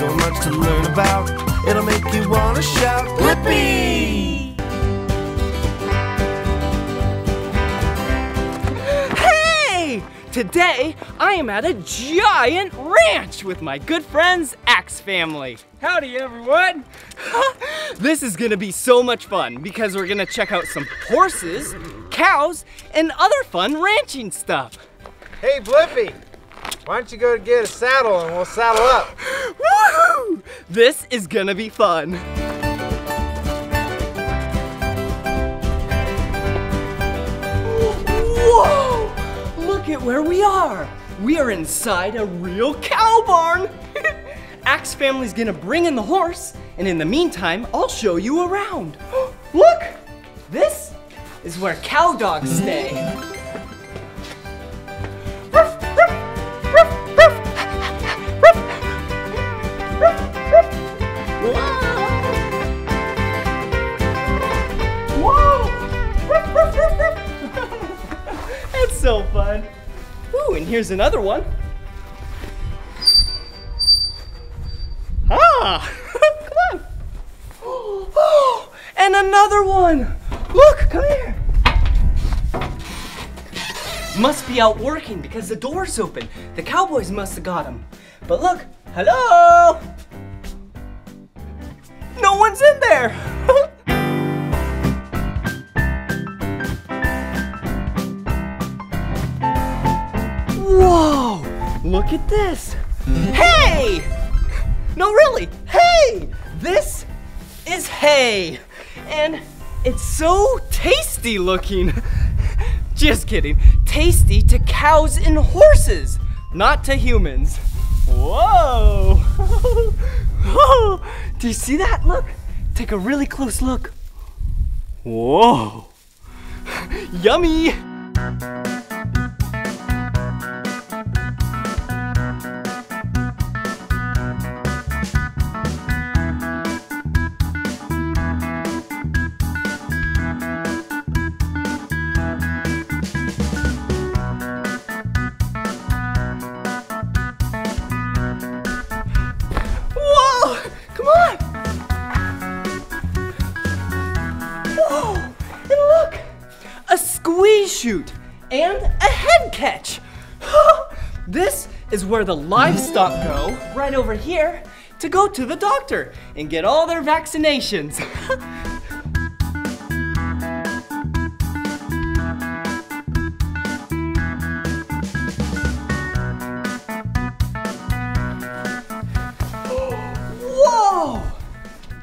so much to learn about. It'll make you wanna shout, Blippi! Hey! Today, I am at a giant ranch with my good friends, Axe family. Howdy, everyone! this is gonna be so much fun because we're gonna check out some horses, cows, and other fun ranching stuff. Hey, Blippi, why don't you go get a saddle and we'll saddle up? Woohoo! This is gonna be fun. Whoa! Look at where we are. We are inside a real cow barn. Axe family's gonna bring in the horse, and in the meantime, I'll show you around. Look! This is where cow dogs stay. So fun. Ooh, and here's another one. Ah! come on. Oh, and another one. Look, come here. Must be out working because the door's open. The cowboys must have got him. But look, hello. No one's in there. Whoa! Look at this. Hey! No, really. Hey! This is hay. And it's so tasty looking. Just kidding. Tasty to cows and horses, not to humans. Whoa! Whoa! Do you see that? Look. Take a really close look. Whoa! Yummy! Where the livestock go, right over here, to go to the doctor and get all their vaccinations. Whoa!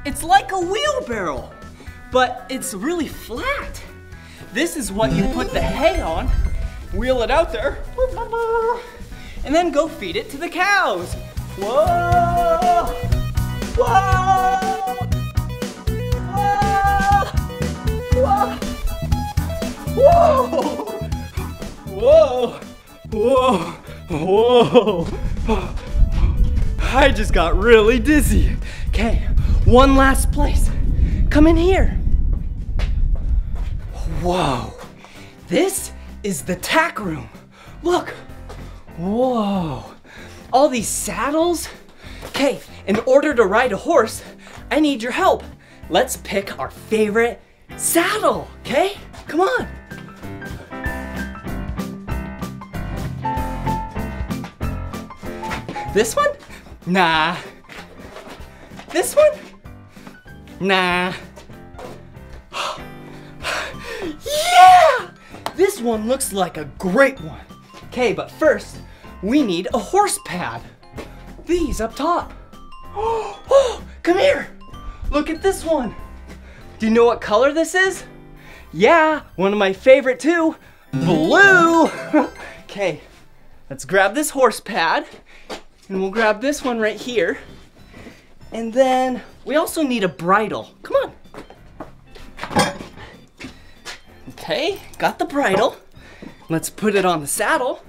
It's like a wheelbarrow, but it's really flat. This is what you put the hay on, wheel it out there, and then go feed it to the cows. Whoa! Whoa! Whoa! Whoa! Whoa! Whoa! Whoa! I just got really dizzy. Okay, one last place. Come in here. Whoa! This is the tack room. Look! Whoa, all these saddles. Okay, in order to ride a horse, I need your help. Let's pick our favorite saddle, okay? Come on. This one? Nah. This one? Nah. yeah! This one looks like a great one. Okay, but first, we need a horse pad. These up top. Oh, come here. Look at this one. Do you know what color this is? Yeah, one of my favorite too. Blue. okay, let's grab this horse pad. And we'll grab this one right here. And then we also need a bridle. Come on. Okay, got the bridle. Let's put it on the saddle.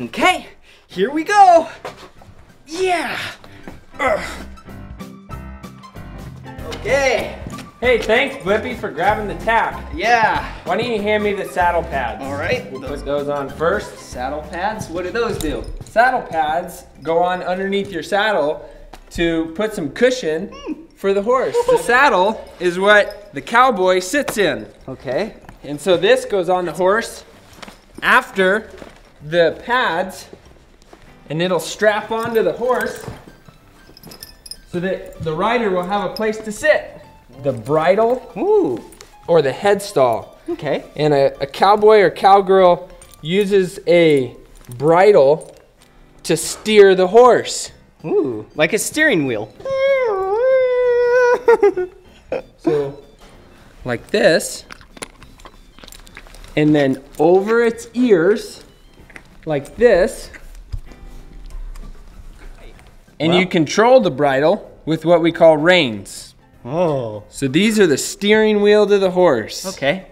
Okay, here we go. Yeah. Ugh. Okay, Hey, thanks, Blippi, for grabbing the tack. Yeah. Why don't you hand me the saddle pads? All right. We'll Those put those on first. saddle pads. What do those do? Saddle pads go on underneath your saddle to put some cushion hmm. for the horse. The saddle is what the cowboy sits in. Okay. And so this goes on the horse after the pads, and it'll strap onto the horse so that the rider will have a place to sit. The bridle Ooh. or the headstall. Okay. And a, a cowboy or cowgirl uses a bridle to steer the horse. Ooh. Like a steering wheel. So, like this. And then over its ears, like this. And you control the bridle with what we call reins. Oh. So these are the steering wheel to the horse. Okay.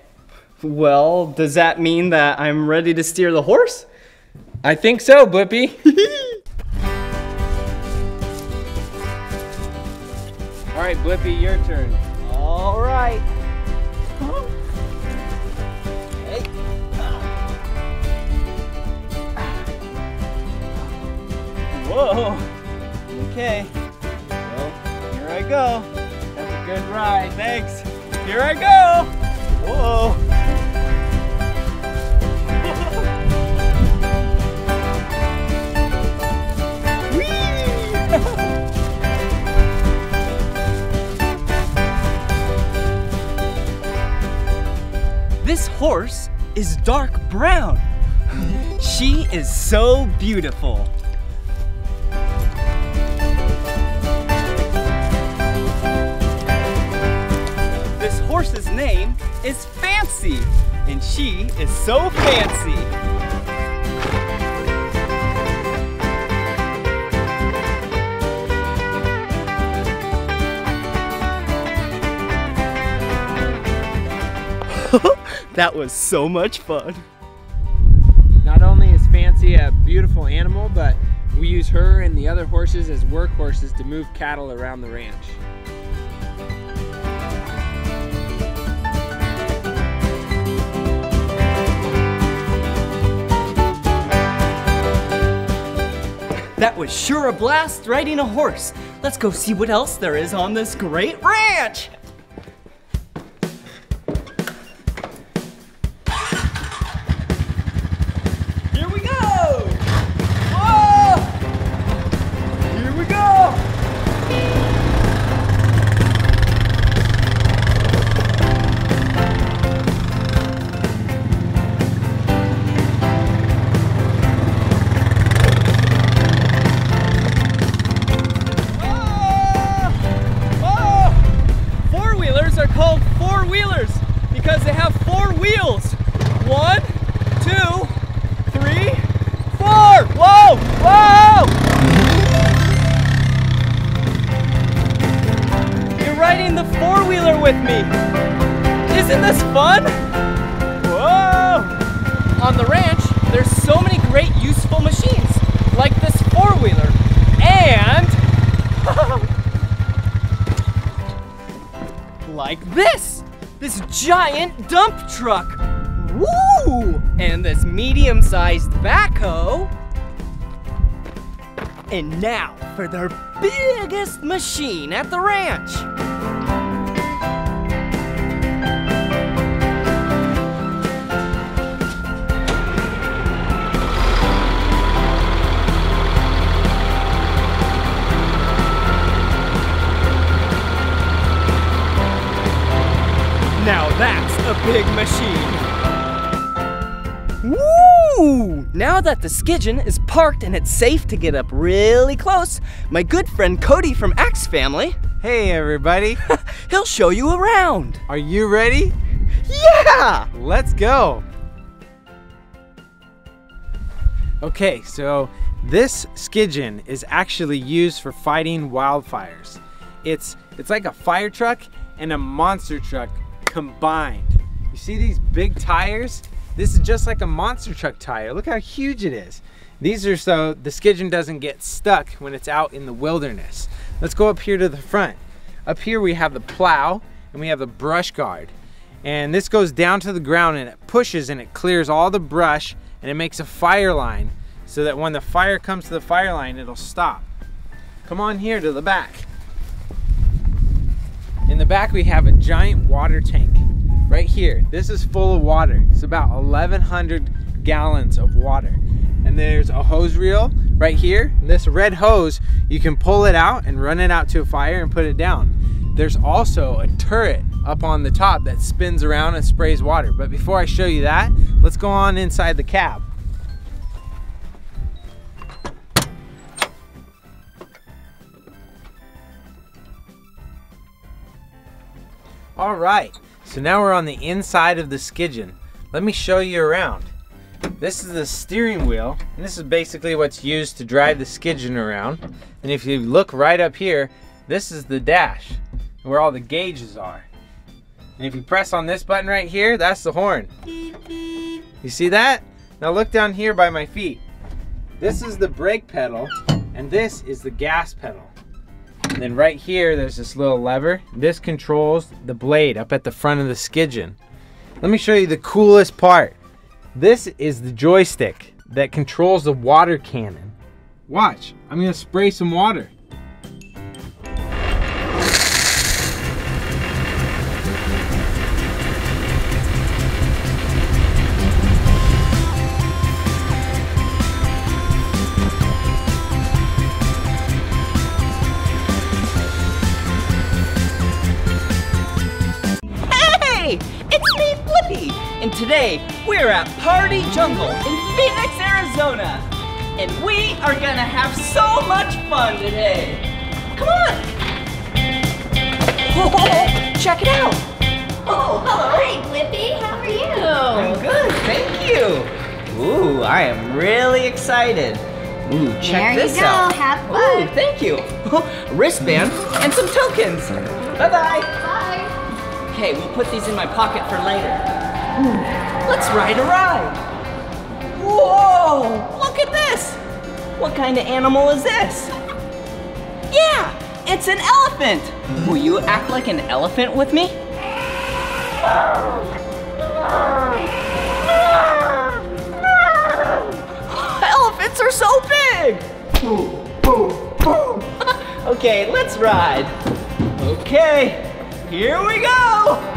Well, does that mean that I'm ready to steer the horse? I think so, Blippi. All right, Blippi, your turn. All right. Whoa. Okay. Well, here I go. That's a good ride. Thanks. Here I go. Whoa. This horse is dark brown. She is so beautiful. Horse's name is Fancy, and she is so fancy. that was so much fun. Not only is Fancy a beautiful animal, but we use her and the other horses as workhorses to move cattle around the ranch. That was sure a blast riding a horse. Let's go see what else there is on this great ranch. Truck. Woo! And this medium-sized backhoe. And now for their biggest machine at the ranch. Big machine. Woo! Now that the Skidgine is parked and it's safe to get up really close, my good friend Cody from Axe Family, Hey, everybody. he'll show you around. Are you ready? Yeah! Let's go. Okay, so this skidgine is actually used for fighting wildfires. It's it's like a fire truck and a monster truck combined. You see these big tires? This is just like a monster truck tire. Look how huge it is. These are so the skidgine doesn't get stuck when it's out in the wilderness. Let's go up here to the front. Up here we have the plow and we have the brush guard. And this goes down to the ground and it pushes and it clears all the brush and it makes a fire line so that when the fire comes to the fire line, it'll stop. Come on here to the back. In the back, we have a giant water tank right here. This is full of water. It's about 1,100 gallons of water. And there's a hose reel right here. This red hose, you can pull it out and run it out to a fire and put it down. There's also a turret up on the top that spins around and sprays water. But before I show you that, let's go on inside the cab. All right, so now we're on the inside of the Skidgine. Let me show you around. This is the steering wheel, and this is basically what's used to drive the Skidgine around. And if you look right up here, this is the dash, where all the gauges are. And if you press on this button right here, that's the horn. You see that? Now look down here by my feet. This is the brake pedal, and this is the gas pedal. And then right here, there's this little lever. This controls the blade up at the front of the Skidgine. Let me show you the coolest part. This is the joystick that controls the water cannon. Watch, I'm gonna spray some water. Today we're at Party Jungle in Phoenix, Arizona, and we are gonna have so much fun today. Come on! Oh, check it out! Oh, hello! Hi, Blippi. How are you? I'm good, thank you. Ooh, I am really excited. Ooh, check There you go, out. have Ooh, thank you. Wristband and some tokens. Bye bye. Bye. Okay, we'll put these in my pocket for later. Ooh, let's ride a ride. Whoa! Look at this. What kind of animal is this? Yeah, it's an elephant. Will you act like an elephant with me? Elephants are so big! okay, let's ride. Okay, here we go!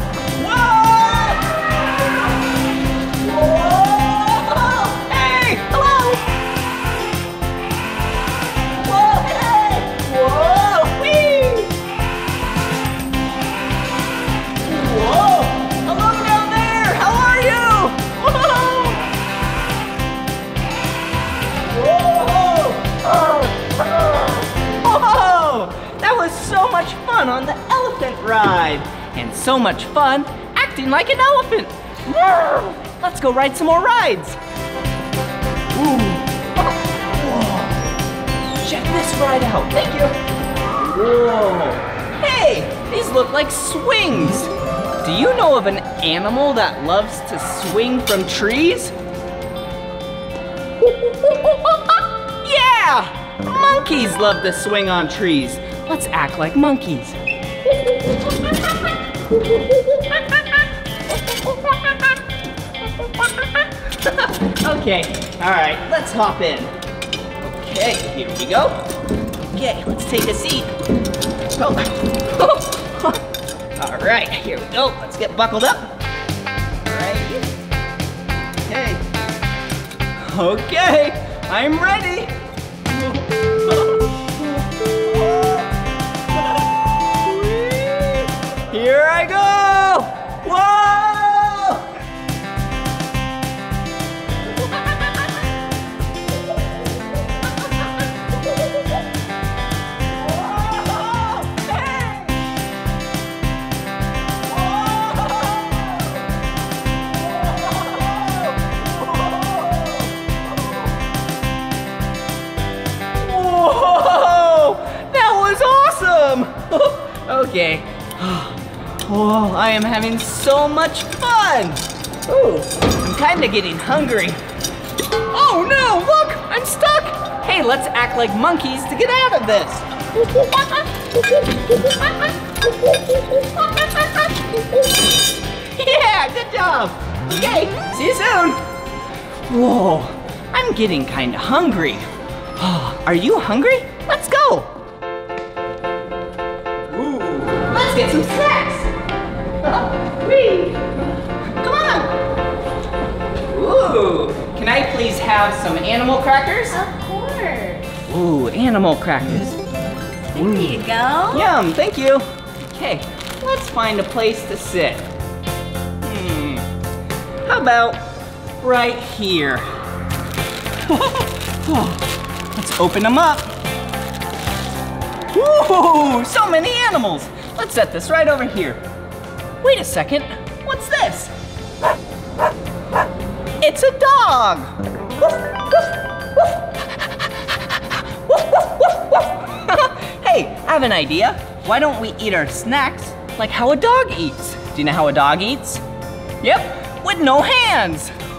Fun on the elephant ride. And so much fun acting like an elephant. Let's go ride some more rides. Oh. Check this ride out. Thank you. Whoa. Hey, these look like swings. Do you know of an animal that loves to swing from trees? Yeah! Monkeys love to swing on trees. Let's act like monkeys. okay, all right, let's hop in. Okay, here we go. Okay, let's take a seat. Oh. all right, here we go. Let's get buckled up. Okay. Okay, I'm ready. I go! Whoa! That was awesome! okay. Oh, I am having so much fun! Ooh, I'm kinda getting hungry. Oh no, look! I'm stuck! Hey, let's act like monkeys to get out of this! Yeah, good job. Okay, see you soon. Whoa, I'm getting kind of hungry. Are you hungry? Let's go. Ooh, let's get some snacks. Have some animal crackers? Of course. Ooh, animal crackers. There you go. Yum, thank you. Okay, let's find a place to sit. Hmm, how about right here? let's open them up. Ooh, so many animals. Let's set this right over here. Wait a second, what's this? It's a dog. hey, I have an idea. Why don't we eat our snacks like how a dog eats? Do you know how a dog eats? Yep, with no hands.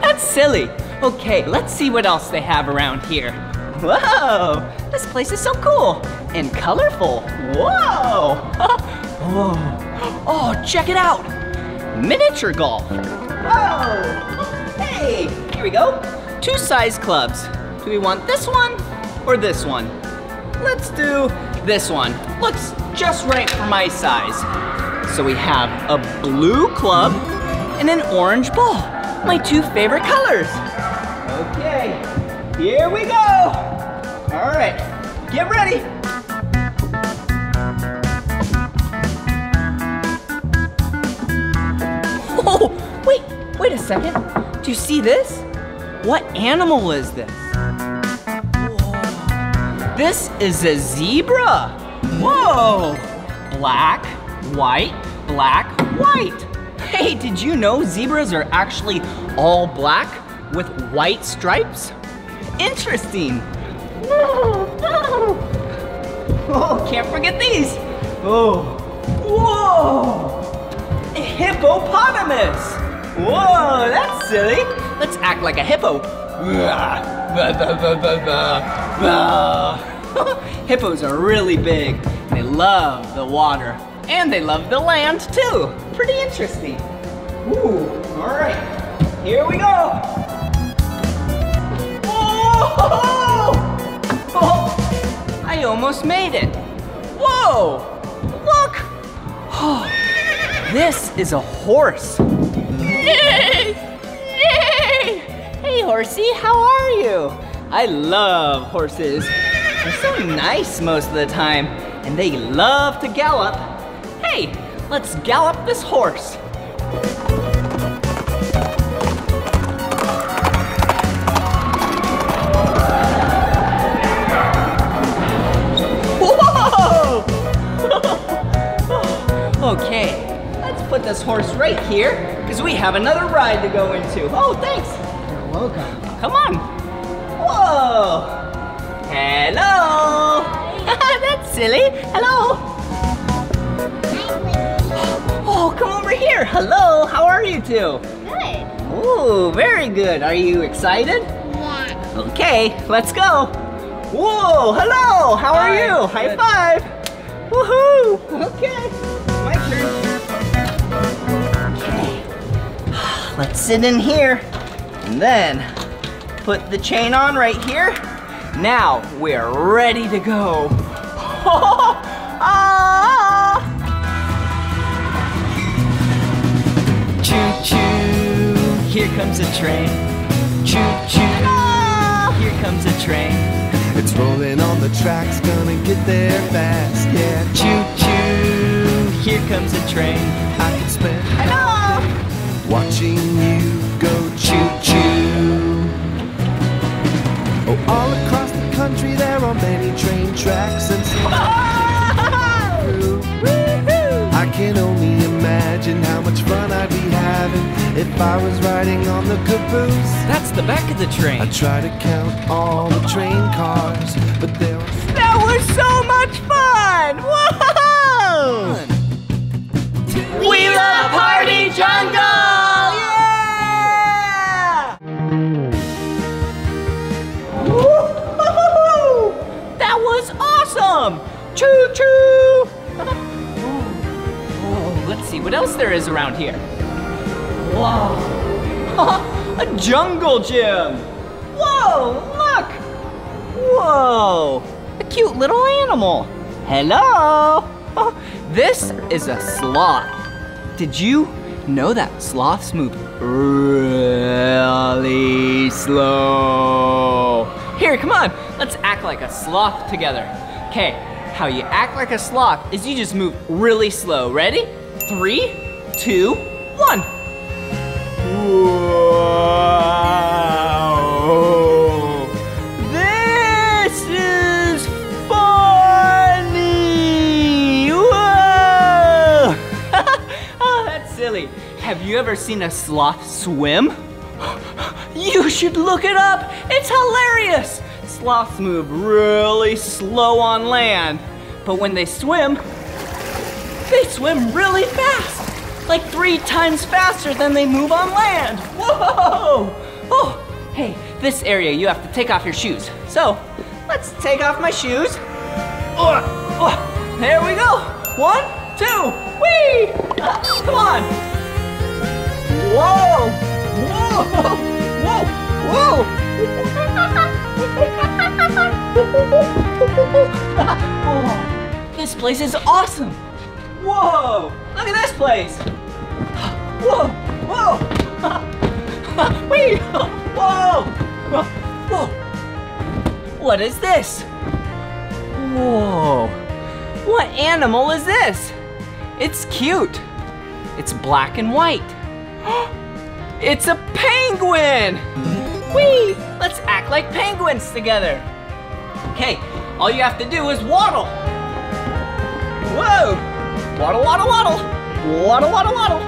That's silly. Okay, let's see what else they have around here. Whoa, this place is so cool and colorful. Whoa. Whoa. Oh, oh, check it out. Miniature golf. Whoa. Hey, here we go. Two size clubs. Do we want this one or this one? Let's do this one. Looks just right for my size. So we have a blue club and an orange ball. My two favorite colors. Okay, here we go. All right, get ready. Oh, wait, wait a second. Do you see this? What animal is this? Whoa. This is a zebra. Whoa! Black, white, black, white. Hey, did you know zebras are actually all black with white stripes? Interesting. Oh, can't forget these. Oh, whoa! Hippopotamus. Whoa, that's silly. Let's act like a hippo. Hippos are really big. They love the water. And they love the land too. Pretty interesting. Ooh, all right. Here we go. Whoa! Oh, I almost made it. Whoa! This is a horse. Hey, horsey, how are you? I love horses. They're so nice most of the time, and they love to gallop. Hey, let's gallop this horse. This horse right here, because we have another ride to go into. Oh, thanks. You're welcome. Come on. Whoa. Hello. That's silly. Hello. Oh, come over here. Hello. How are you two? Good. Ooh, very good. Are you excited? Yeah. Okay, let's go. Whoa, hello. How are Hi. you? High Good. five. Woohoo. Okay. My turn. Let's sit in here. And then put the chain on right here. Now we're ready to go. ah! Choo choo, here comes a train. Choo choo, ah, here comes a train. It's rolling on the tracks, gonna get there fast. Yeah, Choo choo, here comes a train. I can spend Hello! Watching you go choo choo. Oh, all across the country there are many train tracks and. I can only imagine how much fun I'd be having if I was riding on the caboose. That's the back of the train. I try to count all the train cars, but there are That was so much fun! Whoa! We love Party Jungle! Yeah! Woo! That was awesome! Choo-choo! oh, let's see what else there is around here. Wow! a jungle gym! Whoa, look! Whoa! A cute little animal. Hello! this is a sloth. Did you know that sloths move really slow? Here, come on, let's act like a sloth together. Okay, how you act like a sloth is you just move really slow. Ready? Three, two, one. Wow. You ever seen a sloth swim? You should look it up. It's hilarious. Sloths move really slow on land, but when they swim, they swim really fast. Like three times faster than they move on land. Whoa! Oh, hey, this area you have to take off your shoes. So, let's take off my shoes. Oh, oh, there we go. One, two! Ah, come on. Whoa! Whoa! Whoa! Whoa! this place is awesome. Whoa! Look at this place. Whoa! Whoa! Wait! Whoa! Whoa! What is this? Whoa! What animal is this? It's cute. It's black and white. It's a penguin! Whee! Let's act like penguins together. Okay, all you have to do is waddle. Whoa! Waddle, waddle, waddle. Waddle, waddle, waddle.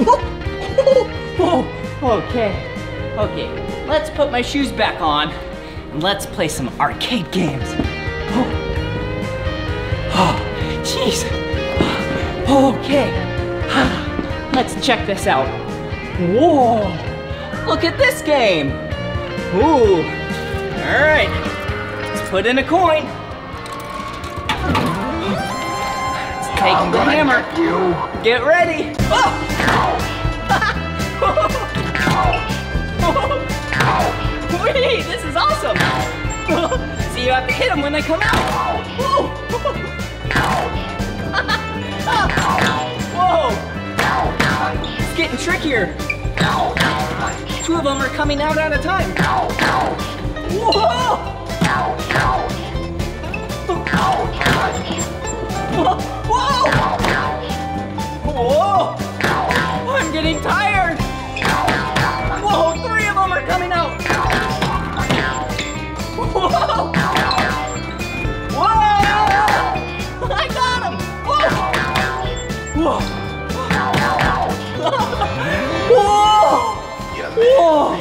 okay, okay. Let's put my shoes back on let's play some arcade games. Oh, oh, jeez. Okay, let's check this out. Whoa, look at this game. Ooh, all right, let's put in a coin. Let's take the hammer. Get ready. Oh! Wait, this is awesome! so you have to hit them when they come out. Whoa! Whoa! It's getting trickier. Two of them are coming out at a time. Whoa! Whoa! Whoa! I'm getting tired. Whoa, three of them are coming out. Whoa! Whoa! I got him! Whoa! Whoa! Whoa!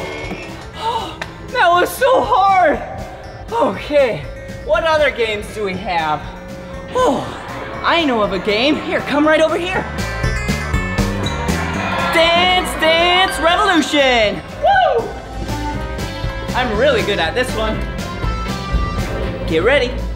That was so hard! Okay, what other games do we have? Oh, I know of a game. Here, come right over here. Dance Dance Revolution! Woo! I'm really good at this one. Get ready.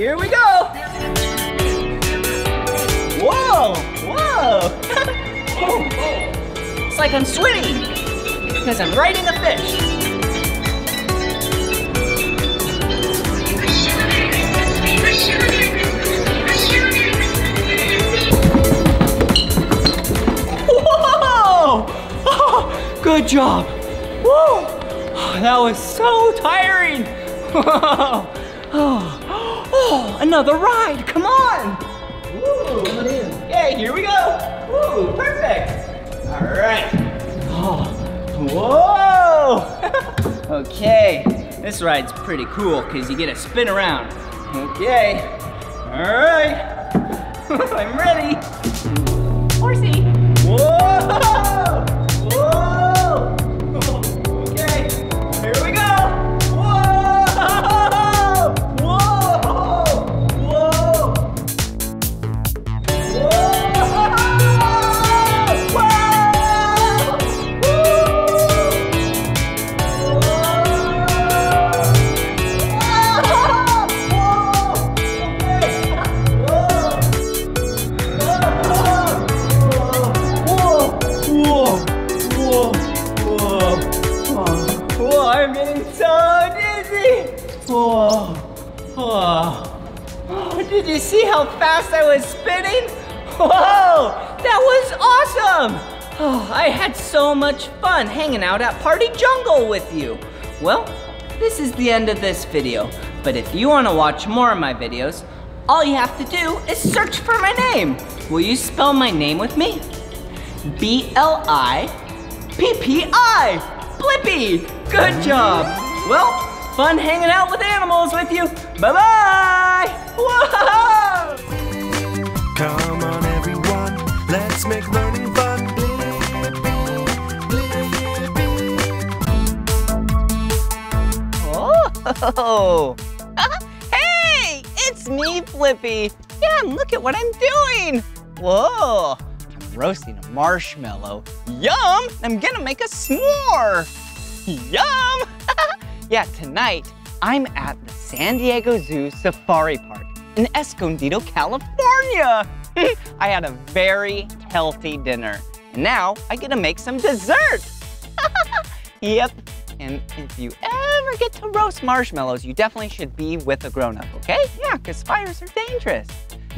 Here we go. Whoa! Whoa! It's like I'm swimming because I'm riding a fish. Good job. Woo! That was so tiring. another ride. Come on. Woo, Okay, here we go. Ooh, perfect. All right. Oh, whoa. okay, this ride's pretty cool because you get to spin around. Okay. All right. I'm ready. See how fast I was spinning? Whoa, that was awesome! Oh, I had so much fun hanging out at Party Jungle with you. Well, this is the end of this video, but if you want to watch more of my videos, all you have to do is search for my name. Will you spell my name with me? B-L-I P-P-I! Blippi! Good job! Well, fun hanging out with animals with you. Bye-bye! Whoa! Come on, everyone, let's make learning fun. Oh! hey! It's me, Blippi! Yeah, and look at what I'm doing! Whoa! I'm roasting a marshmallow. Yum! I'm gonna make a s'more! Yum! yeah, tonight I'm at the San Diego Zoo Safari Park in Escondido, California! I had a very healthy dinner. And now I get to make some dessert! Yep. And if you ever get to roast marshmallows, you definitely should be with a grown-up, okay? Yeah, because fires are dangerous.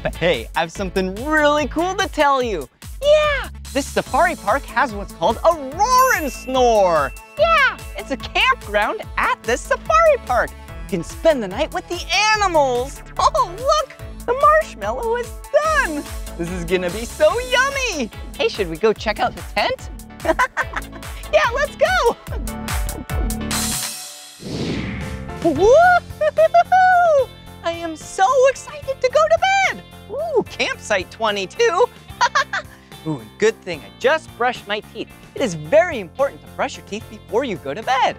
But hey, I have something really cool to tell you. Yeah, this safari park has what's called a roaring snore. Yeah, it's a campground at this safari park. You can spend the night with the animals. Oh, look, the marshmallow is done. This is gonna be so yummy. Hey, should we go check out the tent? yeah, let's go. Woo! I am so excited to go to bed. Ooh, campsite 22. Ooh, and good thing I just brushed my teeth. It is very important to brush your teeth before you go to bed.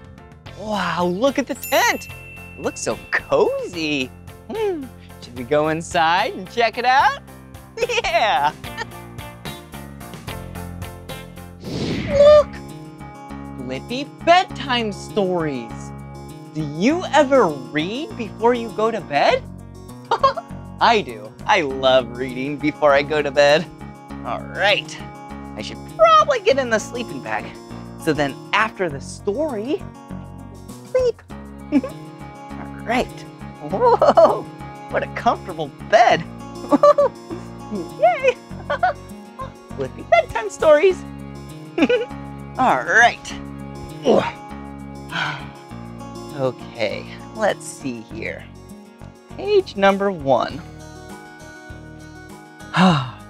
Wow, look at the tent. It looks so cozy. Hmm, should we go inside and check it out? Yeah. Look, Blippi bedtime stories. Do you ever read before you go to bed? I do. I love reading before I go to bed. All right. I should probably get in the sleeping bag. So then after the story, sleep. All right. Whoa, what a comfortable bed. Yay. Blippi bedtime stories. All right. Okay, let's see here. Page number one.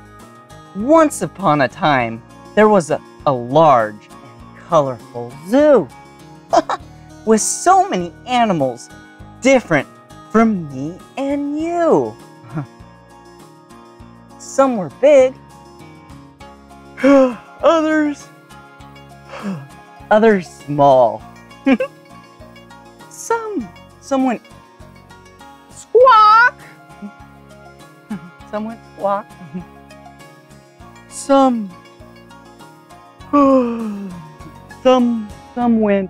Once upon a time, there was a, a large and colorful zoo with so many animals different from me and you. Some were big, others, others small. Some, some went squawk. Some went squawk. Some, some, some went.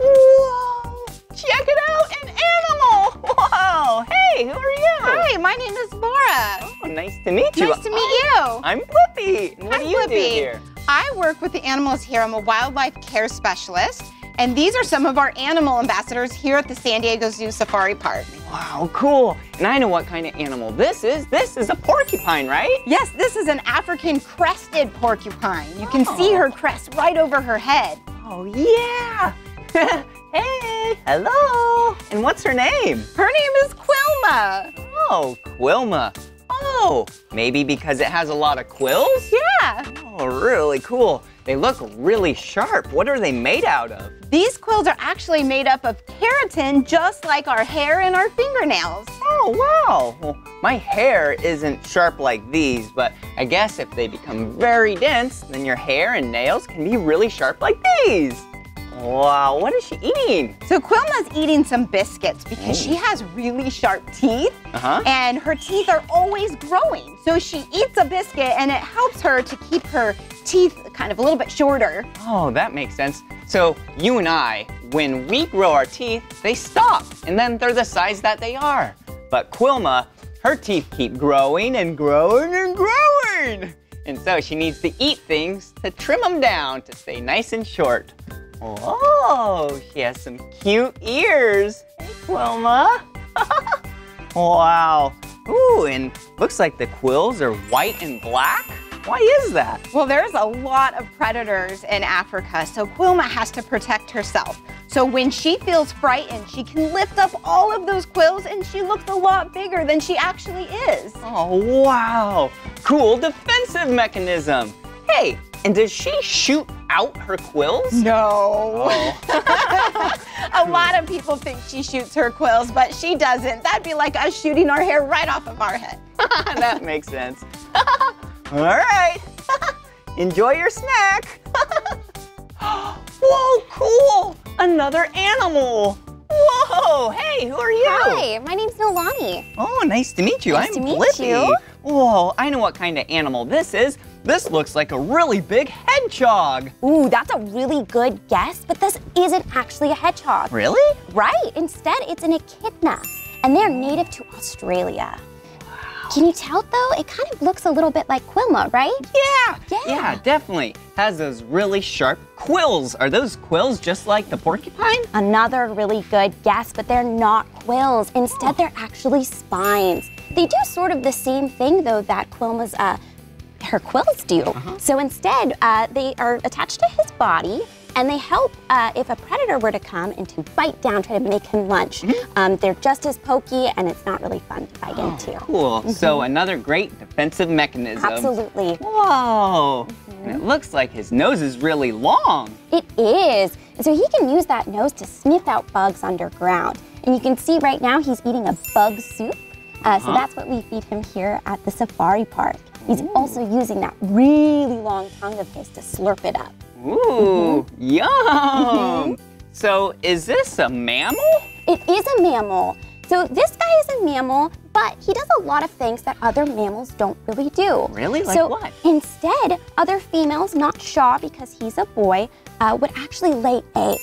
Whoa! Check it out, an animal! Whoa! Hey, who are you? Hi, my name is Laura. Oh, nice to meet you. Nice to meet you. I'm Blippi. And What Hi, do you do here? I work with the animals here. I'm a wildlife care specialist. And these are some of our animal ambassadors here at the San Diego Zoo Safari Park. Wow, cool. And I know what kind of animal this is. This is a porcupine, right? Yes, this is an African crested porcupine. You can see oh. her crest right over her head. Oh, yeah. hey, hello. And what's her name? Her name is Quilma. Oh, Quilma. Oh, maybe because it has a lot of quills? Yeah. Oh, really cool. They look really sharp. What are they made out of? These quills are actually made up of keratin, just like our hair and our fingernails. Oh, wow. Well, my hair isn't sharp like these, but I guess if they become very dense, then your hair and nails can be really sharp like these. Wow, what is she eating? So Quilma's eating some biscuits because she has really sharp teeth Uh-huh. and her teeth are always growing. So she eats a biscuit and it helps her to keep her teeth kind of a little bit shorter. Oh, that makes sense. So you and I, when we grow our teeth, they stop, and then they're the size that they are. But Quilma, her teeth keep growing and growing and growing. And so she needs to eat things to trim them down to stay nice and short. Oh, she has some cute ears. Hey, Quilma. wow. Ooh, and looks like the quills are white and black. Why is that? Well, there's a lot of predators in Africa, so Quilma has to protect herself. So when she feels frightened, she can lift up all of those quills and she looks a lot bigger than she actually is. Oh, wow. Cool defensive mechanism. Hey, and does she shoot out her quills? No. Oh, A lot of people think she shoots her quills, but she doesn't. That'd be like us shooting our hair right off of our head. that makes sense. All right. Enjoy your snack. Whoa, cool. Another animal. Whoa, hey, who are you? Hi, my name's Nolani. Oh, nice to meet you. Nice I'm to meet Blippi. you. Whoa, I know what kind of animal this is. This looks like a really big hedgehog. Ooh, that's a really good guess, but this isn't actually a hedgehog. Really? Right, instead it's an echidna, and they're native to Australia. Can you tell though? It kind of looks a little bit like Quilma, right? Yeah. Yeah. Yeah, definitely. Has those really sharp quills. Are those quills just like the porcupine? Another really good guess, but they're not quills. Instead, they're actually spines. They do sort of the same thing though that Quilma's uh, her quills do. So instead, uh, they are attached to his body. And they help uh, if a predator were to come and to bite down, try to make him lunch. Um, they're just as pokey, and it's not really fun to bite into. Cool. So another great defensive mechanism. Absolutely. Whoa. And it looks like his nose is really long. It is. So he can use that nose to sniff out bugs underground. And you can see right now he's eating a bug soup. Uh, so that's what we feed him here at the safari park. He's also using that really long tongue of his to slurp it up. Ooh, Mm-hmm. yum. So is this a mammal? It is a mammal. So this guy is a mammal, but he does a lot of things that other mammals don't really do. Really? Like so what? Instead, other females, not Shaw because he's a boy, uh, would actually lay eggs,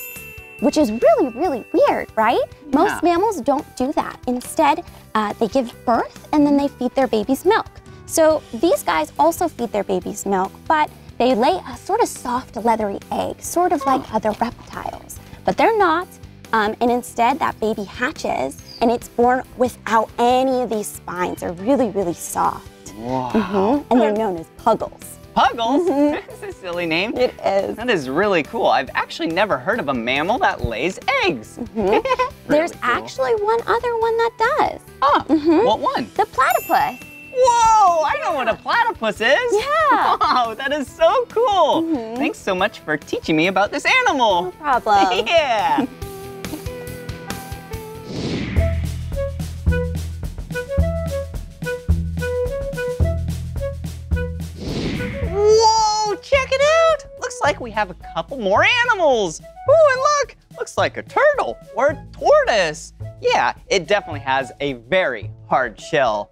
which is really, really weird, right? Most mammals don't do that. Instead, uh, they give birth and then they feed their babies milk. So these guys also feed their babies milk, but they lay a sort of soft, leathery egg, sort of like other reptiles. But they're not. Um, and instead, that baby hatches and it's born without any of these spines. They're really, really soft. Wow. Mhm, And they're known as puggles. Puggles? Mm-hmm. That's a silly name. It is. That is really cool. I've actually never heard of a mammal that lays eggs. There's Really cool. actually one other one that does. Huh. Mm-hmm. What one? The platypus. Whoa, I know what a platypus is. Yeah. Wow, that is so cool. Mm-hmm. Thanks so much for teaching me about this animal. No problem. Yeah. Whoa, check it out. Looks like we have a couple more animals. Ooh, and look, looks like a turtle or a tortoise. Yeah, it definitely has a very hard shell.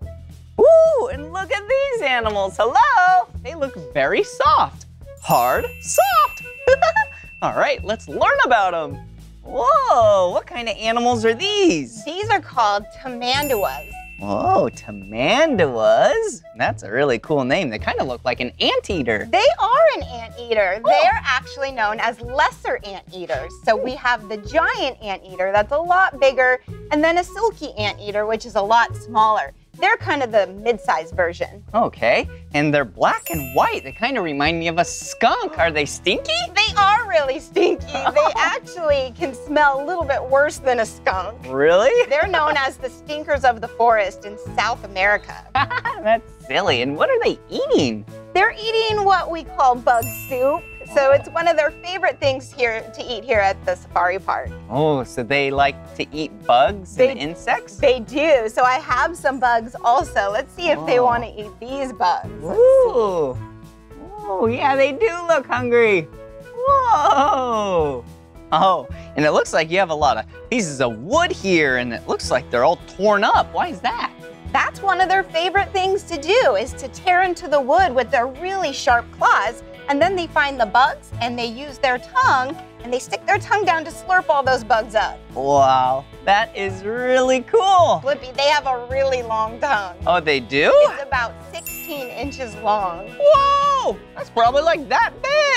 Ooh, and look at these animals. Hello. They look very soft. Hard, soft. All right, let's learn about them. Whoa, what kind of animals are these? These are called tamanduas. Whoa, tamanduas. That's a really cool name. They kind of look like an anteater. They are an anteater. They're actually known as lesser anteaters. So we have the giant anteater that's a lot bigger, and then a silky anteater, which is a lot smaller. They're kind of the mid-sized version. Okay, and they're black and white. They kind of remind me of a skunk. Are they stinky? They are really stinky. They actually can smell a little bit worse than a skunk. Really? They're known as the stinkers of the forest in South America. That's silly. And what are they eating? They're eating what we call bug soup. So it's one of their favorite things here to eat here at the safari park. Oh, so they like to eat bugs They- and insects? They do. So I have some bugs also. Let's see if they Oh. want to eat these bugs. Ooh. Oh, yeah, they do look hungry. Whoa. Oh, and it looks like you have a lot of pieces of wood here, and it looks like they're all torn up. Why is that? That's one of their favorite things to do is to tear into the wood with their really sharp claws. And then they find the bugs and they use their tongue and they stick their tongue down to slurp all those bugs up. Wow, that is really cool. Blippi, they have a really long tongue. Oh, they do? It's about 16 inches long. Whoa, that's probably like that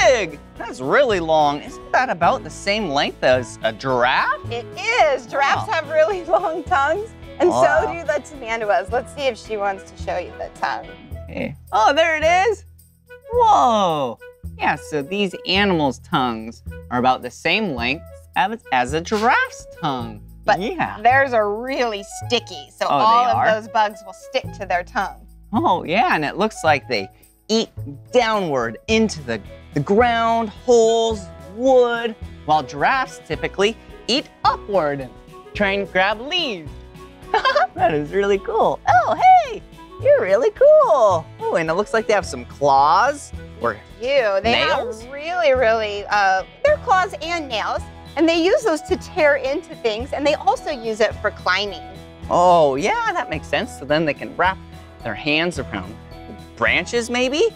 big. That's really long. Isn't that about the same length as a giraffe? It is. Giraffes Wow. have really long tongues, and Wow. so do the tamanduas. Let's see if she wants to show you the tongue. Okay. Oh, there it is. Whoa. Yeah, so these animals' tongues are about the same length as, as a giraffe's tongue. But yeah. Theirs are really sticky, so Oh, all of are? those bugs will stick to their tongue. Oh, yeah, and it looks like they eat downward into the, the ground, holes, wood, while giraffes typically eat upward and try and grab leaves. that is really cool. Oh, hey, you're really cool. Oh, and it looks like they have some claws. Or You, they Nails? have really, really, uh, their claws and nails, and they use those to tear into things, and they also use it for climbing. oh, yeah, that makes sense. So then they can wrap their hands around branches, maybe.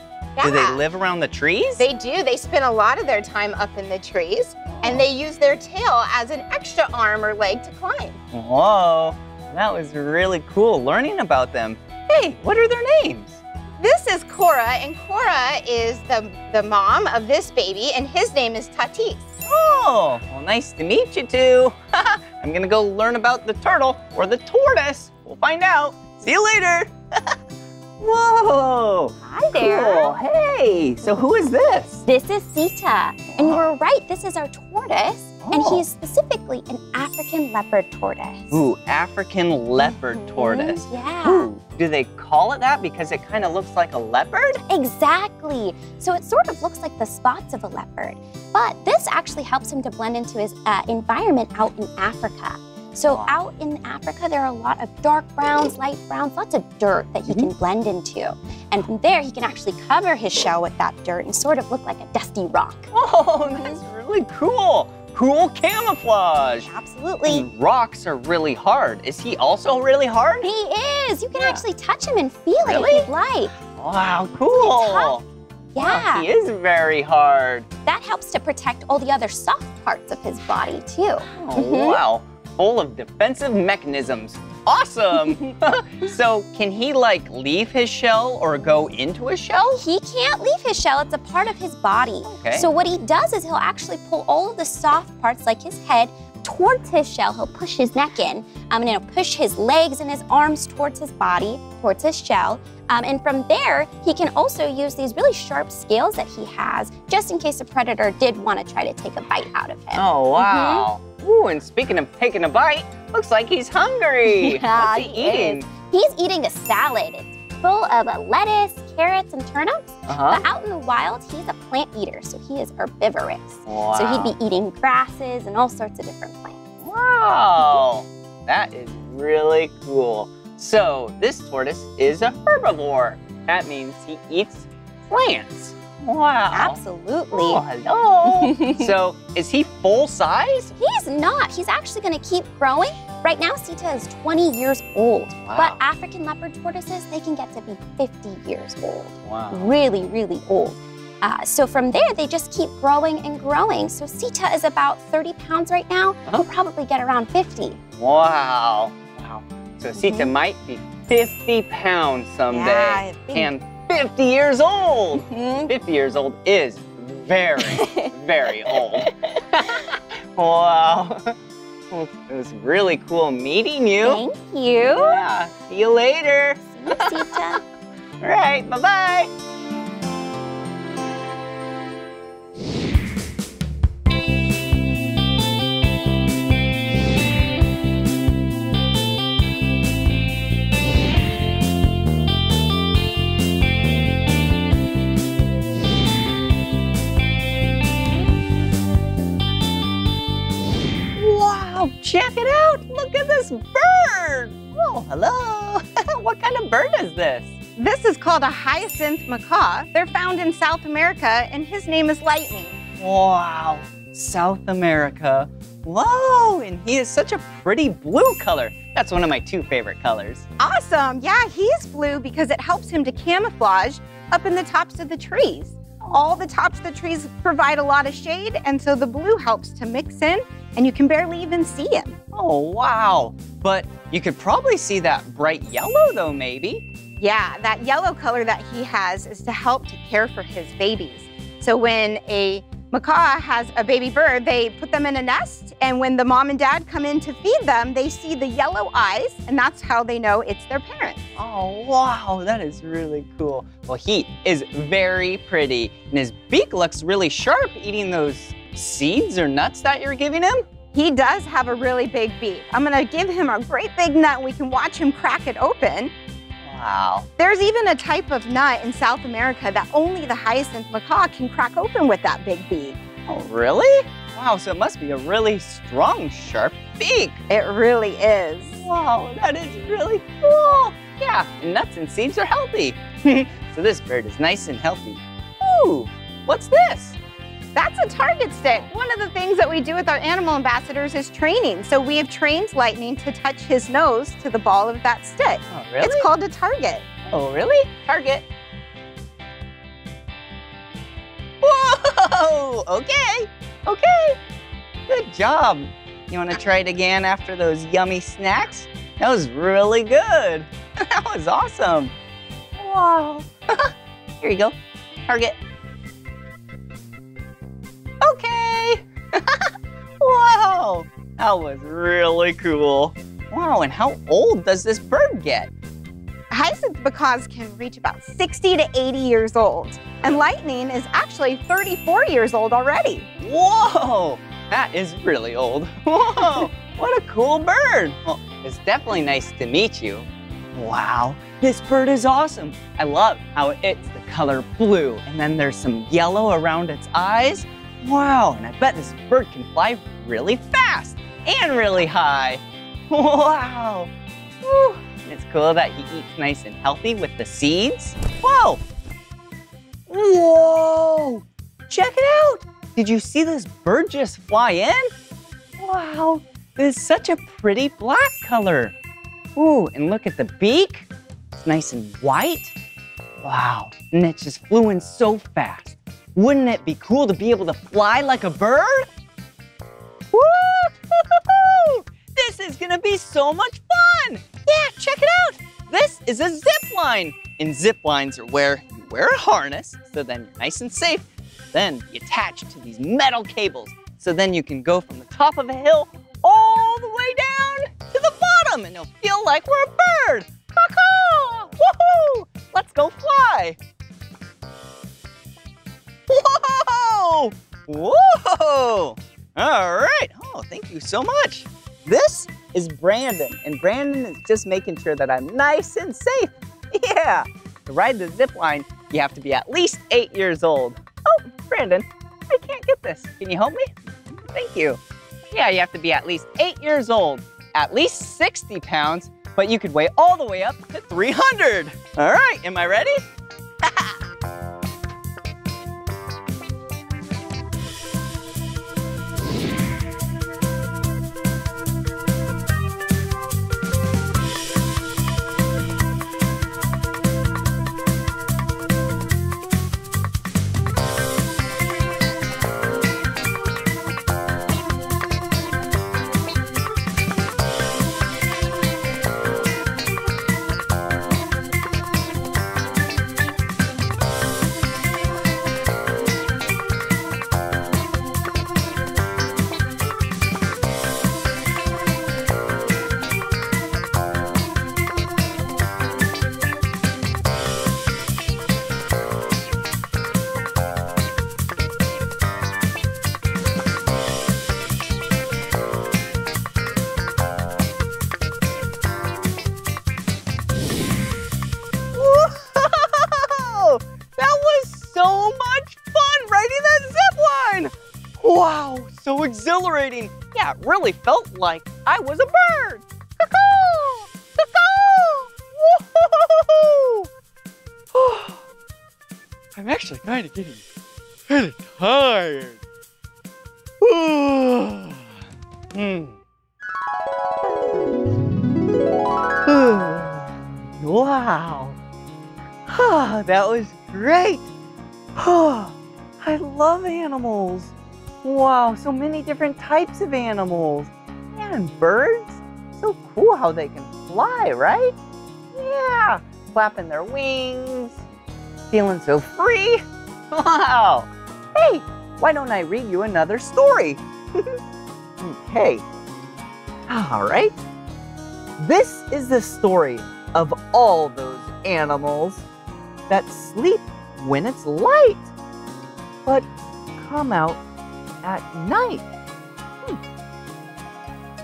Do they live around the trees? They do. They spend a lot of their time up in the trees, and they use their tail as an extra arm or leg to climb. Whoa, that was really cool learning about them. Hey, what are their names? This is Cora, and Cora is the, the mom of this baby, and his name is Tatis. Oh, well, nice to meet you two. I'm gonna go learn about the turtle or the tortoise. We'll find out. See you later. Whoa. Hi there. Cool. Hey, so who is this? This is Sita. And you were right, this is our tortoise. And Oh. he is specifically an African leopard tortoise. Ooh, African leopard Mhm, tortoise. Yeah. Ooh, do they call it that because it kind of looks like a leopard? Exactly. So it sort of looks like the spots of a leopard. But this actually helps him to blend into his uh, environment out in Africa. So out in Africa, there are a lot of dark browns, light browns, lots of dirt that he can blend into. And from there, he can actually cover his shell with that dirt and sort of look like a dusty rock. Oh, that's really cool. Cool camouflage. Absolutely. And rocks are really hard. Is he also really hard? He is. You can Yeah. actually touch him and feel it Really? if you'd like. Wow, cool. tough. Wow, Yeah. he is very hard. That helps to protect all the other soft parts of his body, too. Oh, Mhm. wow. Full of defensive mechanisms. Awesome. so, can he like leave his shell or go into a shell? He can't leave his shell, it's a part of his body. Okay. So, what he does is he'll actually pull all of the soft parts, like his head, towards his shell. He'll push his neck in, um, and he'll push his legs and his arms towards his body, towards his shell. Um, and from there, he can also use these really sharp scales that he has, just in case a predator did want to try to take a bite out of him. Oh, wow. Ooh, and speaking of taking a bite, looks like he's hungry. Yeah, What's he, he eating? is. He's eating a salad. It's full of lettuce, carrots, and turnips. Uh-huh. But out in the wild, he's a plant eater, so he is herbivorous. Wow. So he'd be eating grasses and all sorts of different plants. Wow, that is really cool. So this tortoise is a herbivore. That means he eats plants. Wow. Absolutely. Oh, hello. so is he full size? He's not. He's actually going to keep growing. Right now, Sita is 20 years old. Wow. But African leopard tortoises, they can get to be 50 years old. Wow. Really, really old. Uh, so from there, they just keep growing and growing. So Sita is about 30 pounds right now. Uh-huh. He'll probably get around 50. Wow. Wow. So Sita might be 50 pounds someday. Yeah, big- and 50 years old. Mhm. 50 years old is very, very old. wow. It was really cool meeting you. Thank you. Yeah. See you later. See you, Sita. All right. Bye, bye check it out. Look at this bird. Oh, hello. what kind of bird is this? This is called a hyacinth macaw. They're found in South America, and his name is Lightning. Wow, South America. Whoa, and he is such a pretty blue color. That's one of my two favorite colors. Awesome. Yeah, he's blue because it helps him to camouflage up in the tops of the trees. All the tops of the trees provide a lot of shade, and so the blue helps to mix in, and you can barely even see him. Oh, wow. But you could probably see that bright yellow though, maybe. Yeah, that yellow color that he has is to help to care for his babies. So when a macaw has a baby bird, they put them in a nest, and when the mom and dad come in to feed them, they see the yellow eyes, and that's how they know it's their parents. Oh, wow, that is really cool. Well, he is very pretty, and his beak looks really sharp eating those seeds or nuts that you're giving him. He does have a really big beak. I'm gonna give him a great big nut, and we can watch him crack it open. Wow. There's even a type of nut in South America that only the hyacinth macaw can crack open with that big beak. Oh, really? Wow, so it must be a really strong, sharp beak. It really is. Wow, that is really cool. Yeah, and nuts and seeds are healthy. so this bird is nice and healthy. Ooh, what's this? That's a target stick. One of the things that we do with our animal ambassadors is training. So we have trained Lightning to touch his nose to the ball of that stick. Oh, really? It's called a target. Oh, really? Target. Whoa, okay, okay. Good job. You wanna try it again after those yummy snacks? That was really good. that was awesome. Wow. Here you go, target. Okay. wow, that was really cool. Wow, and how old does this bird get? Hyacinth macaws can reach about 60 to 80 years old. And Lightning is actually 34 years old already. Whoa, that is really old. Whoa, what a cool bird. Well, it's definitely nice to meet you. Wow, this bird is awesome. I love how it's the color blue and then there's some yellow around its eyes. Wow, and I bet this bird can fly really fast and really high. Wow. Whew. And it's cool that he eats nice and healthy with the seeds. Whoa. Whoa. Check it out. Did you see this bird just fly in? Wow, this is such a pretty black color. Ooh, and look at the beak. It's nice and white. Wow, and it just flew in so fast. Wouldn't it be cool to be able to fly like a bird? Woo! This is gonna be so much fun! Yeah, check it out! This is a zip line. And zip lines are where you wear a harness, so then you're nice and safe. Then you attach to these metal cables, so then you can go from the top of a hill all the way down to the bottom, and it'll feel like we're a bird. Caw-caw! Woohoo! Let's go fly! Whoa! Whoa! All right. Oh, thank you so much. This is Brandon, and Brandon is just making sure that I'm nice and safe. Yeah. To ride the zip line, you have to be at least eight years old. Oh, Brandon, I can't get this. Can you help me? Thank you. Yeah, you have to be at least eight years old, at least 60 pounds, but you could weigh all the way up to 300. All right, am I ready? that really felt like I was a bird. I'm actually kind of getting kind tired. hmm. wow. That was great. I love animals. Wow, so many different types of animals. And birds. So cool how they can fly, right? Yeah, flapping their wings, feeling so free. Wow. Hey, why don't I read you another story? okay. All right. This is the story of all those animals that sleep when it's light, but come out at night.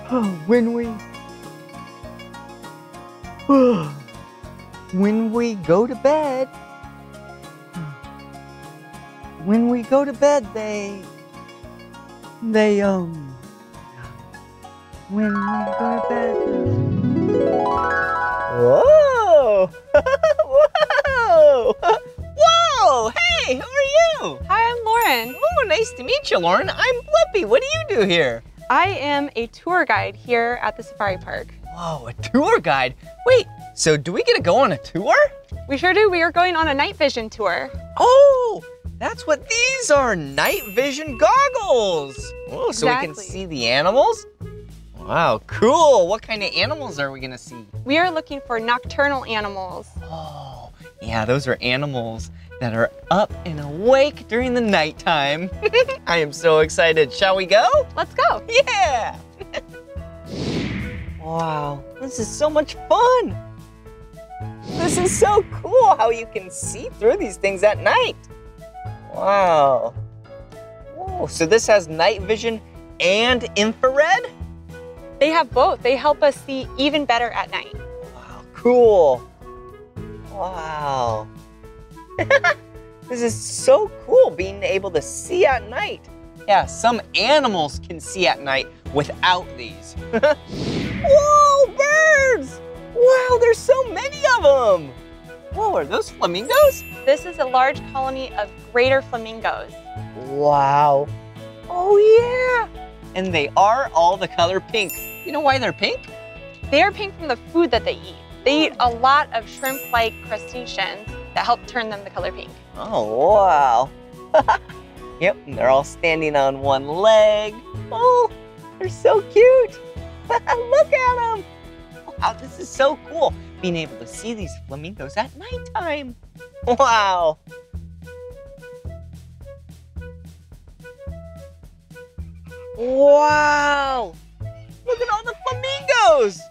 Hmm. When we when we go to bed, when we go to bed, they they um when we go to bed. Whoa! Whoa! Whoa! Hey, who are you? Hi, I'm Lauren. Oh, nice to meet you, Lauren. I'm Blippi. What do you do here? I am a tour guide here at the safari park. Whoa, a tour guide. Wait, so do we get to go on a tour? We sure do. We are going on a night vision tour. Oh, that's what these are, night vision goggles. Oh, so we can see the animals? Wow, cool. What kind of animals are we gonna see? We are looking for nocturnal animals. Oh, yeah, those are animals that are up and awake during the nighttime. I am so excited. Shall we go? Let's go. Yeah! wow, this is so much fun. This is so cool how you can see through these things at night. Wow. Whoa, so this has night vision and infrared? They have both. They help us see even better at night. Wow, cool. Wow. Mm-hmm. this is so cool being able to see at night. Yeah, some animals can see at night without these. Whoa, birds! Wow, there's so many of them. Whoa, are those flamingos? This is a large colony of greater flamingos. Wow. Oh, yeah. And they are all the color pink. You know why they're pink? They are pink from the food that they eat. They eat a lot of shrimp-like crustaceans that help turn them the color pink. Oh, wow. yep, they're all standing on one leg. Oh, they're so cute. Look at them. Wow, this is so cool. Being able to see these flamingos at nighttime. Wow. Wow. Look at all the flamingos.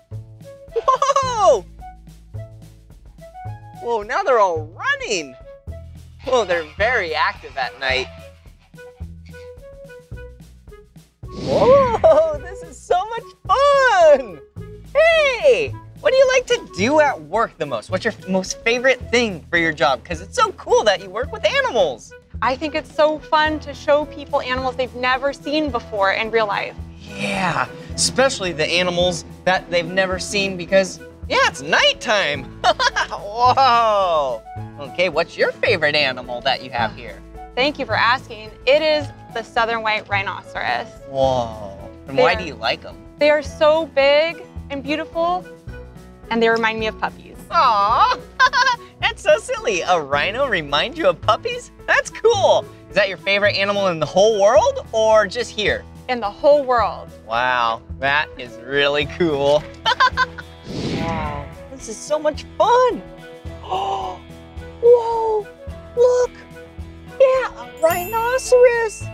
Whoa. Whoa, now they're all running. Whoa, they're very active at night. Whoa, this is so much fun! Hey, what do you like to do at work the most? What's your most favorite thing for your job? Because it's so cool that you work with animals. I think it's so fun to show people animals they've never seen before in real life. Yeah, especially the animals that they've never seen because, yeah, it's nighttime. Whoa. Okay, what's your favorite animal that you have here? Thank you for asking. It is the southern white rhinoceros. Whoa. And why They're- do you like them? They are so big and beautiful, and they remind me of puppies. Aw, that's so silly. A rhino remind you of puppies? That's cool. Is that your favorite animal in the whole world or just here? In the whole world. Wow, that is really cool. wow, this is so much fun. Oh, whoa, look. Yeah, a rhinoceros.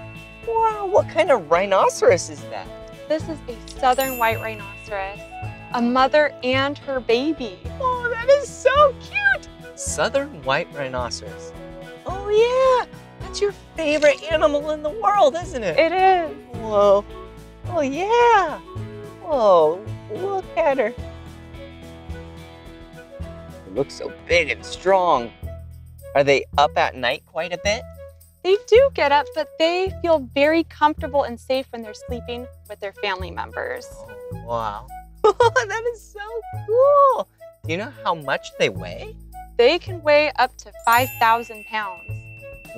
Wow, what kind of rhinoceros is that? This is a southern white rhinoceros, a mother and her baby. Oh, that is so cute. Southern white rhinoceros. Oh, yeah. That's your favorite animal in the world, isn't it? It is. Whoa. Oh, yeah. Whoa, look at her. Look so big and strong. Are they up at night quite a bit? They do get up, but they feel very comfortable and safe when they're sleeping with their family members. Oh, wow. that is so cool. Do you know how much they weigh? They can weigh up to 5,000 pounds.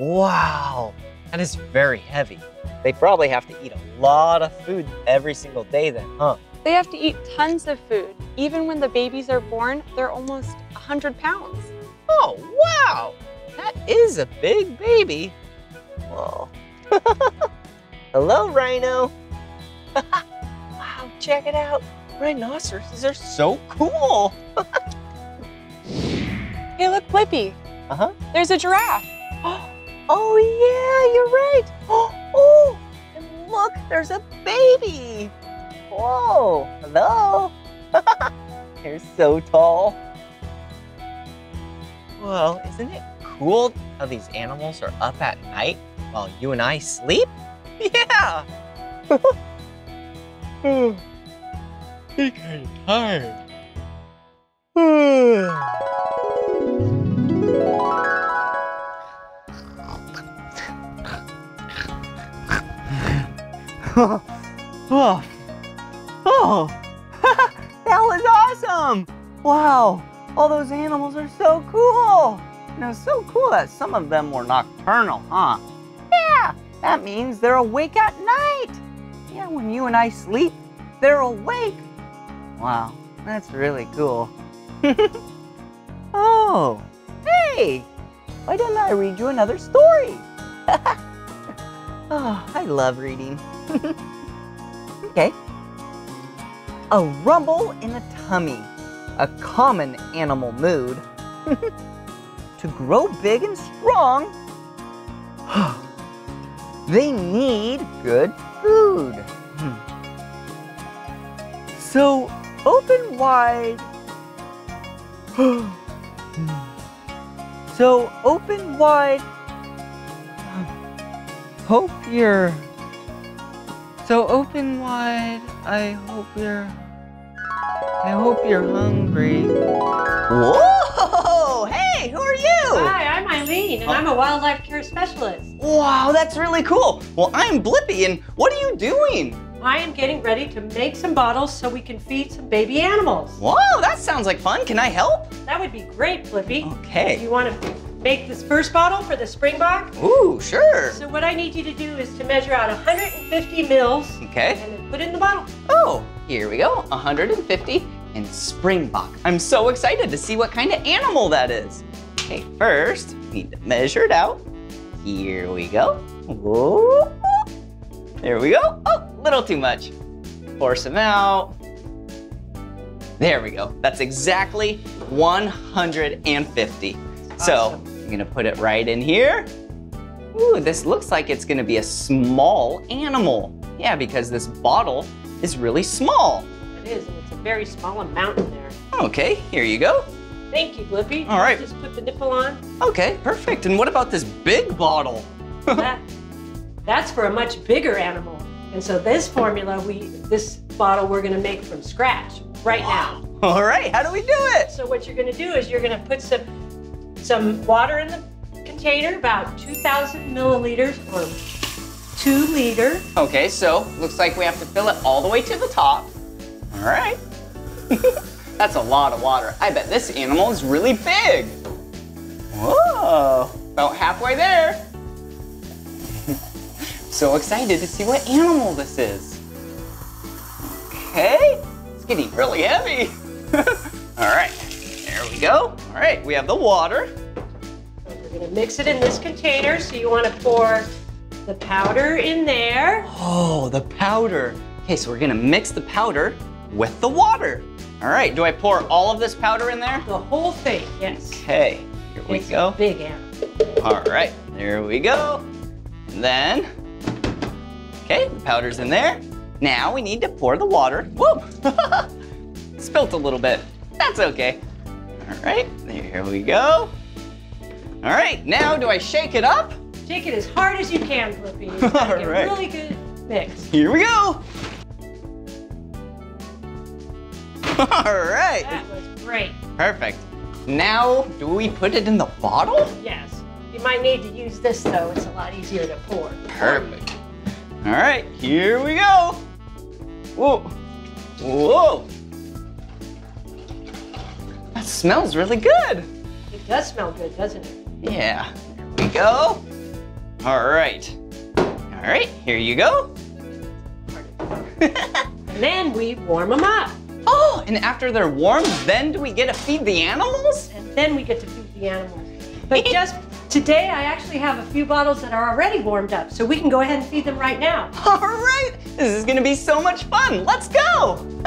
Wow. That is very heavy. They probably have to eat a lot of food every single day then, huh? They have to eat tons of food. Even when the babies are born, they're almost 100 pounds. Oh, wow. That is a big baby. Whoa. Hello, Rhino. wow, check it out. Rhinoceroses are so cool. Hey, look, Blippi. Uh-huh. There's a giraffe. Oh, yeah, you're right. Oh, and look, there's a baby. Whoa, hello. You're so tall. Well, isn't it cool how these animals are up at night while you and I sleep? Yeah. I'm kind of tired. oh, oh, that was awesome! Wow, all those animals are so cool. And so cool that some of them were nocturnal, huh? Yeah, that means they're awake at night. Yeah, when you and I sleep, they're awake. Wow, that's really cool. oh, hey, why didn't I read you another story? oh, I love reading. okay. A rumble in the tummy, a common animal mood. to grow big and strong, they need good food. Hmm. So open wide. so open wide. Hope you're. So open wide. I hope you're. I hope you're hungry. Whoa! Hey, who are you? Hi, I'm Eileen, and I'm a wildlife care specialist. Wow, that's really cool. Well, I'm Blippi, and what are you doing? I am getting ready to make some bottles so we can feed some baby animals. Whoa, that sounds like fun. Can I help? That would be great, Blippi. Okay. You want to make this first bottle for the Springbok? Ooh, sure. So what I need you to do is to measure out 150 mils Okay. and then put it in the bottle. Oh, here we go. 150 and Springbok. I'm so excited to see what kind of animal that is. Okay, first, we need to measure it out. Here we go. Whoa. There we go. Oh, a little too much. Pour some out. There we go. That's exactly 150. So I'm gonna put it right in here. Ooh, this looks like it's gonna be a small animal. Yeah, because this bottle is really small. It is, and it's a very small amount in there. Okay, here you go. Thank you, Blippi. All right. Just put the nipple on. Okay, perfect. And what about this big bottle? that, that's for a much bigger animal. And so this formula, we this bottle we're gonna make from scratch right now. All right, how do we do it? So what you're gonna do is you're gonna put some some water in the container, about 2,000 milliliters or two liter. Okay, so looks like we have to fill it all the way to the top. All right. That's a lot of water. I bet this animal is really big. Whoa, about halfway there. so excited to see what animal this is. Okay, it's getting really heavy. all right, there we go. All right, we have the water. We're gonna mix it in this container. So you wanna pour the powder in there. Oh, the powder. Okay, so we're gonna mix the powder with the water. All right, do I pour all of this powder in there? The whole thing, yes. Okay, here we go. a big animal. All right, there we go. And then, okay, the powder's in there. Now we need to pour the water. Whoa, spilt a little bit. That's okay. All right, there we go. All right, now do I shake it up? Shake it as hard as you can. It's All right. really good mix. Here we go. All right, That was great. perfect. Now, do we put it in the bottle? Yes. You might need to use this though. It's a lot easier to pour. Perfect. All right, here we go. Whoa. Whoa. That smells really good. It does smell good, doesn't it? Yeah, here we go. All right. All right, here you go. And then we warm them up. Oh, and after they're warm, then do we get to feed the animals? And then we get to feed the animals. But just today, I actually have a few bottles that are already warmed up, so we can go ahead and feed them right now. All right, this is gonna be so much fun. Let's go.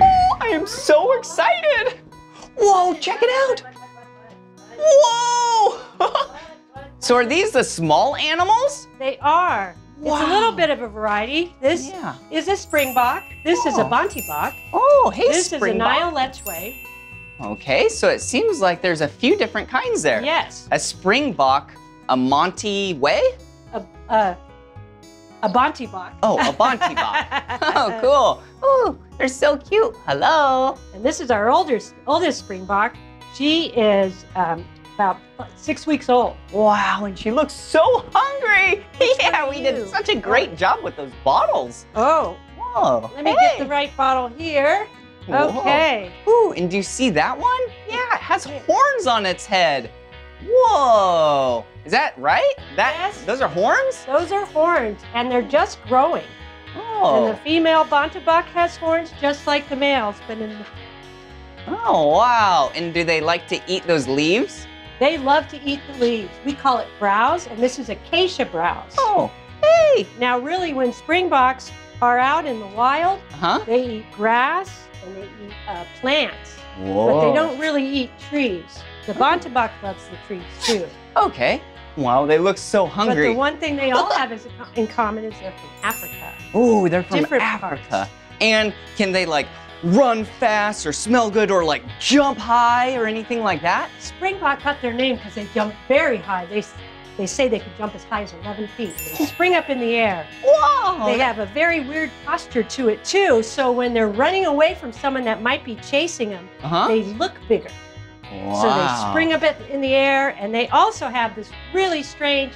oh, I am so excited. Whoa, check it out. Whoa. so are these the small animals? They are. It's a little bit of a variety. This Yeah. is a springbok. This is a Oh. bontebok. Oh, hey, This is a Springbok. Nile lechwe. Okay, so it seems like there's a few different kinds there. Yes, A Springbok, a Monty Way? a, a, a bontebok. Oh, a Bontebok. oh, cool. Ooh, they're so cute. Hello. And this is our oldest oldest springbok. She is um, about six weeks old. Wow, and she looks so hungry. Yeah, we did such a great job with those bottles. Oh, Whoa. let me hey. get the right bottle here. Whoa. Okay. Ooh, and do you see that one? Yeah, it has horns on its head. Whoa. Is that right? That Yes. those are horns? Those are horns, and they're just growing. Oh. And the female bontebok has horns just like the males, but in the, Oh, wow. And do they like to eat those leaves? they love to eat the leaves. We call it browse, and this is acacia browse. Oh, hey. Now, really, when springboks are out in the wild, Huh? they eat grass and they eat uh, plants, Whoa. but they don't really eat trees. The bontebok loves the trees too. Okay. Wow, they look so hungry. But the one thing they all have is in common is they're from Africa. Ooh, they're from Different Africa. parts. And can they like run fast or smell good or like jump high or anything like that? Springbok got their name because they jump very high. They, they say they can jump as high as 11 feet. They spring up in the air. Whoa! They have a very weird posture to it too. So when they're running away from someone that might be chasing them, uh-huh. they look bigger. wow. So they spring up in the air, and they also have this really strange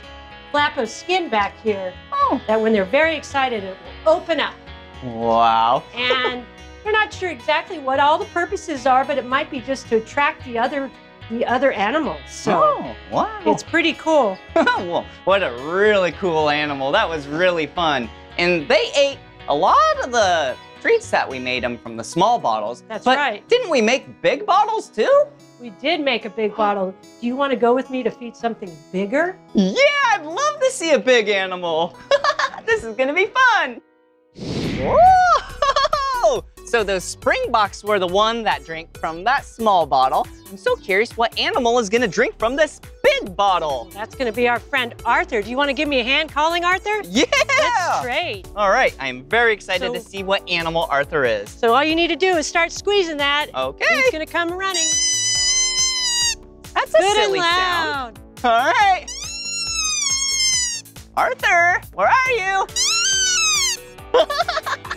flap of skin back here Oh. that when they're very excited, it will open up. Wow. And they're not sure exactly what all the purposes are, but it might be just to attract the other the other animals. So oh, wow. it's pretty cool. well, what a really cool animal. That was really fun. And they ate a lot of the treats that we made them from the small bottles. That's but right. Didn't we make big bottles too? We did make a big bottle. Do you want to go with me to feed something bigger? Yeah, I'd love to see a big animal. this is gonna be fun. Whoa! So those springboks were the one that drank from that small bottle. I'm so curious what animal is gonna drink from this big bottle. That's going to be our friend Arthur. Do you want to give me a hand calling Arthur? Yeah! That's great. All right, I'm very excited So- to see what animal Arthur is. So all you need to do is start squeezing that. Okay. He's going to come running. That's a Good and silly sound. All right. Arthur, where are you?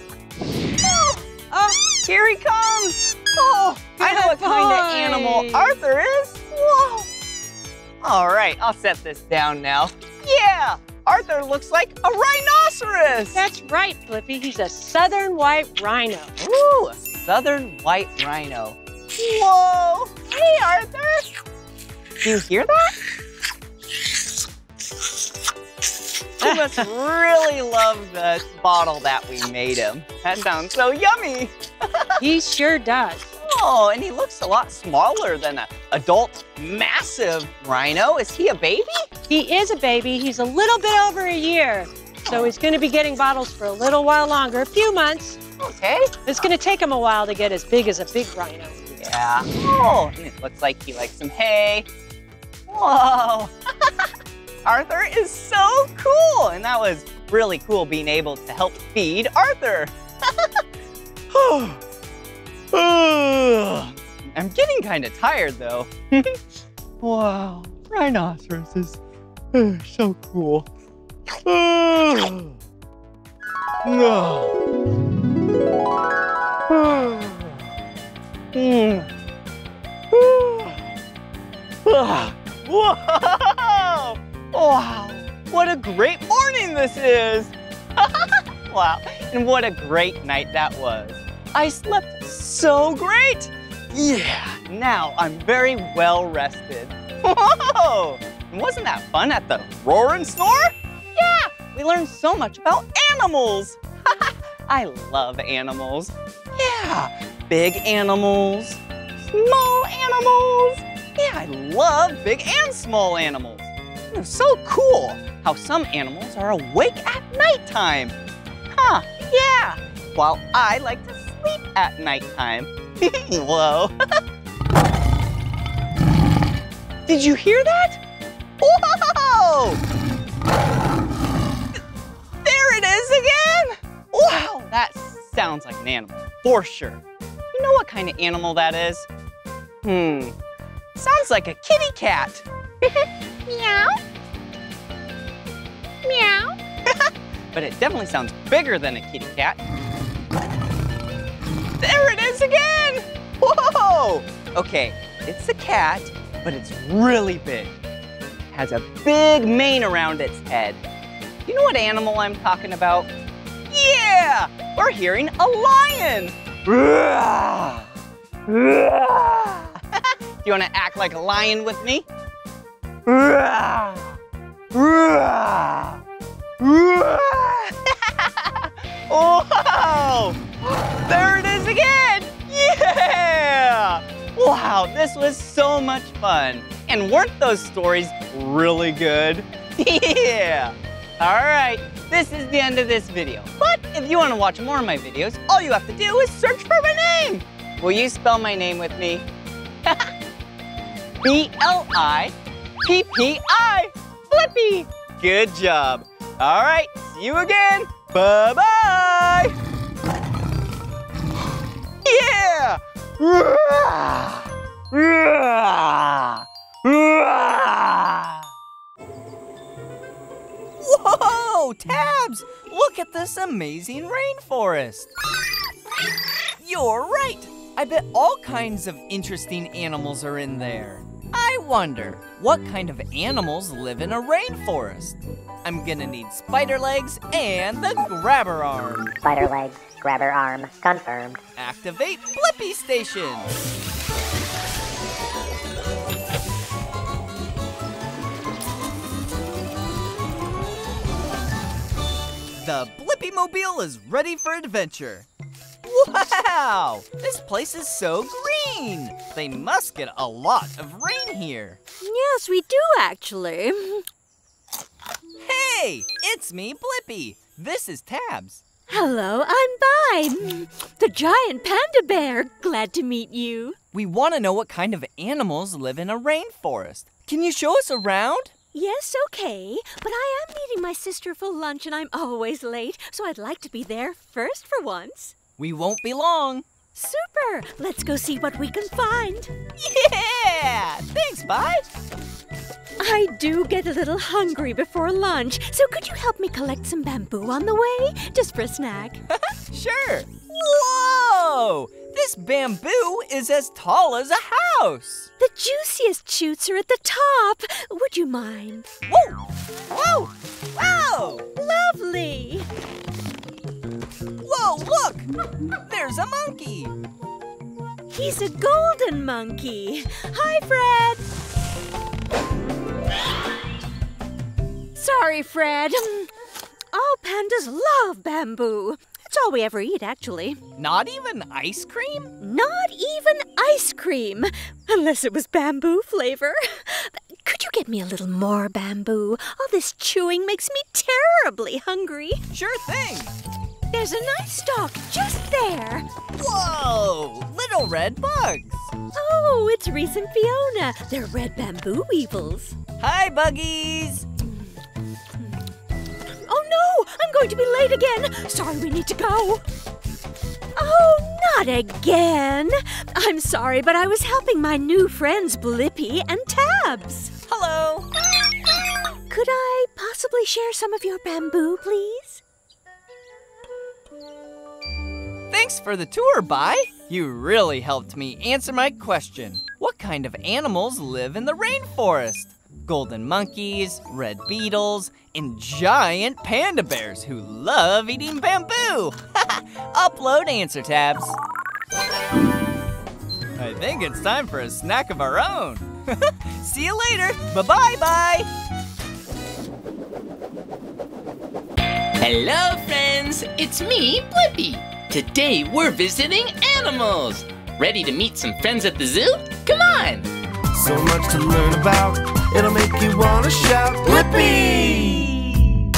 oh, here he comes. Oh, I know what kind of animal Arthur is. Whoa. All right, I'll set this down now. Yeah, Arthur looks like a rhinoceros. That's right, Blippi. He's a southern white rhino. Ooh, a southern white rhino. Whoa! Hey, Arthur! Do you hear that? He must really love the bottle that we made him. That sounds so yummy. He sure does. Oh, and he looks a lot smaller than an adult, massive rhino. Is he a baby? He is a baby. He's a little bit over a year. So he's going to be getting bottles for a little while longer, a few months. Okay. It's going to take him a while to get as big as a big rhino. Yeah. Oh, and it looks like he likes some hay. Whoa. Arthur is so cool. And that was really cool being able to help feed Arthur. I'm getting kind of tired though. wow. Rhinoceroses. are so cool. Whoa! Wow! What a great morning this is! wow, and what a great night that was. I slept so great! Yeah, now I'm very well rested. Whoa! Wasn't that fun at the Roar and Snore? Yeah, we learned so much about animals. I love animals. Yeah, big animals, small animals. Yeah, I love big and small animals. So cool how some animals are awake at nighttime. Huh, yeah, while I like to sleep at nighttime. Whoa. Did you hear that? Whoa! There it is again! Wow, that sounds like an animal, for sure. You know what kind of animal that is? Hmm, sounds like a kitty cat. Meow. Meow. but it definitely sounds bigger than a kitty cat. There it is again! Whoa! Okay, it's a cat, but it's really big. It has a big mane around its head. You know what animal I'm talking about? Yeah! We're hearing a lion! Do you wanna act like a lion with me? Whoa! Oh, there it is again! Yeah! Wow, this was so much fun. And weren't those stories really good? yeah! All right, this is the end of this video. But if you want to watch more of my videos, all you have to do is search for my name. Will you spell my name with me? B-L-I-P-P-I, Blippi. Good job. All right, see you again. Bye-bye. Yeah! Whoa, Tabs! Look at this amazing rainforest. You're right. I bet all kinds of interesting animals are in there. I wonder, what kind of animals live in a rainforest? I'm gonna need spider legs and the grabber arm. Spider legs, grabber arm, confirmed. Activate Blippi Station. The Blippi Mobile is ready for adventure. Wow! This place is so green! They must get a lot of rain here. Yes, we do actually. Hey, it's me, Blippi. This is Tabs. Hello, I'm Bi, the giant panda bear. Glad to meet you. We want to know what kind of animals live in a rainforest. Can you show us around? Yes, okay, but I am meeting my sister for lunch and I'm always late, so I'd like to be there first for once. We won't be long. Super! Let's go see what we can find. Yeah! Thanks, Bi. I do get a little hungry before lunch, so could you help me collect some bamboo on the way? Just for a snack. Sure. Whoa! This bamboo is as tall as a house. The juiciest shoots are at the top. Would you mind? Whoa! Whoa! Whoa! Lovely! Whoa, look! There's a monkey. He's a golden monkey. Hi, Fred. Sorry, Fred. All pandas love bamboo. It's all we ever eat, actually. Not even ice cream? Not even ice cream, unless it was bamboo flavor. Could you get me a little more bamboo? All this chewing makes me terribly hungry. Sure thing. There's a nice stalk just there. Whoa! Little red bugs. Oh, it's Reese and Fiona. They're red bamboo weevils. Hi, buggies. Oh no! I'm going to be late again. Sorry, we need to go. Oh, not again. I'm sorry, but I was helping my new friends Blippi and Tabs. Hello. Could I possibly share some of your bamboo, please? Thanks for the tour, Bi. You really helped me answer my question. What kind of animals live in the rainforest golden monkeys, red beetles, and giant panda bears who love eating bamboo. Upload answer tabs. I think it's time for a snack of our own. See you later. Bye bye bye. Hello, friends. It's me, Blippi. Today we're visiting animals. Ready to meet some friends at the zoo? Come on. So much to learn about, it'll make you wanna shout, Blippi!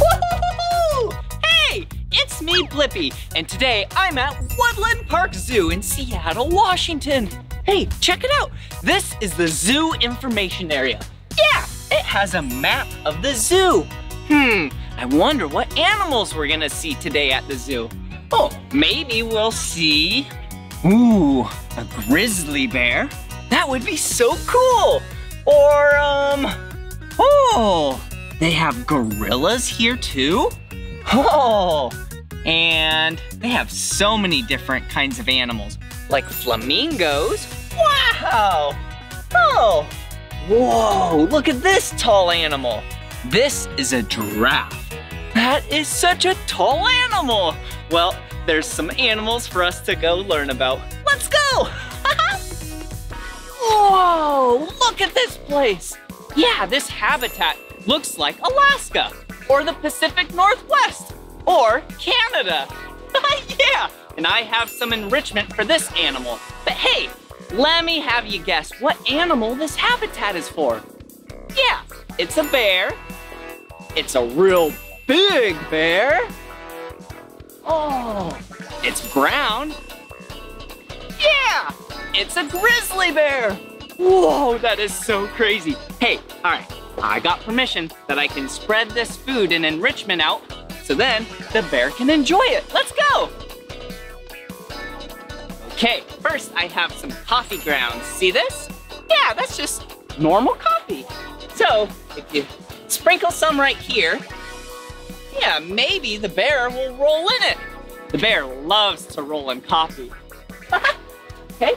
Woohoo! Hey, it's me, Blippi, and today I'm at Woodland Park Zoo in Seattle, Washington. Hey, check it out. This is the zoo information area. Yeah, it has a map of the zoo. Hmm, I wonder what animals we're gonna see today at the zoo. Oh, maybe we'll see, ooh, a grizzly bear. That would be so cool. Or, um, oh, they have gorillas here too? Oh, and they have so many different kinds of animals, like flamingos. Wow! Oh, whoa, look at this tall animal. This is a giraffe. That is such a tall animal. Well, there's some animals for us to go learn about. Let's go! Whoa, look at this place. Yeah, this habitat looks like Alaska, or the Pacific Northwest, or Canada. yeah, and I have some enrichment for this animal. But hey, let me have you guess what animal this habitat is for. Yeah, it's a bear. It's a real big bear. Oh, it's brown. Yeah, it's a grizzly bear. Whoa, that is so crazy. Hey, all right, I got permission that I can spread this food and enrichment out so then the bear can enjoy it. Let's go. Okay, first I have some coffee grounds. See this? Yeah, that's just normal coffee. So if you sprinkle some right here, yeah, maybe the bear will roll in it. The bear loves to roll in coffee. okay,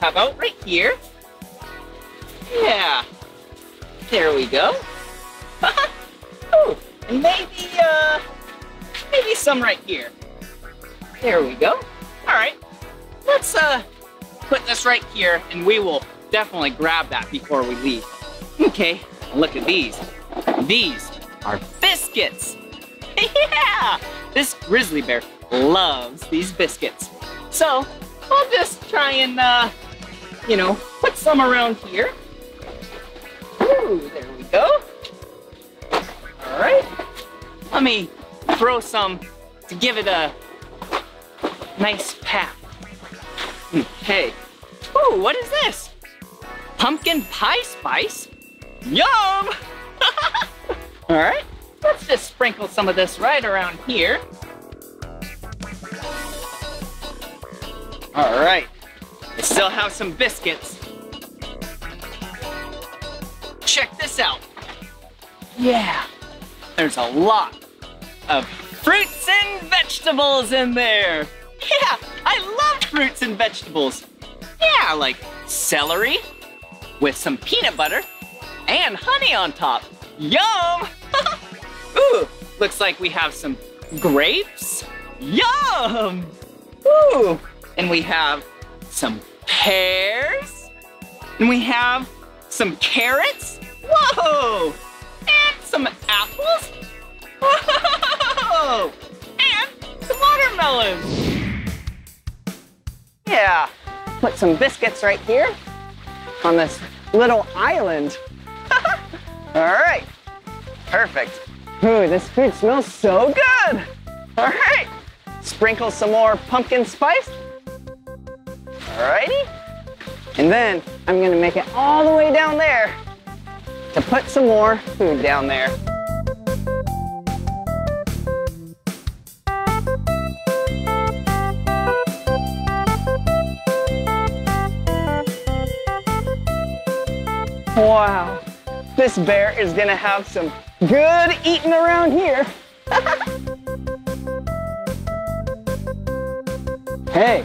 how about right here? Yeah, there we go. Ooh, and maybe, uh, maybe some right here. There we go. All right, let's, uh, put this right here and we will definitely grab that before we leave. Okay, look at these. These are biscuits. yeah, this grizzly bear loves these biscuits. So I'll just try and, uh, you know, put some around here. Ooh, there we go. All right. Let me throw some to give it a nice pat. Okay. Ooh, what is this? Pumpkin pie spice? Yum! All right, let's just sprinkle some of this right around here. All right, I still have some biscuits. Check this out. Yeah, there's a lot of fruits and vegetables in there. Yeah, I love fruits and vegetables. Yeah, like celery with some peanut butter and honey on top. Yum! Ooh, looks like we have some grapes. Yum! Ooh, and we have some pears. And we have some carrots. Whoa! And some apples. Whoa! And some watermelons. Yeah, put some biscuits right here on this little island. All right, perfect. Ooh, this food smells so good. All right, sprinkle some more pumpkin spice. All righty, and then I'm gonna make it all the way down there to put some more food down there. Wow, this bear is gonna have some good eating around here. hey,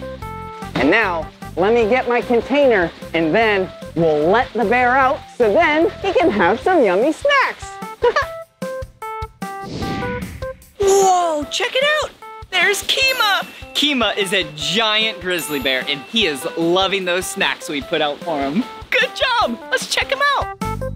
and now let me get my container And then we'll let the bear out so then he can have some yummy snacks. Whoa, check it out! There's Keema! Keema is a giant grizzly bear and he is loving those snacks we put out for him. Good job! Let's check him out!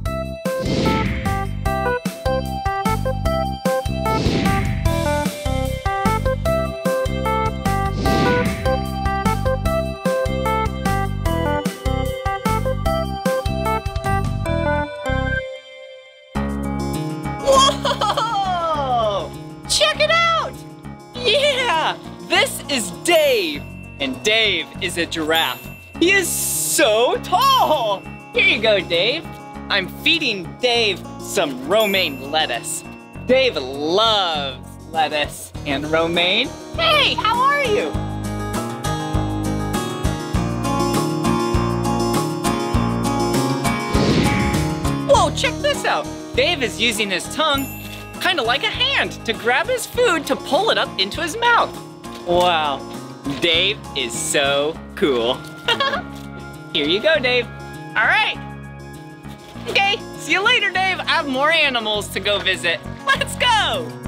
Is Dave! And Dave is a giraffe. He is so tall! Here you go, Dave. I'm feeding Dave some romaine lettuce. Dave loves lettuce and romaine. Hey, how are you? Whoa, check this out. Dave is using his tongue, kind of like a hand, to grab his food to pull it up into his mouth. Wow, Dave is so cool. Here you go, Dave. All right. Okay, see you later, Dave. I have more animals to go visit. Let's go.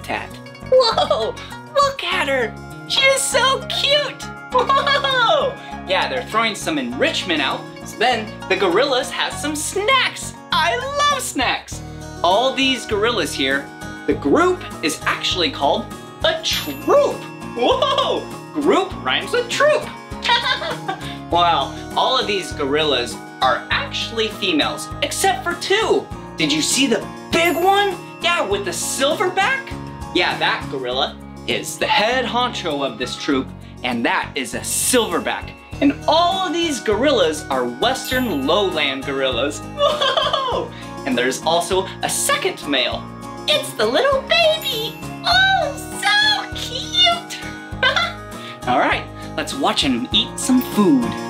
Habitat. Whoa, look at her. She is so cute. Whoa. Yeah, they're throwing some enrichment out, so then the gorillas have some snacks. I love snacks. All these gorillas here, the group is actually called a troop. Whoa, group rhymes with troop. wow, all of these gorillas are actually females, except for two. Did you see the big one? Yeah, with the silverback? Yeah, that gorilla is the head honcho of this troop, and that is a silverback. And all of these gorillas are western lowland gorillas. Whoa! And there's also a second male. It's the little baby. Oh, so cute. all right, let's watch him eat some food.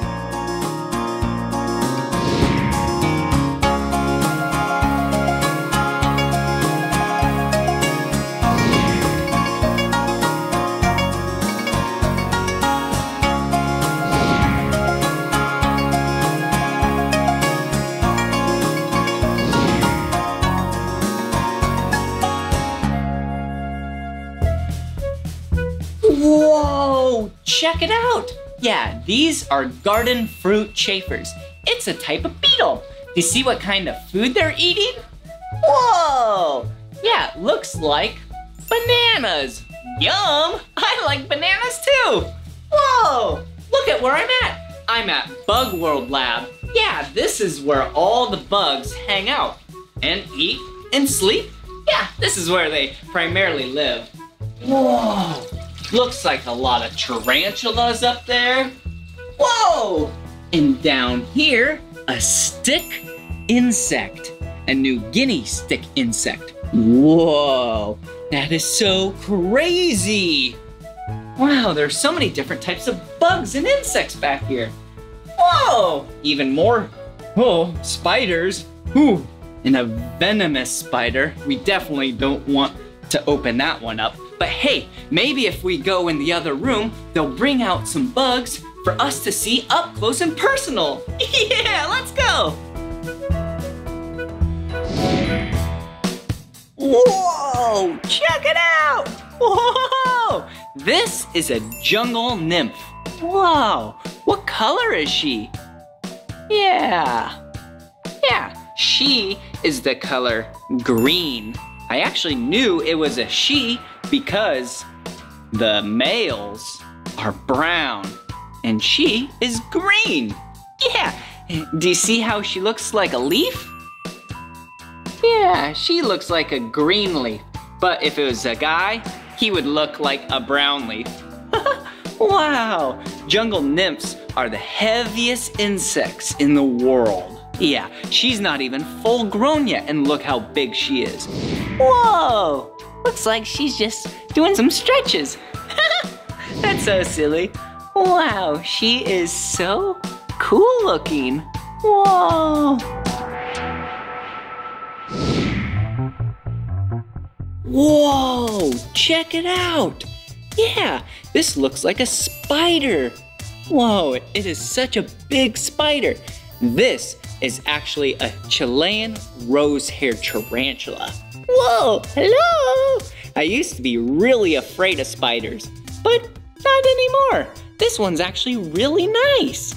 Check it out. Yeah, these are garden fruit chafers. It's a type of beetle. Do you see what kind of food they're eating? Whoa, yeah, looks like bananas. Yum, I like bananas too. Whoa, look at where I'm at. I'm at Bug World Lab. Yeah, this is where all the bugs hang out and eat and sleep. Yeah, this is where they primarily live. Whoa, looks like a lot of tarantulas up there. Whoa, and down here, a stick insect, a New Guinea stick insect. Whoa, that is so crazy. Wow, there's so many different types of bugs and insects back here. Whoa, even more. Oh, spiders. Ooh, and a venomous spider. We definitely don't want to open that one up. But hey, maybe if we go in the other room, they'll bring out some bugs for us to see up close and personal. Yeah, let's go. Whoa, check it out. Whoa, this is a jungle nymph. Whoa, what color is she? Yeah, yeah, she is the color green. I actually knew it was a she because the males are brown and she is green. Yeah, do you see how she looks like a leaf? Yeah, she looks like a green leaf. But if it was a guy, he would look like a brown leaf. wow, jungle nymphs are the heaviest insects in the world. Yeah, she's not even full grown yet, and look how big she is. Whoa, looks like she's just doing some stretches. That's so silly. Wow, she is so cool looking. Whoa. Whoa, check it out. Yeah, this looks like a spider. Whoa, it is such a big spider. This is actually a Chilean rose-haired tarantula. Whoa, hello! I used to be really afraid of spiders, but not anymore. This one's actually really nice.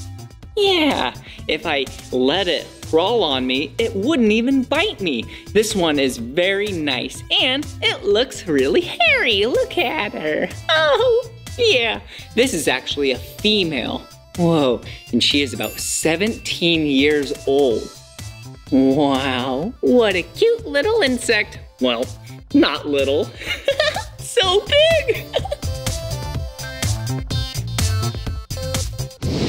Yeah, if I let it crawl on me, it wouldn't even bite me. This one is very nice and it looks really hairy. Look at her. Oh, yeah. This is actually a female. Whoa, and she is about 17 years old. Wow, what a cute little insect. Well, not little. so big.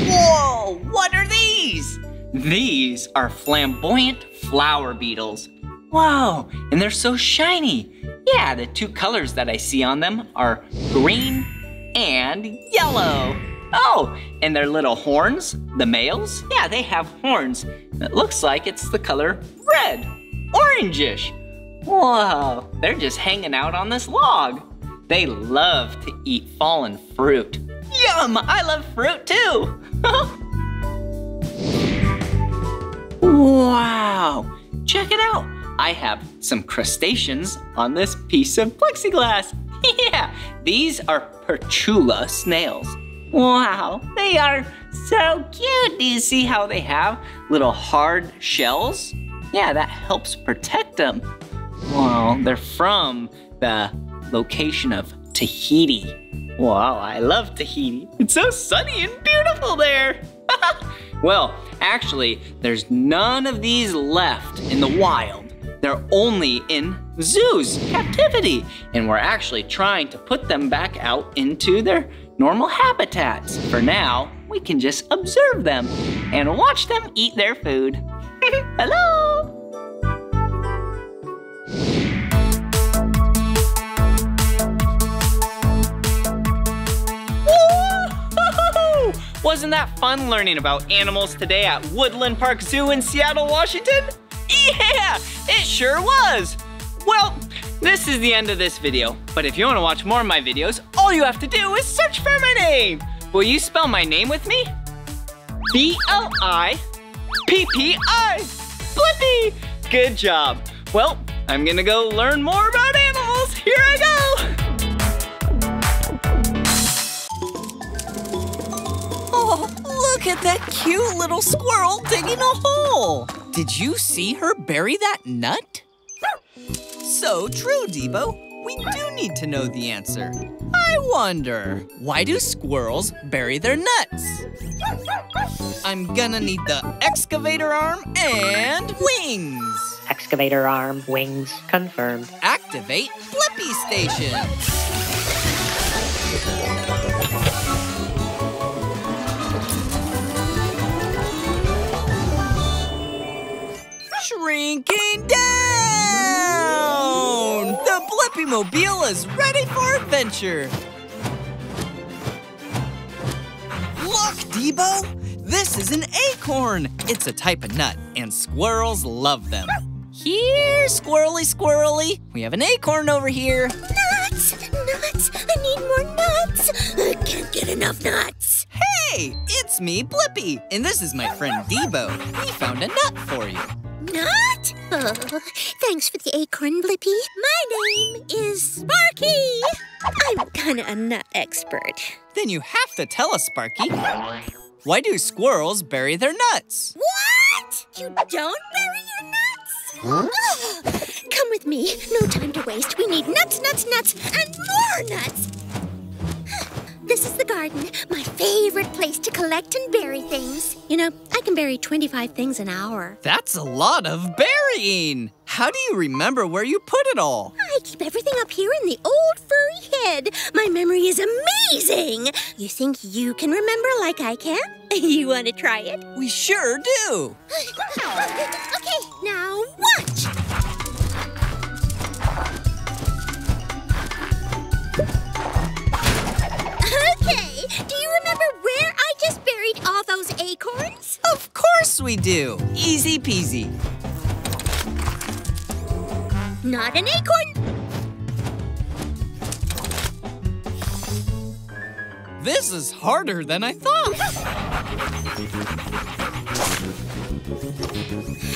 Whoa, what are these? These are flamboyant flower beetles. Wow, and they're so shiny. Yeah, the two colors that I see on them are green and yellow. Oh, and their little horns, the males, yeah, they have horns. It looks like it's the color red, orangish. Whoa, they're just hanging out on this log. They love to eat fallen fruit. Yum, I love fruit too. wow, check it out. I have some crustaceans on this piece of plexiglass. yeah, these are Partula snails. Wow, they are so cute. Do you see how they have little hard shells? Yeah, that helps protect them. Well, they're from the location of Tahiti. Wow, I love Tahiti. It's so sunny and beautiful there. well, actually, there's none of these left in the wild. They're only in zoos, captivity, and we're actually trying to put them back out into their normal habitats. For now, we can just observe them and watch them eat their food. Hello! Wasn't that fun learning about animals today at Woodland Park Zoo in Seattle, Washington? Yeah, it sure was. Well, this is the end of this video, but if you want to watch more of my videos, all you have to do is search for my name. Will you spell my name with me? B-L-I-P-P-I. Blippi! Good job. Well, I'm gonna go learn more about animals. Here I go. Look at that cute little squirrel digging a hole. Did you see her bury that nut? So true, Debo. We do need to know the answer. I wonder, why do squirrels bury their nuts? I'm gonna need the excavator arm and wings. Excavator arm, wings, confirmed. Activate Blippi Station. Shrinking down! The Blippi Mobile is ready for adventure. Look, Debo! This is an acorn. It's a type of nut, and squirrels love them. Here, squirrely, squirrely. We have an acorn over here. Nuts! Nuts! I need more nuts! I can't get enough nuts! Hey, it's me, Blippi, and this is my friend Debo. We found a nut for you. Nut? Oh, thanks for the acorn, Blippi. My name is Sparky. I'm kinda a nut expert. Then you have to tell us, Sparky. Why do squirrels bury their nuts? What? You don't bury your nuts? Ugh. Come with me. No time to waste. We need nuts, nuts, nuts, and more nuts. This is the garden, my favorite place to collect and bury things. You know, I can bury 25 things an hour. That's a lot of burying. How do you remember where you put it all? I keep everything up here in the old furry head. My memory is amazing. You think you can remember like I can? You want to try it? We sure do. okay, now watch. Okay, do you remember where I just buried all those acorns? Of course we do. Easy peasy. Not an acorn. This is harder than I thought.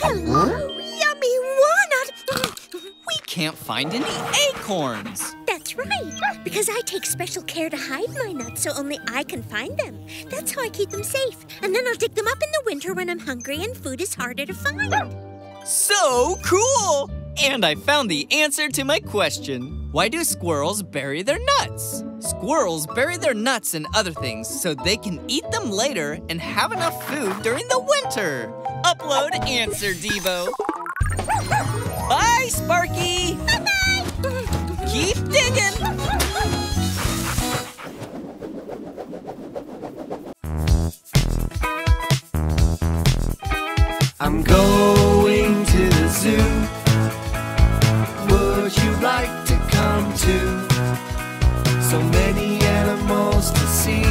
Hello, yummy walnut. We can't find any acorns. That's right, because I take special care to hide my nuts so only I can find them. That's how I keep them safe. And then I'll dig them up in the winter when I'm hungry and food is harder to find. So cool! And I found the answer to my question. Why do squirrels bury their nuts? Squirrels bury their nuts and other things so they can eat them later and have enough food during the winter. Upload answer, Debo. Bye, Sparky! Bye-bye! Keep digging! I'm going to the zoo. Would you like to come too? So many animals to see.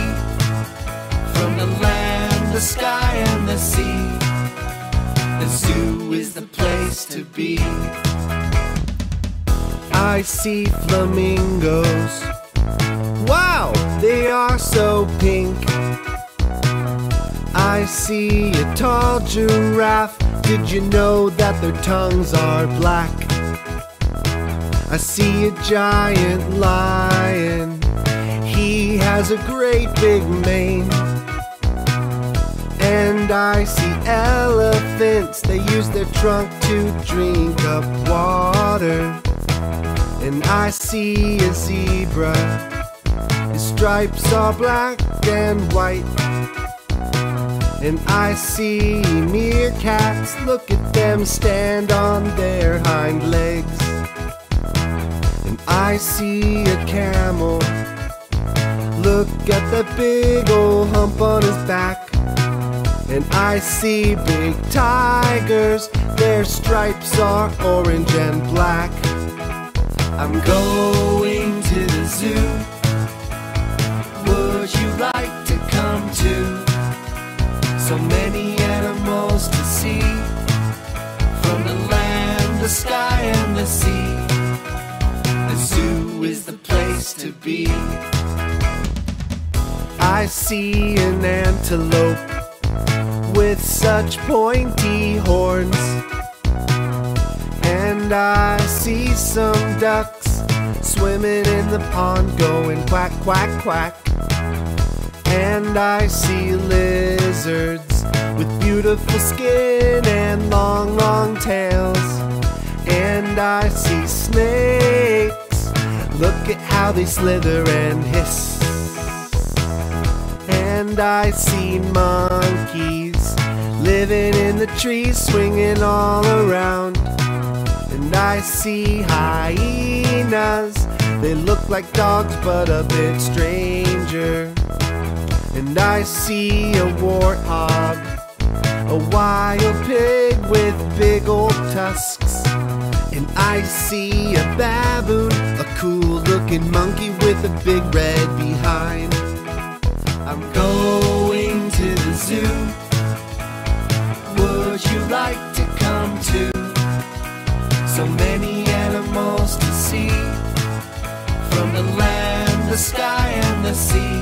From the land, the sky, and the sea. The zoo is the place to be. I see flamingos. Wow, they are so pink. I see a tall giraffe. Did you know that their tongues are black? I see a giant lion. He has a great big mane. And I see elephants. They use their trunk to drink up water. And I see a zebra. His stripes are black and white. And I see meerkats, look at them stand on their hind legs. And I see a camel, look at that big old hump on his back. And I see big tigers, their stripes are orange and black. I'm going to the zoo. Would you like to come too? So many animals to see From the land, the sky and the sea The zoo is the place to be I see an antelope With such pointy horns And I see some ducks Swimming in the pond going quack, quack, quack and I see lizards with beautiful skin and long, long tails. And I see snakes. Look at how they slither and hiss. And I see monkeys living in the trees, swinging all around. And I see hyenas. They look like dogs, but a bit stranger. And I see a warthog, a wild pig with big old tusks. And I see a baboon, a cool looking monkey with a big red behind. I'm going to the zoo. You like to come to? So many animals to see. From the land, the sky, and the sea.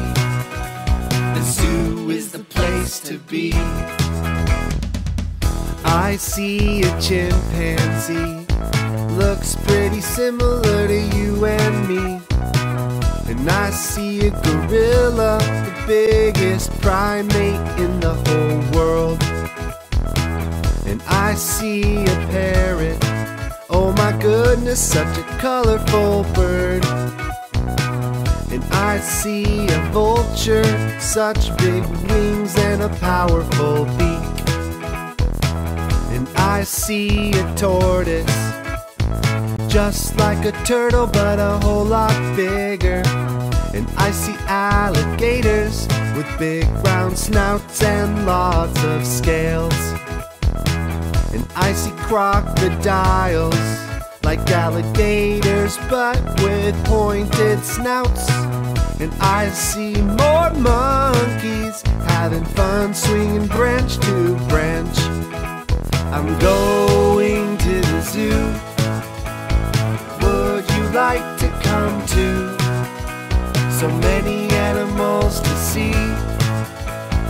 The zoo is the place to be. I see a chimpanzee. Looks pretty similar to you and me. And I see a gorilla, the biggest primate in the whole world. And I see a parrot. Oh my goodness, such a colorful bird. And I see a vulture, such big wings and a powerful beak. And I see a tortoise, just like a turtle, but a whole lot bigger. And I see alligators with big round snouts and lots of scales. And I see crocodiles like alligators, but with pointed snouts. And I see more monkeys having fun swinging branch to branch. I'm going to the zoo. Would you like to come too? So many animals to see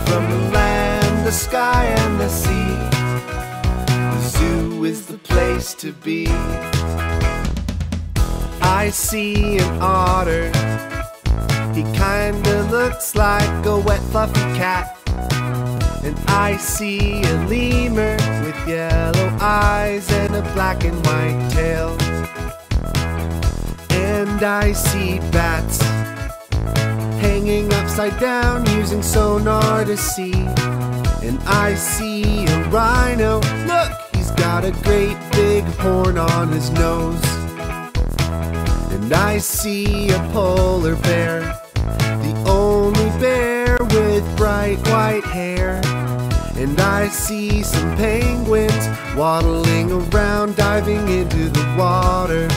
from the land, the sky, and the sea. Zoo is the place to be. I see an otter. He kinda looks like a wet, fluffy cat. And I see a lemur with yellow eyes and a black and white tail. And I see bats hanging upside down using sonar to see. And I see a rhino. Look, got a great big horn on his nose. And I see a polar bear, the only bear with bright white hair. And I see some penguins waddling around, diving into the water.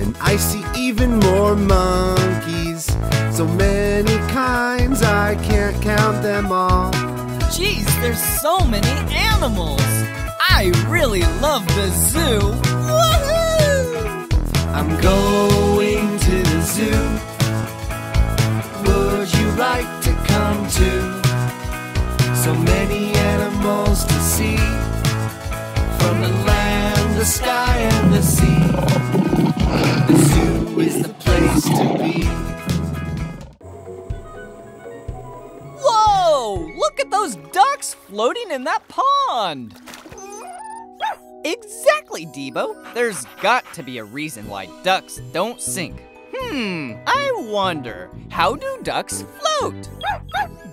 And I see even more monkeys, so many kinds I can't count them all. Jeez, there's so many animals. I really love the zoo. Woohoo! I'm going to the zoo. Would you like to come too? So many animals to see from the land, the sky, and the sea. The zoo is the place to be. Whoa! Look at those ducks floating in that pond. Exactly, Debo. There's got to be a reason why ducks don't sink. Hmm, I wonder, how do ducks float?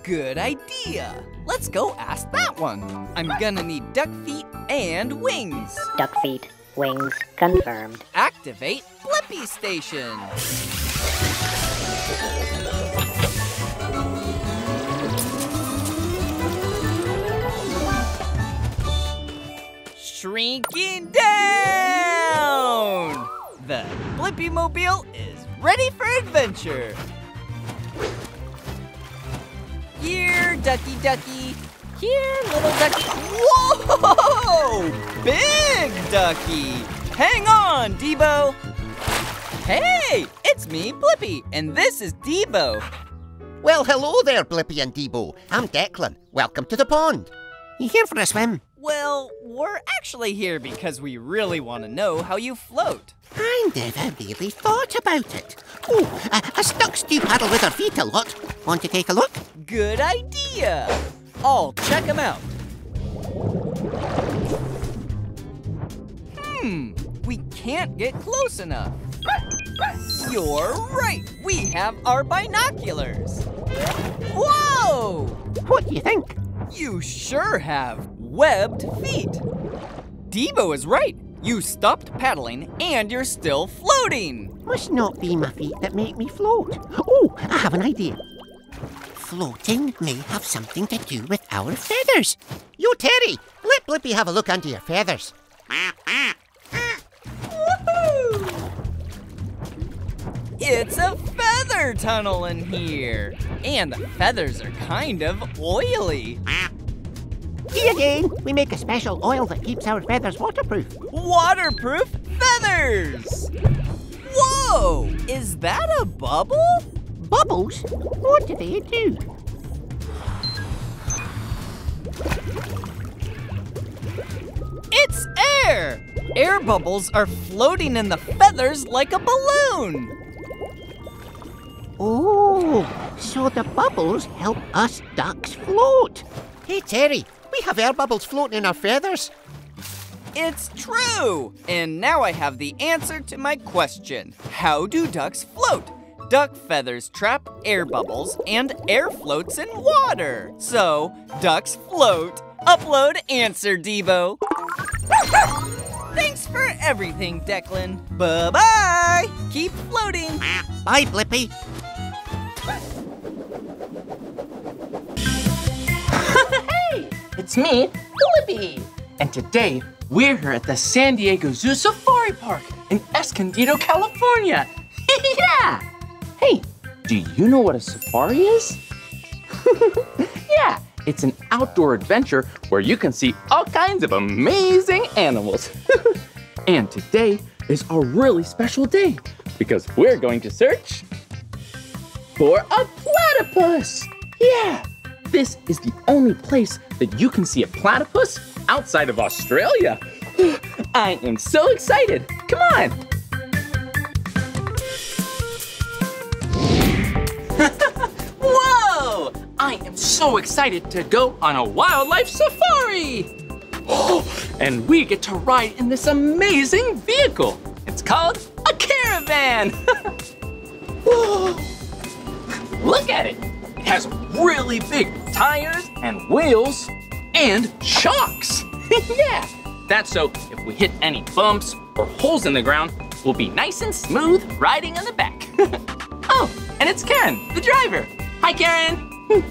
Good idea. Let's go ask that one. I'm gonna need duck feet and wings. Duck feet, wings, confirmed. Activate Blippi Station. Shrinking down! The Blippi Mobile is ready for adventure. Here, ducky ducky. Here, little ducky. Whoa! Big ducky! Hang on, Debo! Hey, it's me, Blippi, and this is Debo. Well, hello there, Blippi and Debo. I'm Declan. Welcome to the pond. You here for a swim? Well, we're actually here because we really want to know how you float. I never really thought about it. Oh, a, us ducks do paddle with our feet a lot. Want to take a look? Good idea. I'll check them out. Hmm, we can't get close enough. You're right. We have our binoculars. Whoa! What do you think? You sure have webbed feet. Debo is right. You stopped paddling and you're still floating. Must not be my feet that make me float. Oh, I have an idea. Floating may have something to do with our feathers. You, Terry, let Blippi have a look under your feathers. It's a feather tunnel in here. And the feathers are kind of oily. See again, we make a special oil that keeps our feathers waterproof. Waterproof feathers! Whoa! Is that a bubble? Bubbles? What do they do? It's air! Air bubbles are floating in the feathers like a balloon. Oh, so the bubbles help us ducks float. Hey, Terry, we have air bubbles floating in our feathers. It's true! And now I have the answer to my question. How do ducks float? duck feathers trap air bubbles and air floats in water. So, ducks float. Upload answer, Debo. Thanks for everything, Declan. Bye bye. Keep floating. Bye, Blippi. It's me, Blippi. And today, we're here at the San Diego Zoo Safari Park in Escondido, California. yeah! Hey, do you know what a safari is? yeah, it's an outdoor adventure where you can see all kinds of amazing animals. and today is a really special day because we're going to search for a platypus. Yeah, this is the only place that you can see a platypus outside of Australia. I am so excited. Come on. Whoa! I am so excited to go on a wildlife safari. and we get to ride in this amazing vehicle. It's called a caravan. Look at it. It has really big tires and wheels and shocks. yeah, that's so if we hit any bumps or holes in the ground, we'll be nice and smooth riding in the back. oh, and it's Karen, the driver. Hi, Karen.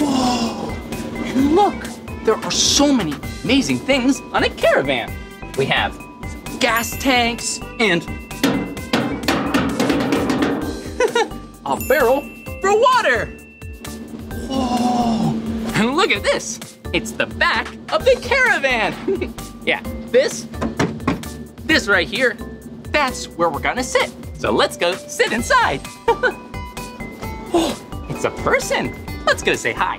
Whoa, and look, there are so many amazing things on a caravan. We have gas tanks and a barrel for water. Whoa, and look at this. It's the back of the caravan. yeah, this, this right here, that's where we're gonna sit. So let's go sit inside. oh, it's a person. Let's go say hi.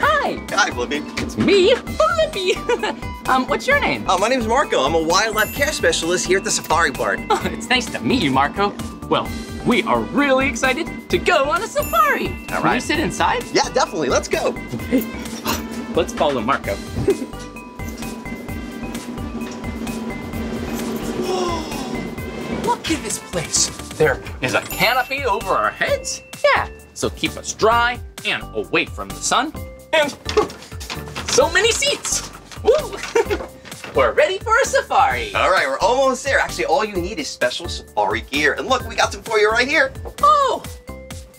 Hi. Hi, Blippi. It's me, Blippi. um, what's your name? Uh, my name's Marco. I'm a wildlife care specialist here at the safari park. Oh, it's nice to meet you, Marco. Well, we are really excited to go on a safari. All Can right. we sit inside? Yeah, definitely. Let's go. Let's follow Marco. Look at this place. There is a canopy over our heads. Yeah, so keep us dry and away from the sun. And so many seats. Woo! We're ready for a safari. All right, we're almost there. Actually, all you need is special safari gear. And look, we got some for you right here. Oh,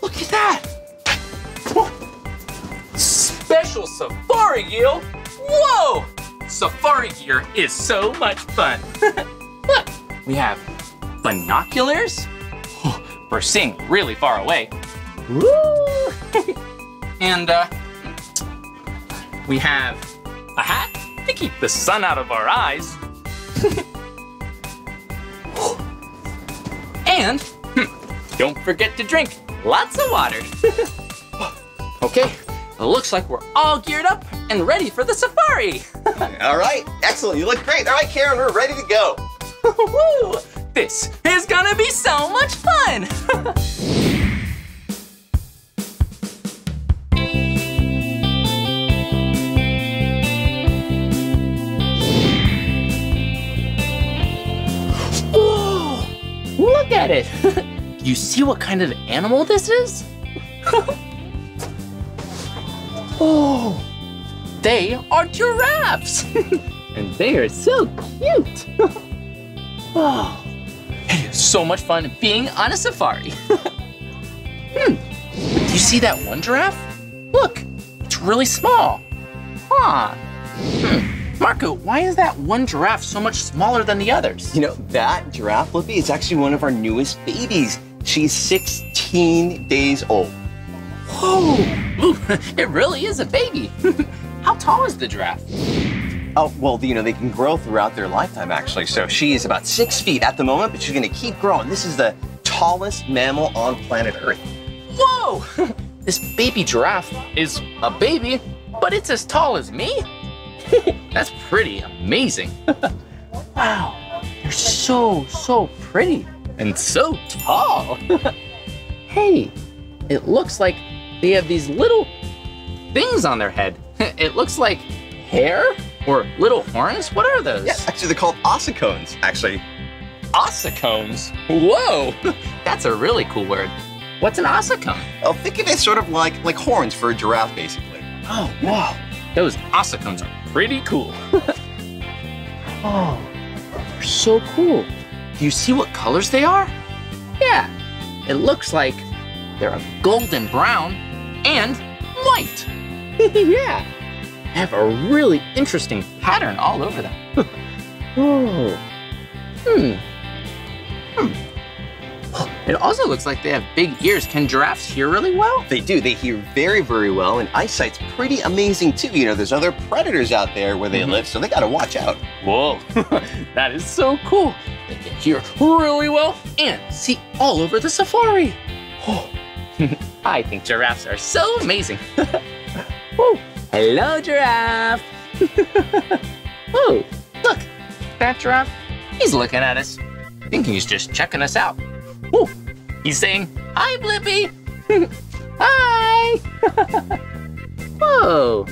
look at that. Special safari gear. Whoa! Safari gear is so much fun. look, we have binoculars for seeing really far away. Woo! and uh, we have a hat to keep the sun out of our eyes. and hmm, don't forget to drink lots of water. okay, it looks like we're all geared up and ready for the safari. All right, excellent. You look great. All right, Karen, we're ready to go. This is gonna be so much fun! At it! you see what kind of animal this is? oh! They are giraffes! and they are so cute! Oh, it is so much fun being on a safari. hmm, do you see that one giraffe? Look, it's really small. Huh. Hmm. Marco, why is that one giraffe so much smaller than the others? You know, that giraffe, Blippi, is actually one of our newest babies. She's 16 days old. Whoa, Ooh, it really is a baby. How tall is the giraffe? Oh, well, you know, they can grow throughout their lifetime, actually. So she is about six feet at the moment, but she's going to keep growing. This is the tallest mammal on planet Earth. Whoa! this baby giraffe is a baby, but it's as tall as me? That's pretty amazing. wow, you're so, so pretty and so tall. hey, it looks like they have these little things on their head. It looks like hair or little horns. What are those? Yeah, actually, they're called ossicones, actually. Ossicones? Whoa! That's a really cool word. What's an ossicum? Oh, think of it sort of like like horns for a giraffe, basically. Oh, wow. Those ossicums are pretty cool. oh, they're so cool. Do you see what colors they are? Yeah, it looks like they're a golden brown and white. yeah, they have a really interesting pattern all over them. oh, hmm. Hmm. It also looks like they have big ears. Can giraffes hear really well? They do. They hear very, very well, and eyesight's pretty amazing too. You know, there's other predators out there where they mm-hmm. live, so they gotta watch out. Whoa, that is so cool. They can hear really well and see all over the safari. Oh, I think giraffes are so amazing. Whoa. Hello, giraffe. oh, look, that giraffe, he's looking at us. I think he's just checking us out. Oh, he's saying, hi, Blippi. hi. Whoa,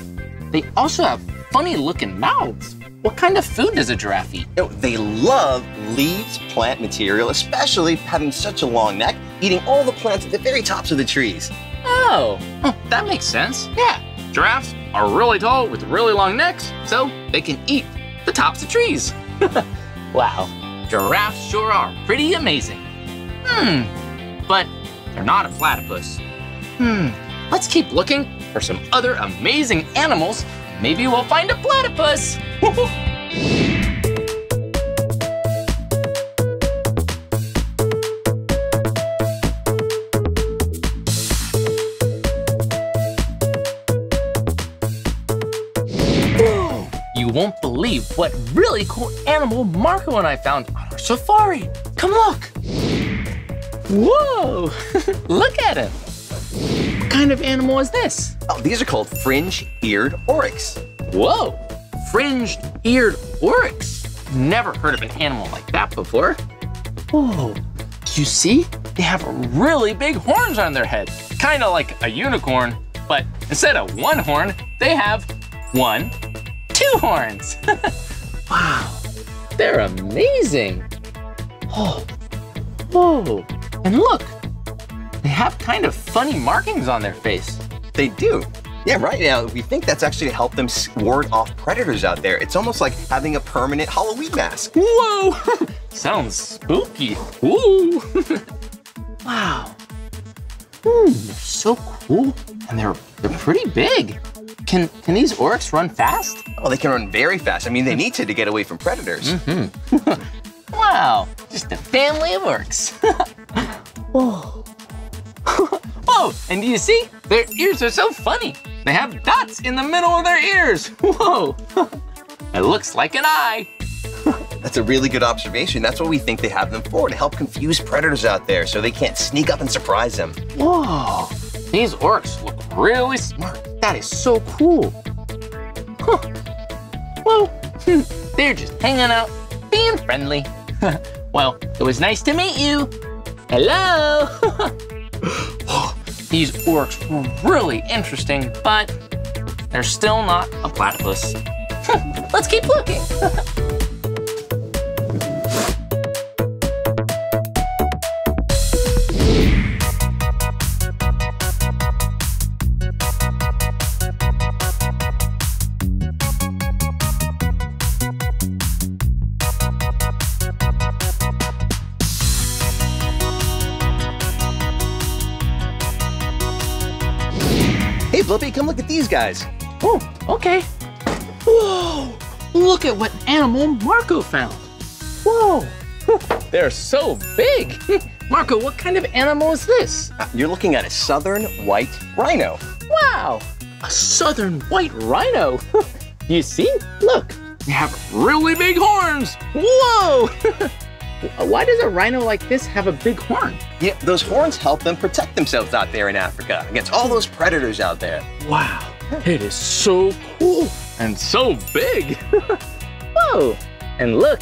they also have funny looking mouths. What kind of food does a giraffe eat? You know, they love leaves, plant material, especially having such a long neck, eating all the plants at the very tops of the trees. Oh, huh, that makes sense. Yeah, giraffes are really tall with really long necks, so they can eat the tops of trees. wow, giraffes sure are pretty amazing. Hmm, but they're not a platypus. Hmm, let's keep looking for some other amazing animals. Maybe we'll find a platypus. You won't believe what really cool animal Marco and I found on our safari. Come look. Whoa, look at him. What kind of animal is this? Oh, these are called fringe-eared oryx. Whoa, fringed eared oryx. Never heard of an animal like that before. Whoa, you see? They have really big horns on their head. Kind of like a unicorn, but instead of one horn, they have one, two horns. wow, they're amazing. Oh, whoa, and look, they have kind of funny markings on their face. They do. Yeah, right now, we think that's actually to help them ward off predators out there. It's almost like having a permanent Halloween mask. Whoa! Sounds spooky. Ooh! wow. Ooh, they're so cool, and they're they're pretty big. Can can these oryx run fast? Oh, they can run very fast. I mean, they need to to get away from predators. Mm-hmm. wow, just a family of oryx. Whoa. Whoa, and do you see? Their ears are so funny. They have dots in the middle of their ears. Whoa. it looks like an eye. That's a really good observation. That's what we think they have them for, to help confuse predators out there so they can't sneak up and surprise them. Whoa, these oryx look really smart. That is so cool. Huh. Well, they're just hanging out, being friendly. well, it was nice to meet you. Hello. These oryx were really interesting, but they're still not a platypus. Let's keep looking. Blippi, come look at these guys. Oh, okay. Whoa, look at what animal Marco found. Whoa, they're so big. Marco, what kind of animal is this? Uh, You're looking at a southern white rhino. Wow, a southern white rhino. you see? Look, they have really big horns. Whoa! Why does a rhino like this have a big horn? Yeah, those horns help them protect themselves out there in Africa against all those predators out there. Wow, it is so cool and so big. Whoa, and look,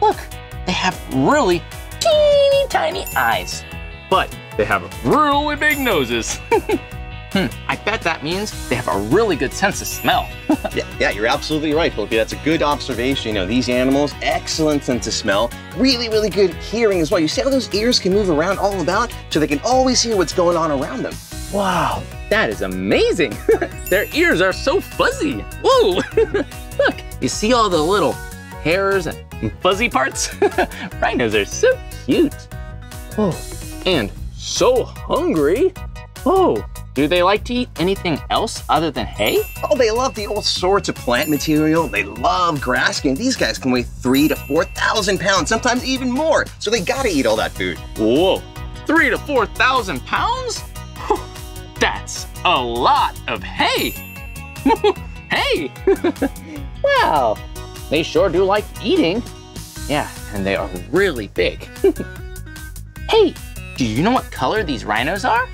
look, they have really teeny tiny eyes, but they have really big noses. Hmm, I bet that means they have a really good sense of smell. yeah, yeah, you're absolutely right, Blippi. That's a good observation. You know, these animals, excellent sense of smell, really, really good hearing as well. You see how those ears can move around all about, so they can always hear what's going on around them. Wow, that is amazing. Their ears are so fuzzy. Whoa, look, you see all the little hairs and fuzzy parts? Rhinos are so cute. Oh, and so hungry. Oh, do they like to eat anything else other than hay? Oh, they love the all sorts of plant material. They love grass. And these guys can weigh three to 4,000 pounds, sometimes even more. So they gotta eat all that food. Whoa, three to 4,000 pounds? That's a lot of hay. hay. wow, they sure do like eating. Yeah, and they are really big. hey, do you know what color these rhinos are?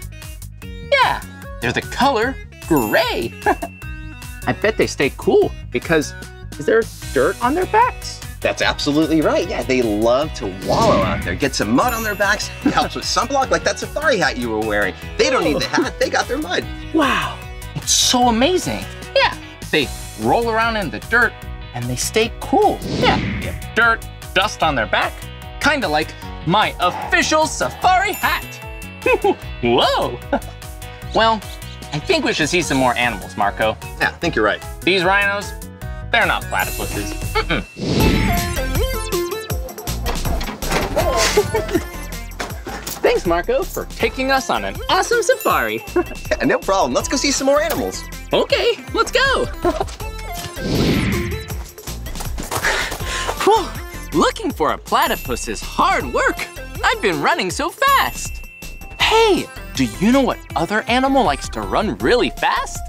Yeah, they're the color gray. I bet they stay cool because is there dirt on their backs? That's absolutely right. Yeah, they love to wallow out there, get some mud on their backs. It helps with sunblock, like that safari hat you were wearing. They don't need the hat, they got their mud. Wow, it's so amazing. Yeah, they roll around in the dirt and they stay cool. Yeah, get dirt, dust on their back, kind of like my official safari hat. Whoa. well, I think we should see some more animals, Marco. Yeah, I think you're right. These rhinos, they're not platypuses. Mm-mm. Thanks, Marco, for taking us on an awesome safari. yeah, no problem. Let's go see some more animals. Okay, let's go. Whew, looking for a platypus is hard work. I've been running so fast. Hey, do you know what other animal likes to run really fast?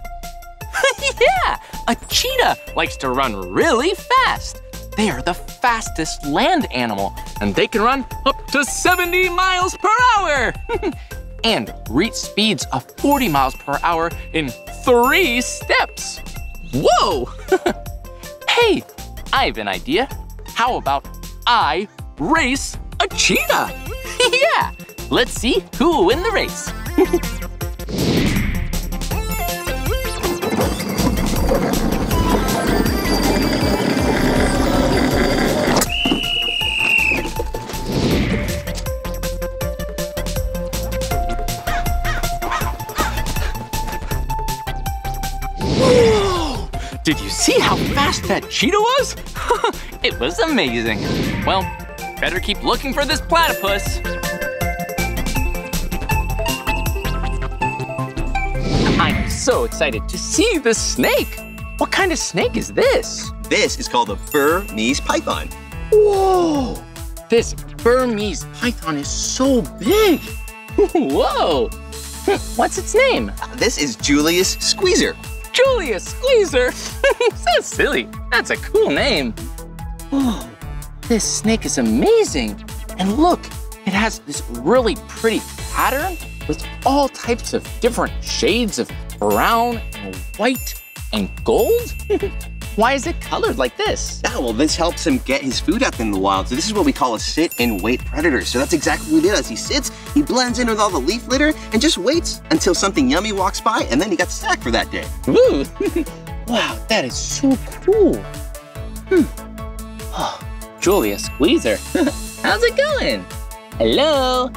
yeah, a cheetah likes to run really fast. They are the fastest land animal, and they can run up to 70 miles per hour. and reach speeds of 40 miles per hour in three steps. Whoa! hey, I have an idea. How about I race a cheetah? yeah, let's see who will win the race. Whoa! Did you see how fast that cheetah was? it was amazing. Well, better keep looking for this platypus. So excited to see the snake. What kind of snake is this? This is called a Burmese python. Whoa! This Burmese python is so big. Whoa! What's its name? This is Julius Squeezer. Julius Squeezer? so silly. That's a cool name. Whoa, this snake is amazing. And look, it has this really pretty pattern with all types of different shades of brown and white and gold. Why is it colored like this? Yeah, well, this helps him get his food up in the wild. So this is what we call a sit and wait predator. So that's exactly what he does. He sits, he blends in with all the leaf litter, and just waits until something yummy walks by, and then he got snack for that day. Woo! wow, that is so cool. Hmm. Oh, Julius Squeezer. How's it going? Hello?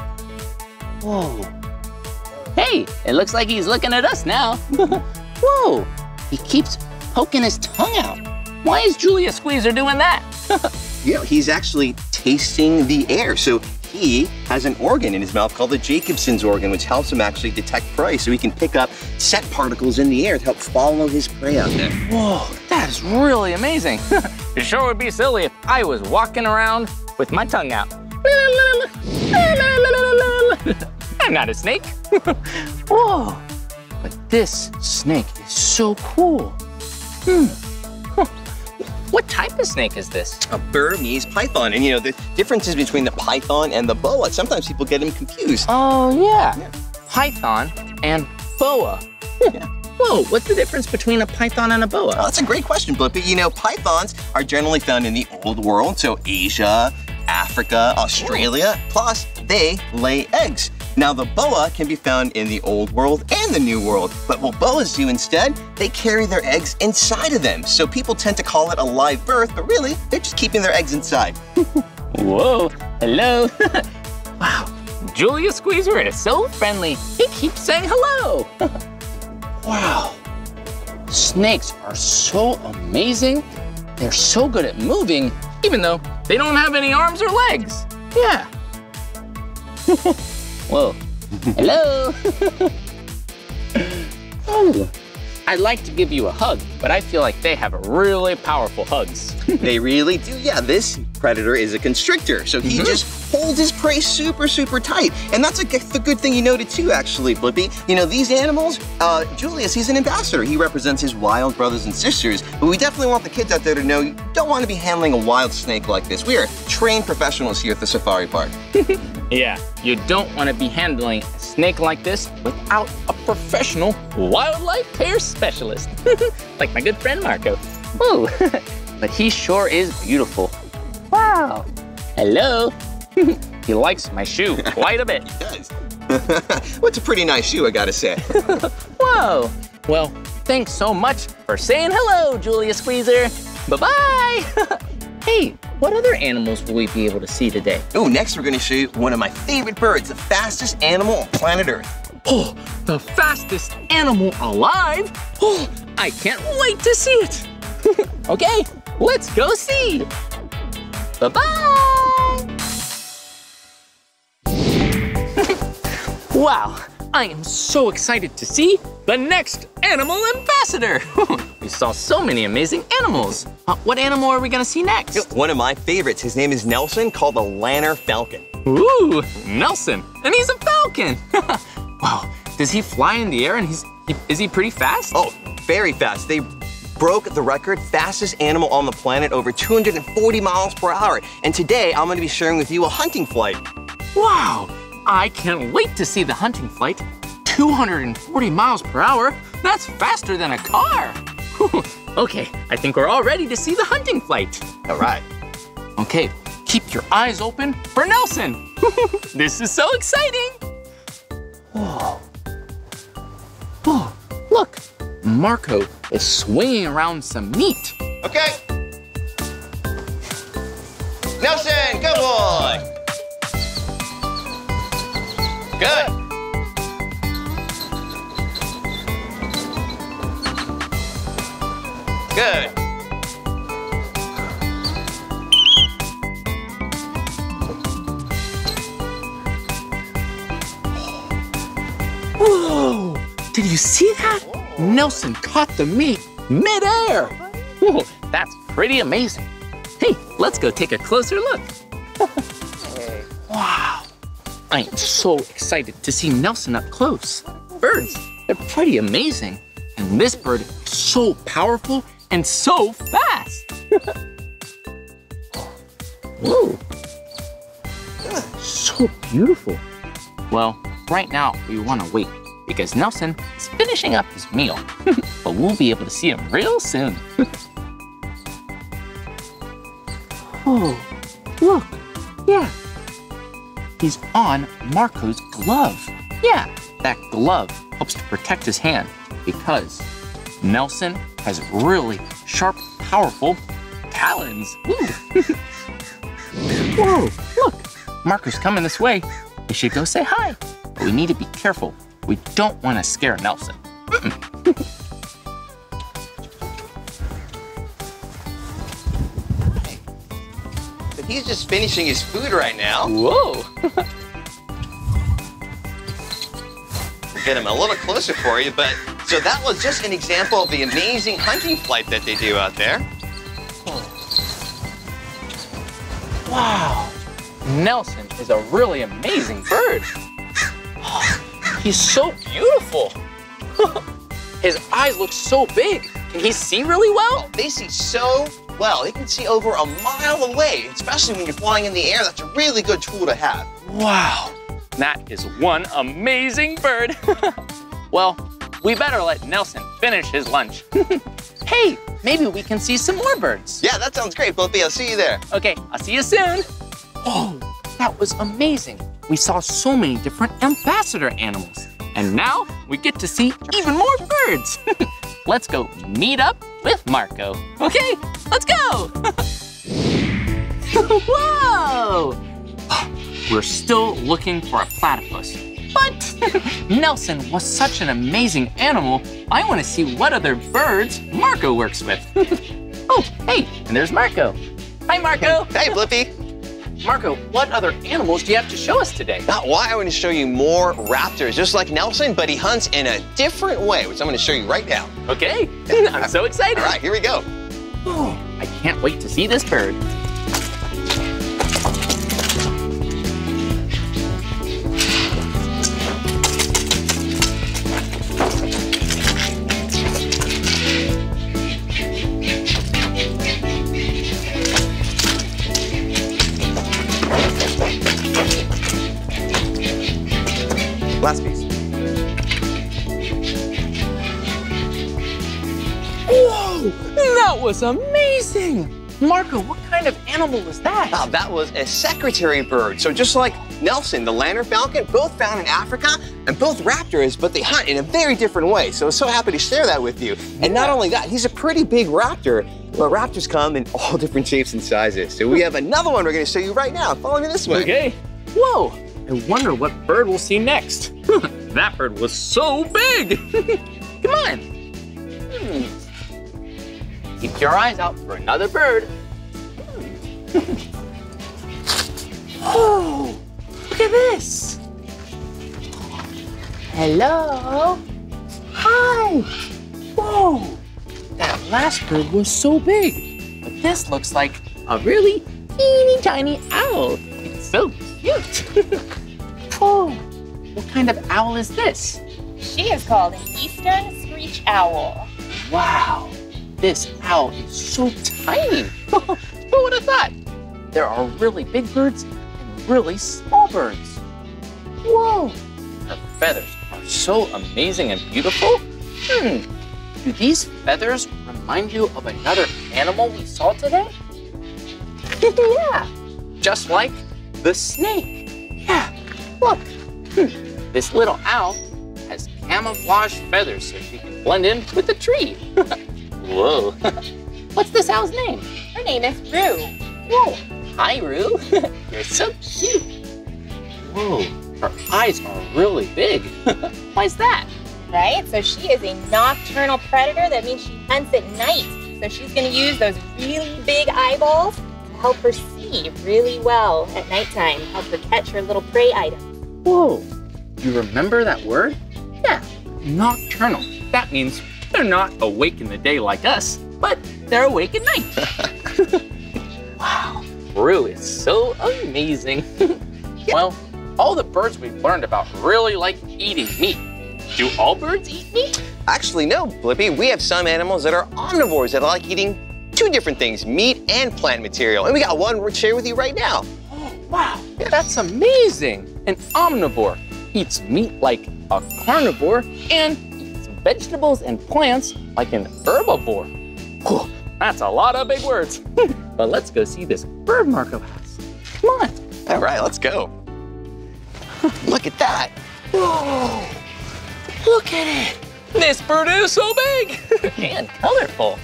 Whoa. Hey, it looks like he's looking at us now. Whoa, he keeps poking his tongue out. Why is Julius Squeezer doing that? you know, he's actually tasting the air. So he has an organ in his mouth called the Jacobson's organ, which helps him actually detect prey. So he can pick up scent particles in the air to help follow his prey out there. Whoa, that is really amazing. it sure would be silly if I was walking around with my tongue out. I'm not a snake. Whoa, but this snake is so cool. Hmm. What type of snake is this? A Burmese python. And you know, the differences between the python and the boa, sometimes people get them confused. Oh, yeah. yeah. Python and boa. Yeah. Whoa, what's the difference between a python and a boa? Oh, that's a great question, Blippi. You know, pythons are generally found in the old world, so Asia, Africa, Australia, plus they lay eggs. Now, the boa can be found in the old world and the new world, but what boas do instead, they carry their eggs inside of them. So people tend to call it a live birth, but really, they're just keeping their eggs inside. Whoa, hello. wow, Julius Squeezer is so friendly. He keeps saying hello. wow, snakes are so amazing. They're so good at moving, even though they don't have any arms or legs. Yeah. Whoa, hello. oh, I'd like to give you a hug, but I feel like they have really powerful hugs. they really do. Yeah, this predator is a constrictor, so he Mhm. just holds his prey super, super tight. And that's a, the good thing you noted too, actually, Blippi. You know, these animals, uh, Julius, he's an ambassador. He represents his wild brothers and sisters, but we definitely want the kids out there to know you don't want to be handling a wild snake like this. We are trained professionals here at the safari park. Yeah, you don't want to be handling a snake like this without a professional wildlife care specialist, like my good friend Marco. Whoa, but he sure is beautiful. Wow. Hello. he likes my shoe quite a bit. he does. What's a pretty nice shoe, I gotta say. Whoa. Well, thanks so much for saying hello, Julius Squeezer. Bye-bye. hey, what other animals will we be able to see today? Oh, next we're gonna show you one of my favorite birds, the fastest animal on planet Earth. Oh, the fastest animal alive? Oh, I can't wait to see it. okay, let's go see. Bye-bye. wow, I am so excited to see the next animal ambassador. we saw so many amazing animals. Uh, what animal are we gonna see next? One of my favorites, his name is Nelson, called the Lanner Falcon. Ooh, Nelson, and he's a falcon. wow, does he fly in the air and he's, he, is he pretty fast? Oh, very fast. They broke the record fastest animal on the planet over 240 miles per hour. And today I'm gonna be sharing with you a hunting flight. Wow, I can't wait to see the hunting flight. 240 miles per hour? That's faster than a car. okay, I think we're all ready to see the hunting flight. All right. Okay, keep your eyes open for Nelson. this is so exciting. Whoa. Oh, look, Marco is swinging around some meat. Okay. Nelson, good boy. Good. Good. Whoa! Did you see that? Nelson caught the meat midair. Whoa, that's pretty amazing. Hey, let's go take a closer look. wow. I am so excited to see Nelson up close. Birds, they're pretty amazing. And this bird is so powerful and so fast. Whoa. So beautiful. Well, right now we want to wait because Nelson is finishing up his meal, but we'll be able to see him real soon. oh, look, yeah. He's on Marco's glove. Yeah, that glove helps to protect his hand because Nelson has really sharp, powerful talons. Whoa, look, Marco's coming this way. We should go say hi, but we need to be careful. We don't want to scare Nelson. But he's just finishing his food right now. Whoa. Get him a little closer for you, but so that was just an example of the amazing hunting flight that they do out there. Wow. Nelson is a really amazing bird. He's so beautiful. His eyes look so big. Can he see really well? Oh, they see so well. They can see over a mile away, especially when you're flying in the air. That's a really good tool to have. Wow. That is one amazing bird. well, we better let Nelson finish his lunch. hey, maybe we can see some more birds. Yeah, that sounds great, Blippi. I'll see you there. Okay, I'll see you soon. Oh, that was amazing. We saw so many different ambassador animals. And now we get to see even more birds. let's go meet up with Marco. Okay, let's go. Whoa! We're still looking for a platypus. But Nelson was such an amazing animal, I want to see what other birds Marco works with. oh, hey, and there's Marco. Hi, Marco. Hey, Blippi. Marco, what other animals do you have to show us today? Not why I want to show you more raptors, just like Nelson, but he hunts in a different way, which I'm going to show you right now. Okay, I'm so excited. All right, here we go. Oh, I can't wait to see this bird. Was amazing. Marco, what kind of animal was that? Now, that was a secretary bird. So just like Nelson, the lanner falcon, both found in Africa and both raptors, but they hunt in a very different way. So I'm so happy to share that with you. And not only that, he's a pretty big raptor, but raptors come in all different shapes and sizes. So we have another one we're gonna show you right now. Follow me this way. Okay. Whoa, I wonder what bird we'll see next. that bird was so big. Come on. Hmm. Keep your eyes out for another bird. Oh, look at this. Hello. Hi. Whoa. That last bird was so big. But this looks like a really teeny tiny owl. It's so cute. oh, what kind of owl is this? She is called an eastern screech owl. Wow, this owl is so tiny. Who would have thought? There are really big birds and really small birds. Whoa, her feathers are so amazing and beautiful. Hmm, do these feathers remind you of another animal we saw today? yeah, just like the snake. Yeah, look. Hmm. This little owl has camouflage feathers so she can blend in with the tree. Whoa. What's this owl's name? Her name is Rue. Whoa. Hi, Rue. You're so cute. Whoa. Her eyes are really big. Why's that? Right? So she is a nocturnal predator. That means she hunts at night. So she's going to use those really big eyeballs to help her see really well at nighttime, help her catch her little prey item. Whoa. You remember that word? Yeah. Nocturnal. That means they're not awake in the day like us, but they're awake at night. wow. Rue is so amazing. well, all the birds we've learned about really like eating meat. Do all birds eat meat? Actually, no, Blippi. We have some animals that are omnivores that like eating two different things, meat and plant material. And we got one we'll share with you right now. Oh, wow. That's amazing. An omnivore eats meat like a carnivore and eats vegetables and plants like an herbivore. Whew, that's a lot of big words. but let's go see this bird Marco has. Come on. All right, let's go. Look at that. Whoa. Look at it. This bird is so big and colorful.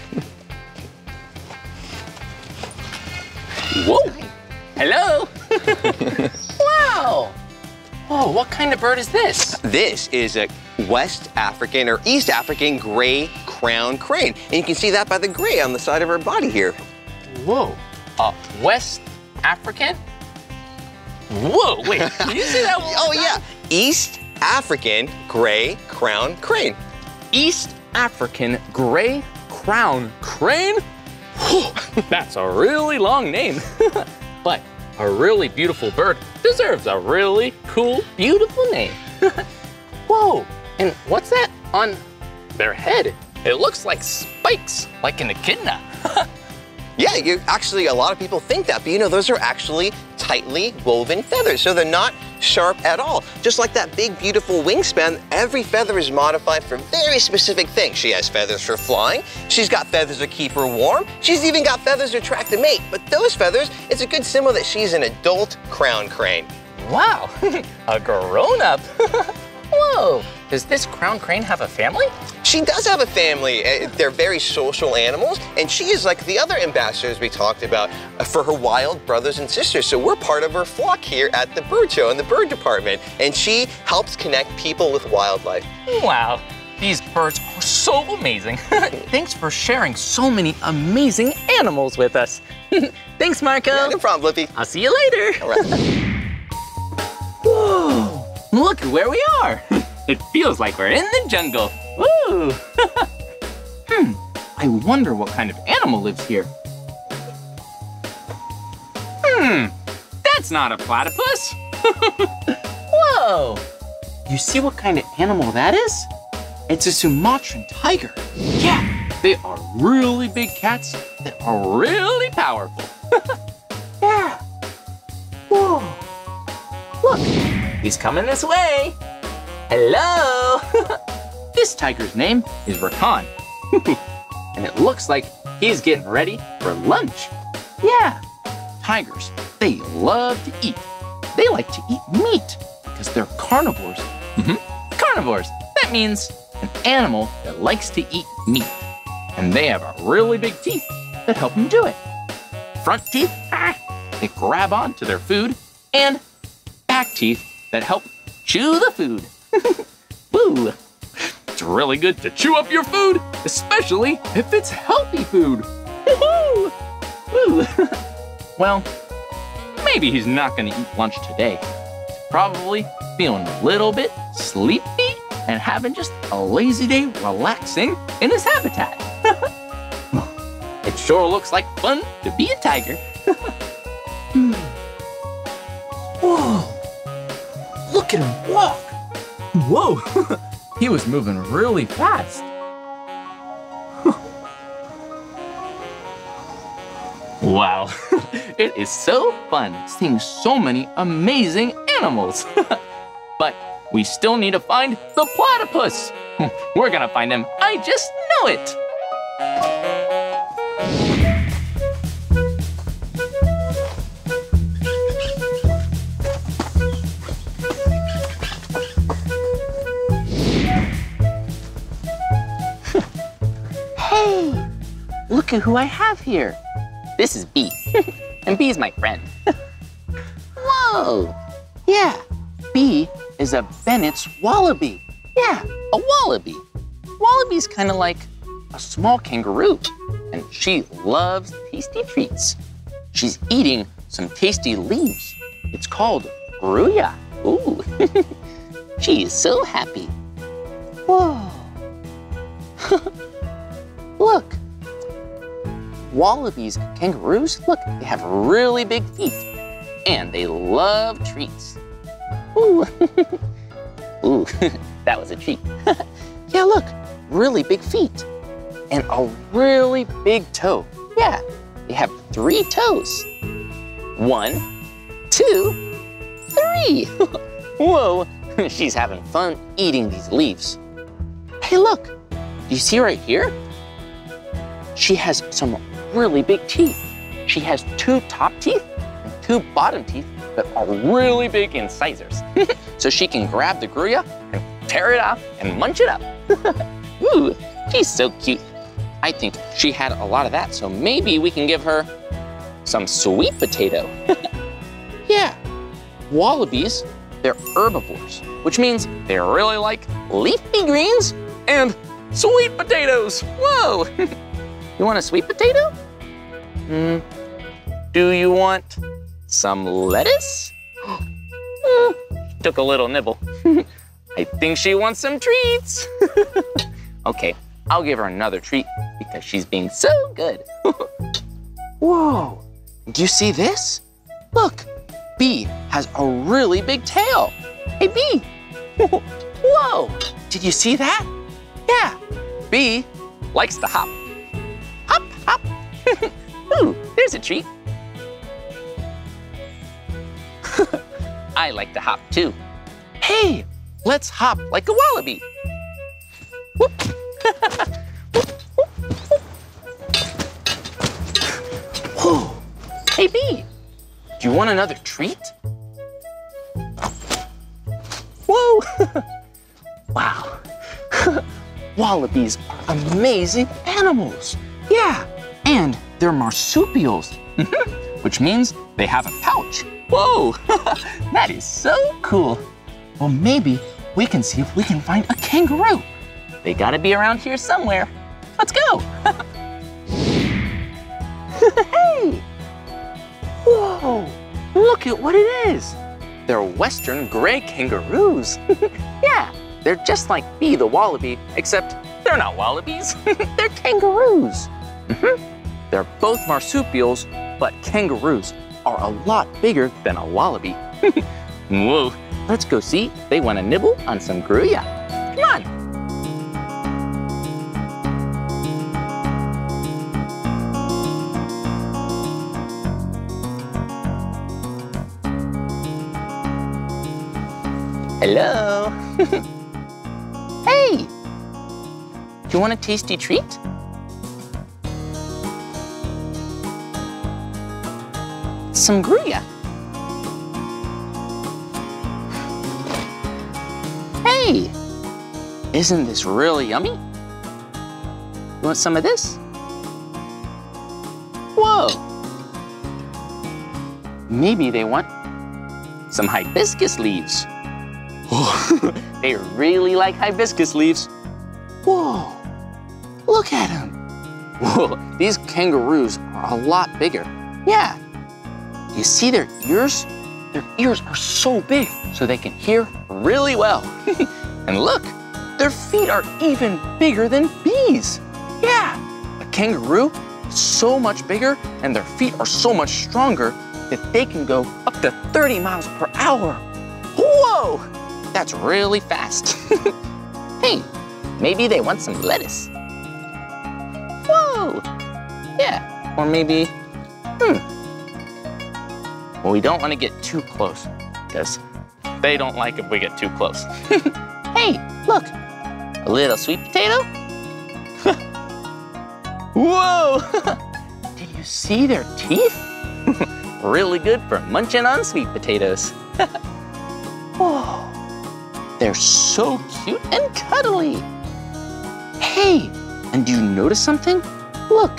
Whoa. Hello. wow. Oh, what kind of bird is this? This is a West African or East African gray crown crane. And you can see that by the gray on the side of her body here. Whoa. Uh, West African? Whoa, wait, you say that one Oh, yeah. East African gray crown crane. East African gray crown crane? That's a really long name. but a really beautiful bird deserves a really cool, beautiful name. Whoa, and what's that on their head? It looks like spikes, like an echidna. Yeah, you actually, a lot of people think that, but you know, those are actually tightly woven feathers, so they're not sharp at all. Just like that big, beautiful wingspan, every feather is modified for very specific things. She has feathers for flying, she's got feathers to keep her warm, she's even got feathers to attract a mate. But those feathers, it's a good symbol that she's an adult crown crane. Wow, a grown up. Whoa, does this crown crane have a family? She does have a family. Uh, They're very social animals, and she is like the other ambassadors we talked about for her wild brothers and sisters. So we're part of her flock here at the bird show in the bird department, and she helps connect people with wildlife. Wow, these birds are so amazing. Thanks for sharing so many amazing animals with us. Thanks, Marco. Yeah, no problem, Blippi. I'll see you later. All right. Whoa, look where we are. It feels like we're in the jungle. Woo! hmm, I wonder what kind of animal lives here. Hmm, that's not a platypus. Whoa! You see what kind of animal that is? It's a Sumatran tiger. Yeah, they are really big cats that are really powerful. yeah. Whoa. Look, he's coming this way. Hello. this tiger's name is Rakan. and it looks like he's getting ready for lunch. Yeah, tigers, they love to eat. They like to eat meat because they're carnivores. Mhm. Carnivores, that means an animal that likes to eat meat. And they have a really big teeth that help them do it. Front teeth, ah, they grab onto their food, and back teeth that help chew the food. Woo! It's really good to chew up your food, especially if it's healthy food. Woo! Woo! well, maybe he's not gonna eat lunch today. He's probably feeling a little bit sleepy and having just a lazy day relaxing in his habitat. it sure looks like fun to be a tiger. Whoa! Look at him walk! Whoa! he was moving really fast. wow, it is so fun seeing so many amazing animals. but we still need to find the platypus. We're gonna find him, I just know it. Look at who I have here. This is B, and B is my friend. Whoa, yeah, B is a Bennett's wallaby. Yeah, a wallaby. Wallaby's kind of like a small kangaroo, and she loves tasty treats. She's eating some tasty leaves. It's called grewia. Ooh, she is so happy. Whoa. Look. Wallabies kangaroos, look, they have really big teeth. And they love treats. Ooh. Ooh, that was a treat. yeah, look, really big feet. And a really big toe. Yeah, they have three toes. One, two, three. Whoa, she's having fun eating these leaves. Hey, look, you see right here? She has some really big teeth. She has two top teeth and two bottom teeth that are really big incisors. so she can grab the grewia and tear it off and munch it up. Ooh, she's so cute. I think she had a lot of that, so maybe we can give her some sweet potato. yeah, wallabies, they're herbivores, which means they really like leafy greens and sweet potatoes. Whoa! you want a sweet potato? Hmm. Do you want some lettuce? Hmm, Took a little nibble. I think she wants some treats. okay, I'll give her another treat because she's being so good. Whoa, do you see this? Look, B has a really big tail. Hey, B. Whoa, did you see that? Yeah, B likes to hop. Hop, hop. Ooh, there's a treat. I like to hop too. Hey, let's hop like a wallaby. Whoop. Whoa. Hey, B, do you want another treat? Whoa! wow. Wallabies are amazing animals. Yeah, and they're marsupials, which means they have a pouch. Whoa, that is so cool. Well, maybe we can see if we can find a kangaroo. They gotta be around here somewhere. Let's go. hey! Whoa, look at what it is. They're western gray kangaroos. yeah, they're just like me, the wallaby, except they're not wallabies, they're kangaroos. Mm-hmm. They're both marsupials, but kangaroos are a lot bigger than a wallaby. Whoa, let's go see they want to nibble on some grewia. Come on. Hello. hey, do you want a tasty treat? Some grewia. Hey, isn't this really yummy? You want some of this? Whoa. Maybe they want some hibiscus leaves. they really like hibiscus leaves. Whoa, look at them. Whoa, these kangaroos are a lot bigger. Yeah. You see their ears? Their ears are so big so they can hear really well. and look, their feet are even bigger than bees. Yeah, a kangaroo is so much bigger and their feet are so much stronger that they can go up to 30 miles per hour. Whoa, that's really fast. hey, maybe they want some lettuce. Whoa, yeah, or maybe, hmm. Well, we don't want to get too close because they don't like if we get too close. hey, look, a little sweet potato. Whoa, did you see their teeth? really good for munching on sweet potatoes. Whoa. They're so cute and cuddly. Hey, and do you notice something? Look,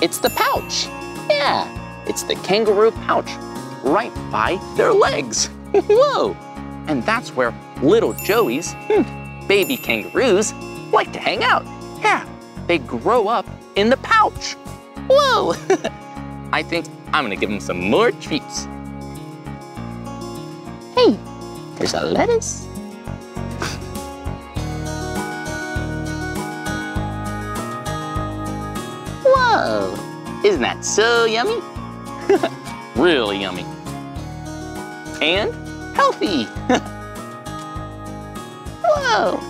it's the pouch. Yeah, it's the kangaroo pouch right by their legs. Whoa, and that's where little joeys, hmm, baby kangaroos, like to hang out. Yeah, they grow up in the pouch. Whoa, I think I'm gonna give them some more treats. Hey, there's a lettuce. Whoa, isn't that so yummy? really yummy. And healthy. Whoa.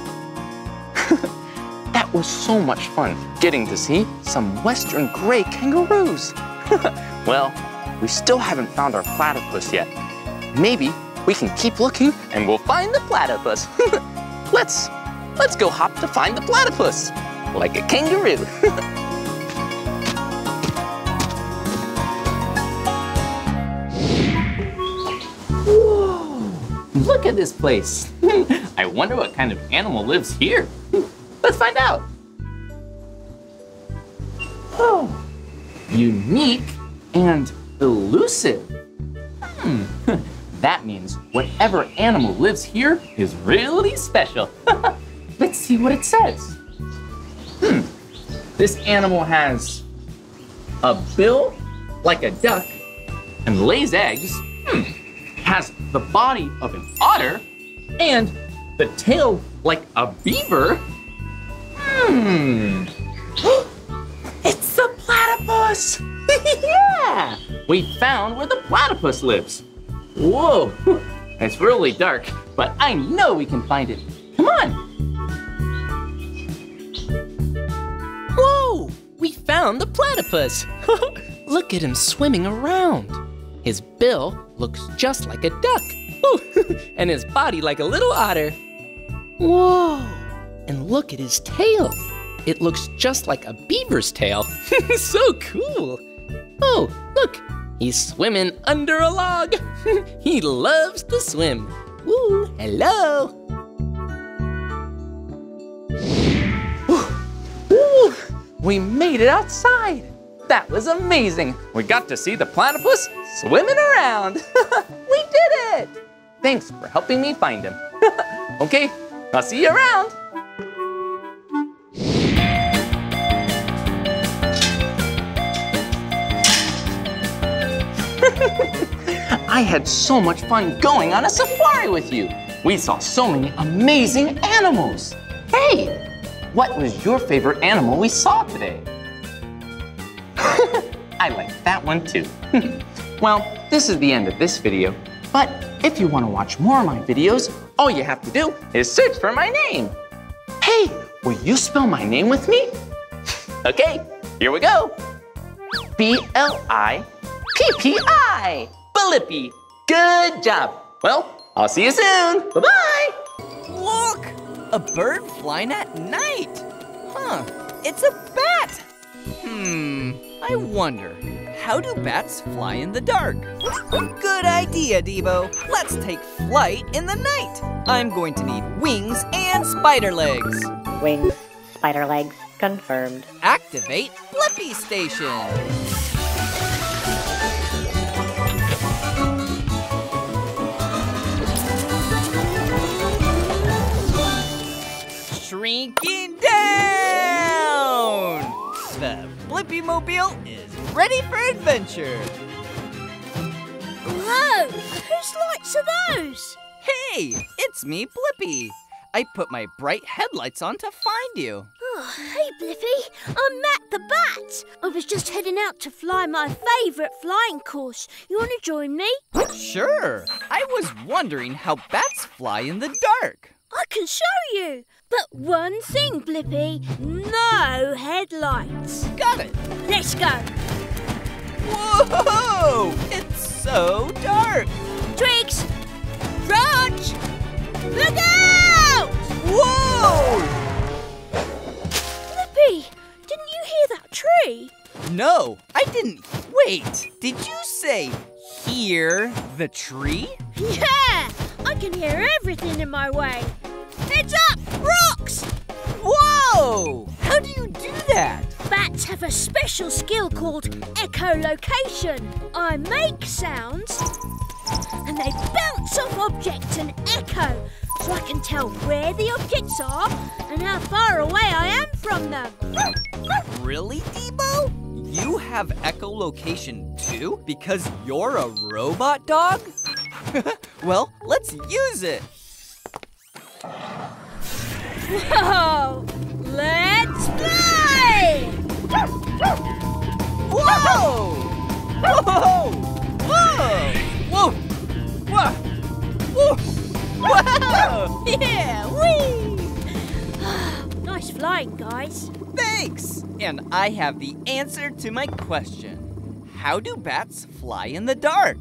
that was so much fun getting to see some western gray kangaroos. well, we still haven't found our platypus yet. Maybe we can keep looking and we'll find the platypus. let's, let's go hop to find the platypus, like a kangaroo. Look at this place. I wonder what kind of animal lives here. Let's find out. Oh, unique and elusive. Hmm. That means whatever animal lives here is really special. Let's see what it says. Hmm. This animal has a bill like a duck and lays eggs. Hmm. Has the body of an otter and the tail like a beaver. Hmm. it's the platypus! yeah! We found where the platypus lives. Whoa, it's really dark, but I know we can find it. Come on. Whoa, we found the platypus. Look at him swimming around. His bill looks just like a duck. Ooh, and his body like a little otter. Whoa! And look at his tail. It looks just like a beaver's tail. so cool. Oh, look, he's swimming under a log. he loves to swim. Ooh, hello. Ooh, ooh, we made it outside. That was amazing. We got to see the platypus swimming around. we did it. Thanks for helping me find him. okay, I'll see you around. I had so much fun going on a safari with you. We saw so many amazing animals. Hey, what was your favorite animal we saw today? I like that one too. well, this is the end of this video, but if you want to watch more of my videos, all you have to do is search for my name. Hey, will you spell my name with me? okay, here we go. B-L-I-P-P-I, Blippi. Good job. Well, I'll see you soon. Bye-bye. Look! A bird flying at night. Huh, it's a bat. Hmm, I wonder, how do bats fly in the dark? Good idea, Debo. Let's take flight in the night. I'm going to need wings and spider legs. Wings, spider legs, confirmed. Activate Blippi Station. Shrinking down! The Blippi Mobile is ready for adventure. Whoa! Whose lights are those? Hey, it's me, Blippi. I put my bright headlights on to find you. Oh, hey, Blippi. I'm Matt the Bat. I was just heading out to fly my favourite flying course. You want to join me? Sure. I was wondering how bats fly in the dark. I can show you. But one thing, Blippi. No headlights. Got it. Let's go. Whoa! It's so dark. Twigs! Raj! Look out! Whoa! Blippi, didn't you hear that tree? No, I didn't. Wait, did you say hear the tree? Yeah! I can hear everything in my way. Heads up! Rocks! Whoa! How do you do that? Bats have a special skill called echolocation. I make sounds and they bounce off objects and echo so I can tell where the objects are and how far away I am from them. Really, Debo? You have echolocation too? Because you're a robot dog? well, let's use it. Whoa! Let's fly! Whoa! Whoa! Whoa! Whoa! Whoa! Whoa! Whoa! Yeah, whee! nice flying, guys. Thanks! And I have the answer to my question. How do bats fly in the dark?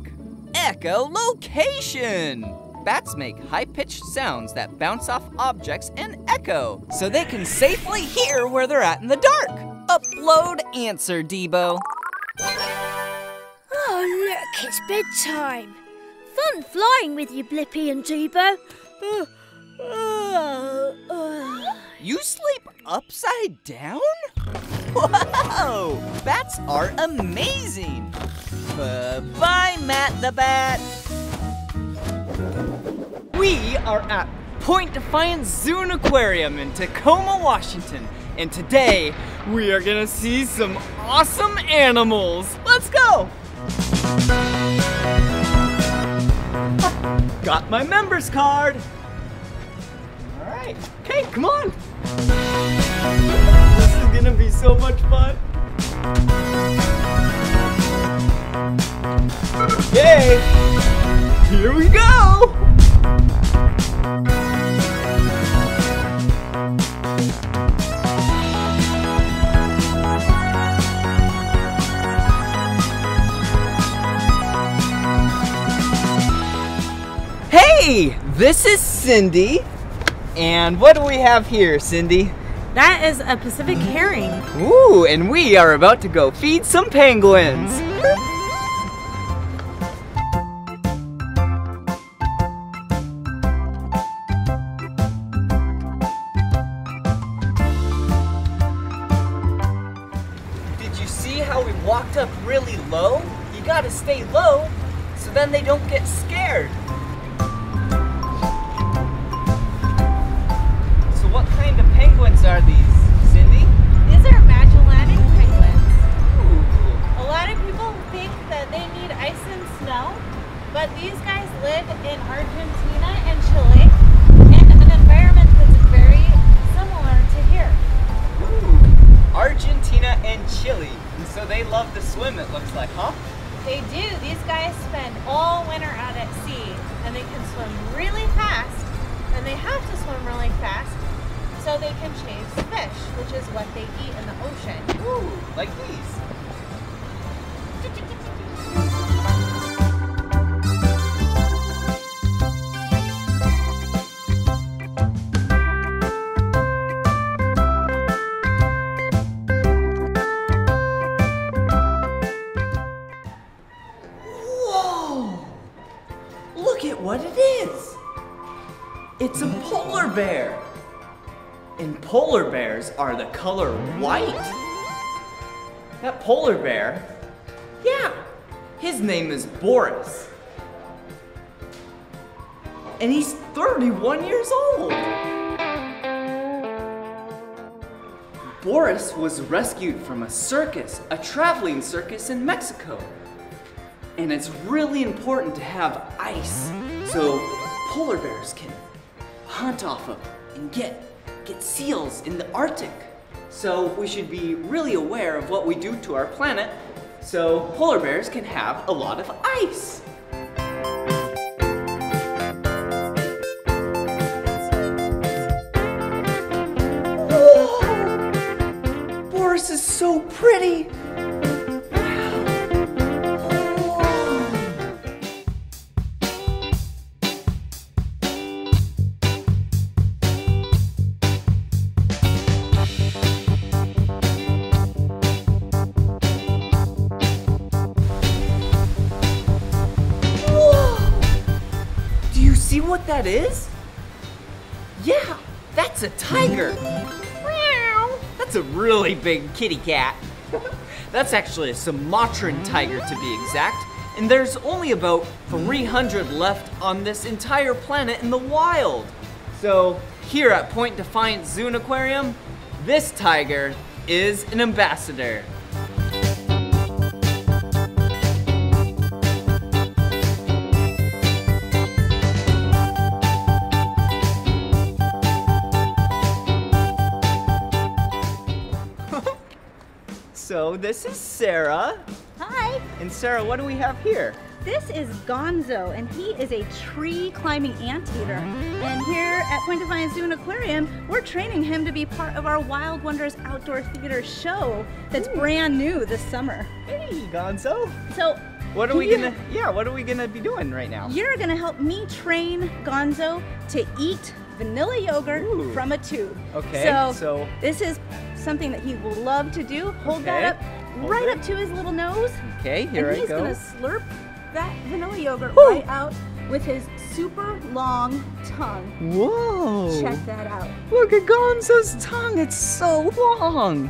Echolocation! Bats make high-pitched sounds that bounce off objects and echo, so they can safely hear where they're at in the dark. Upload answer, Debo. Oh, look, it's bedtime. Fun flying with you, Blippi and Debo. You sleep upside down? Whoa! Bats are amazing! Bye-bye, Matt the Bat! We are at Point Defiance Zoo and Aquarium in Tacoma, Washington. And today, we are gonna see some awesome animals. Let's go! Got my member's card. All right, okay, come on. This is gonna be so much fun. Okay, here we go. Hey, this is Cindy. And what do we have here, Cindy? That is a Pacific herring. Ooh, and we are about to go feed some penguins. Gotta stay low so then they don't get scared. Are the color white. That polar bear, yeah, his name is Boris. And he's 31 years old. Boris was rescued from a circus, a traveling circus in Mexico. And it's really important to have ice so polar bears can hunt off of and get get seals in the Arctic. So we should be really aware of what we do to our planet so polar bears can have a lot of ice. Whoa! Boris is so pretty. Really big kitty cat. That's actually a Sumatran tiger to be exact. And there's only about 300 left on this entire planet in the wild. So here at Point Defiance Zoo and Aquarium, this tiger is an ambassador. This is Sarah. Hi. And Sarah, what do we have here? This is Gonzo, and he is a tree climbing anteater. And here at Point Defiance Zoo and Aquarium, we're training him to be part of our Wild Wonders Outdoor Theater show that's brand new this summer. Hey, Gonzo. So, What are we gonna? Yeah, what are we gonna be doing right now? You're gonna help me train Gonzo to eat vanilla yogurt from a tube. Okay, So, so- this is something that he will love to do. Hold Okay, that up hold right it. up to his little nose. Okay, here and I he's gonna slurp that vanilla yogurt right out with his super long tongue. Whoa! Check that out. Look at Gonzo's tongue. It's so long.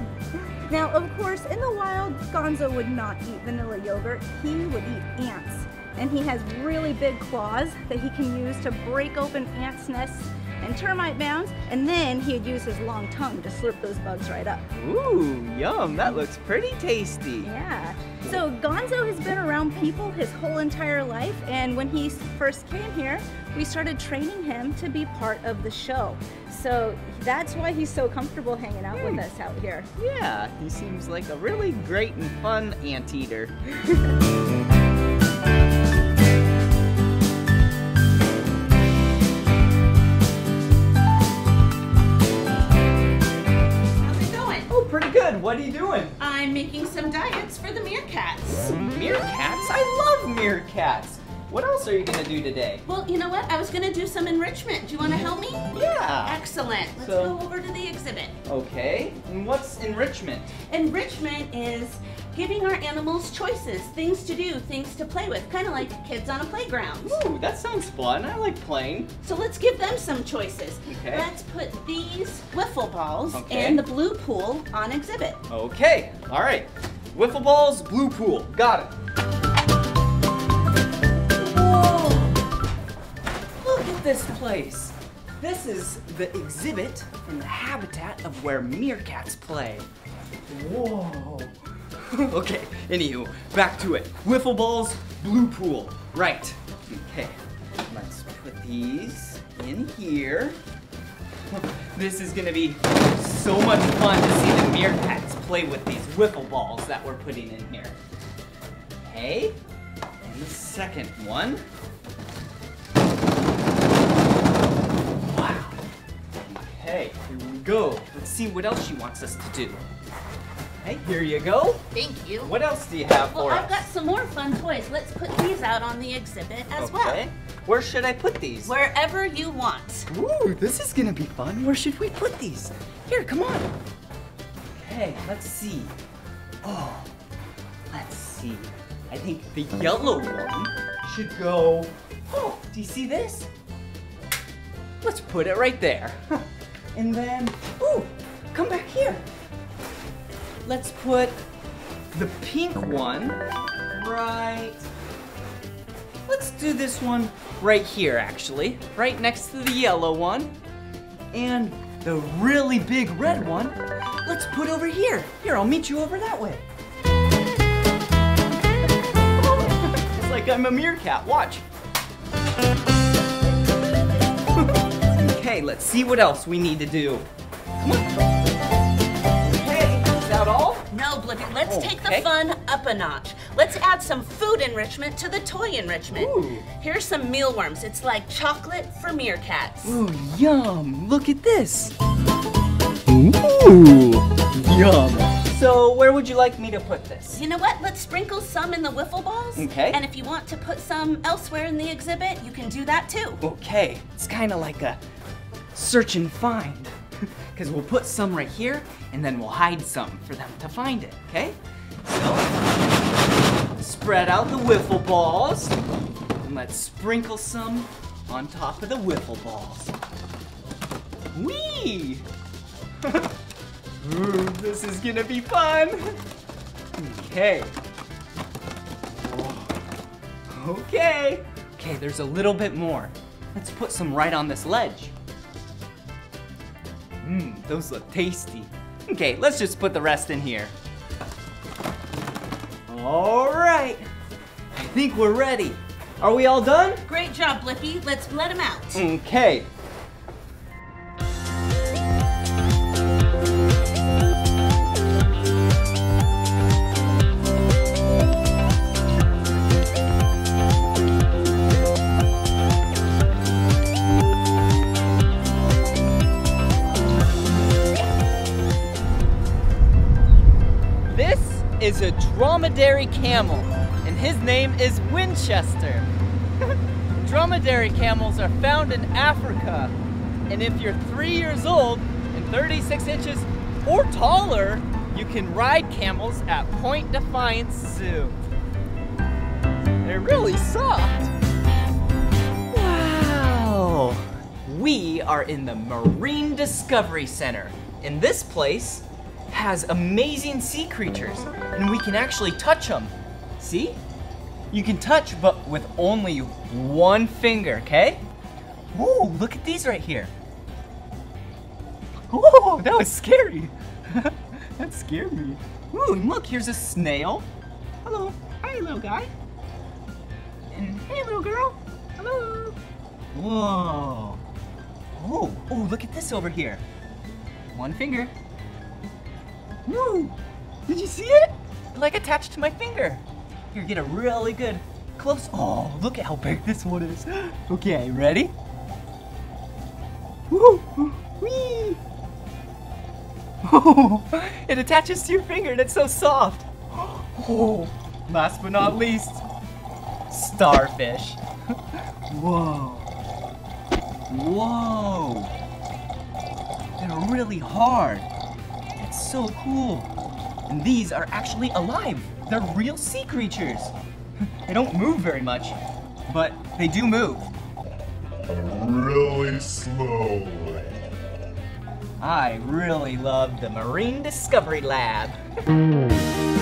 Now, of course, in the wild, Gonzo would not eat vanilla yogurt. He would eat ants. And he has really big claws that he can use to break open ants' nests and termite mounds. And then he'd use his long tongue to slurp those bugs right up. Ooh, yum. That looks pretty tasty. Yeah. So Gonzo has been around people his whole entire life, and when he first came here, we started training him to be part of the show. So that's why he's so comfortable hanging out with hmm. us out here. Yeah, he seems like a really great and fun anteater. good. What are you doing? I'm making some diets for the meerkats. Meerkats? I love meerkats. What else are you gonna do today? Well, you know what? I was gonna do some enrichment. Do you want to help me? Yeah. Excellent. Let's So- go over to the exhibit. Okay. And what's enrichment? Enrichment is giving our animals choices, things to do, things to play with, kind of like kids on a playground. Ooh, that sounds fun. I like playing. So let's give them some choices. Okay. Let's put these wiffle balls Okay. and the blue pool on exhibit. Okay, all right. Wiffle balls, blue pool. Got it. Look at this place. This is the exhibit from the habitat of where meerkats play. Whoa. okay, anywho, back to it. Wiffle balls, blue pool. Right. Okay, let's put these in here. This is gonna be so much fun to see the meerkats play with these wiffle balls that we're putting in here. Okay, and the second one. Wow. Okay, here we go. Let's see what else she wants us to do. Hey, here you go. Thank you. What else do you have Well, for I've us? got some more fun toys. Let's put these out on the exhibit as well. Okay. Where should I put these? Wherever you want. Ooh, this is gonna be fun. Where should we put these? Here, come on. Okay, let's see. Oh, let's see. I think the yellow one should go. Oh, do you see this? Let's put it right there. and then, ooh, come back here. Let's put the pink one right. Let's do this one right here, actually. Right next to the yellow one. And the really big red one, let's put over here. Here, I'll meet you over that way. it's like I'm a meerkat, watch. okay, let's see what else we need to do. Come on. No, Blippi, let's oh, take the fun up a notch. Let's add some food enrichment to the toy enrichment. Ooh. Here's some mealworms. It's like chocolate for meerkats. Ooh, yum. Look at this. Ooh, yum. So, where would you like me to put this? You know what? Let's sprinkle some in the wiffle balls. Okay. And if you want to put some elsewhere in the exhibit, you can do that too. Okay, it's kind of like a search and find. Because we'll put some right here, and then we'll hide some for them to find it, okay? So, spread out the wiffle balls, and let's sprinkle some on top of the wiffle balls. Whee! Ooh, this is gonna be fun! Okay. Okay. Okay, there's a little bit more. Let's put some right on this ledge. Mmm, those look tasty. Okay, let's just put the rest in here. All right. I think we're ready. Are we all done? Great job, Blippi. Let's let him out. Okay. Is a dromedary camel, and his name is Winchester. dromedary camels are found in Africa, and if you're three years old and 36 inches or taller, you can ride camels at Point Defiance Zoo. They're really soft. Wow! We are in the Marine Discovery Center, In this place has amazing sea creatures, and we can actually touch them. See? You can touch, but with only one finger, okay? Ooh, look at these right here. Whoa, that was scary. that scared me. Ooh, and look, here's a snail. Hello. Hi, little guy. And hey, little girl. Hello. Whoa. Oh, oh, look at this over here. One finger. Woo! Did you see it? Like attached to my finger. Here, get a really good close. Oh, look at how big this one is. Okay, ready? Woo! Whee! Oh, it attaches to your finger and it's so soft. Oh, last but not least, starfish. Whoa. Whoa. They're really hard. It's so cool. And these are actually alive. They're real sea creatures. They don't move very much, but they do move. Really slowly. I really love the Marine Discovery Lab.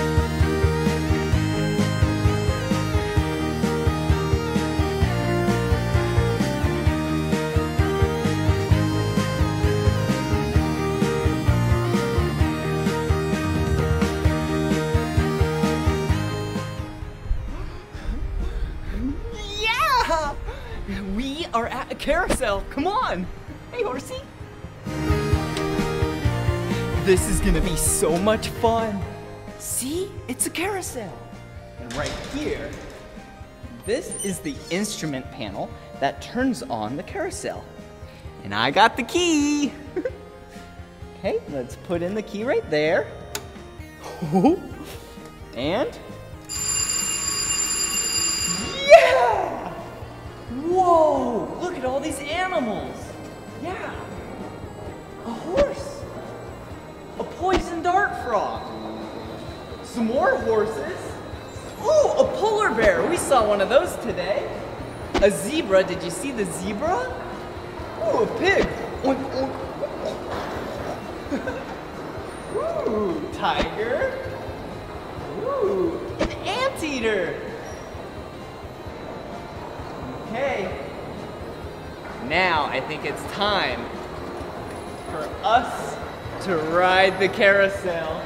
carousel. Come on. Hey, horsey. This is gonna be so much fun. See? It's a carousel. And right here, this is the instrument panel that turns on the carousel. And I got the key. okay, let's put in the key right there. and yeah! Whoa! Look at all these animals. Yeah. A horse. A poison dart frog. Some more horses. Ooh, a polar bear. We saw one of those today. A zebra. Did you see the zebra? Ooh, a pig. Ooh, tiger. Ooh, an anteater. Okay. Now I think it's time for us to ride the carousel.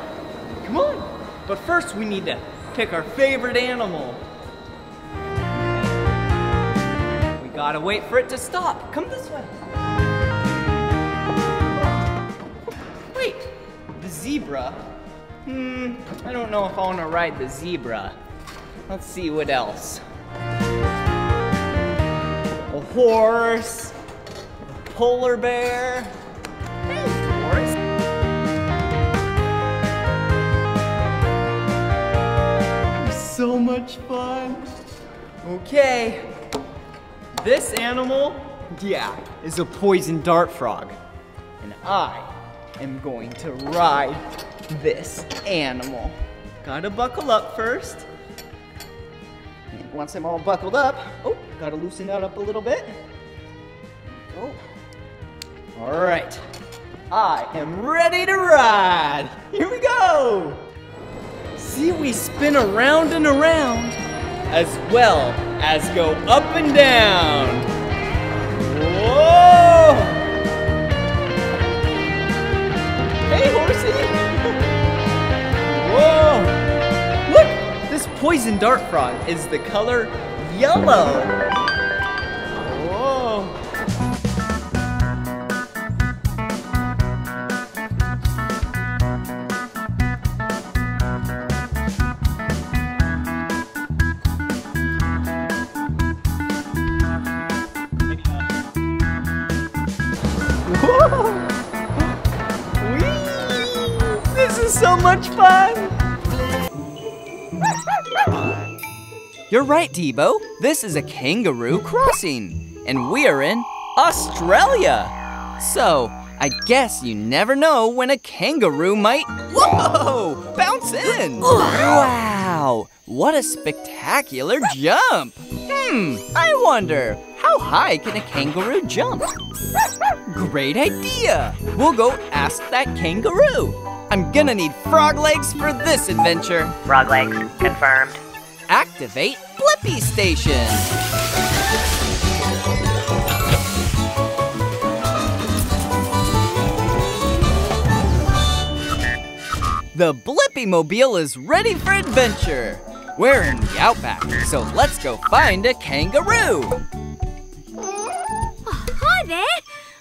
Come on. But first we need to pick our favorite animal. We gotta wait for it to stop. Come this way. Wait, the zebra? Hmm, I don't know if I wanna ride the zebra. Let's see what else. A horse, a polar bear. Hey. So much fun. Okay. This animal, yeah, is a poison dart frog. And I am going to ride this animal. Gotta buckle up first. And once I'm all buckled up, oh, gotta loosen that up a little bit. Oh. All right. I am ready to ride. Here we go. See, we spin around and around, as well as go up and down. Whoa! Poison dart frog is the color yellow. Whoa! Whee! This is so much fun! You're right, Debo. This is a kangaroo crossing, and we're in Australia. So, I guess you never know when a kangaroo might. Whoa! Bounce in! Wow! What a spectacular jump! Hmm, I wonder, how high can a kangaroo jump? Great idea! We'll go ask that kangaroo. I'm gonna need frog legs for this adventure. Frog legs, confirmed. Activate Blippi Station. The Blippi Mobile is ready for adventure. We're in the outback, so let's go find a kangaroo. Oh, hi there,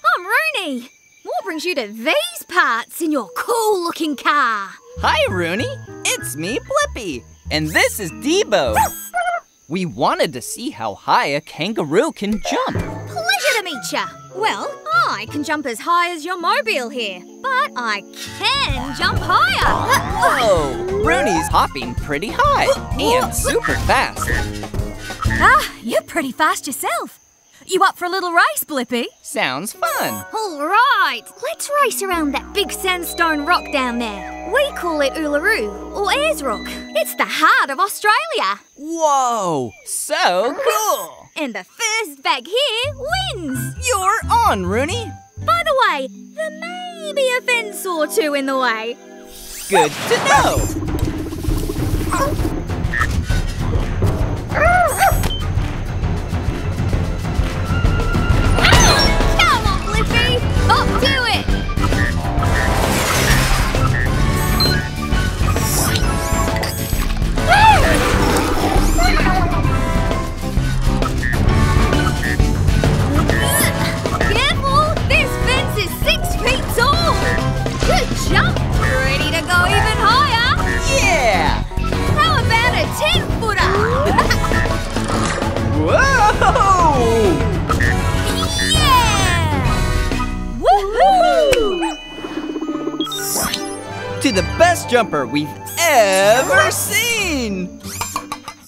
I'm Rooney. What brings you to these parts in your cool looking car? Hi, Rooney. It's me, Blippi. And this is Debo. We wanted to see how high a kangaroo can jump. Pleasure to meet ya. Well, I can jump as high as your mobile here, but I can jump higher. Whoa! Rooney's hopping pretty high and super fast. Ah, you're pretty fast yourself. You up for a little race, Blippi? Sounds fun. All right, let's race around that big sandstone rock down there. We call it Uluru, or Ayers Rock. It's the heart of Australia. Whoa, so cool. And the first bag here wins. You're on, Rooney. By the way, there may be a fence or two in the way. Good to know. Oh, up to it. Careful, this fence is six feet tall. Good jump. Ready to go even higher? Yeah. How about a ten footer? Whoa! To the best jumper we've ever seen.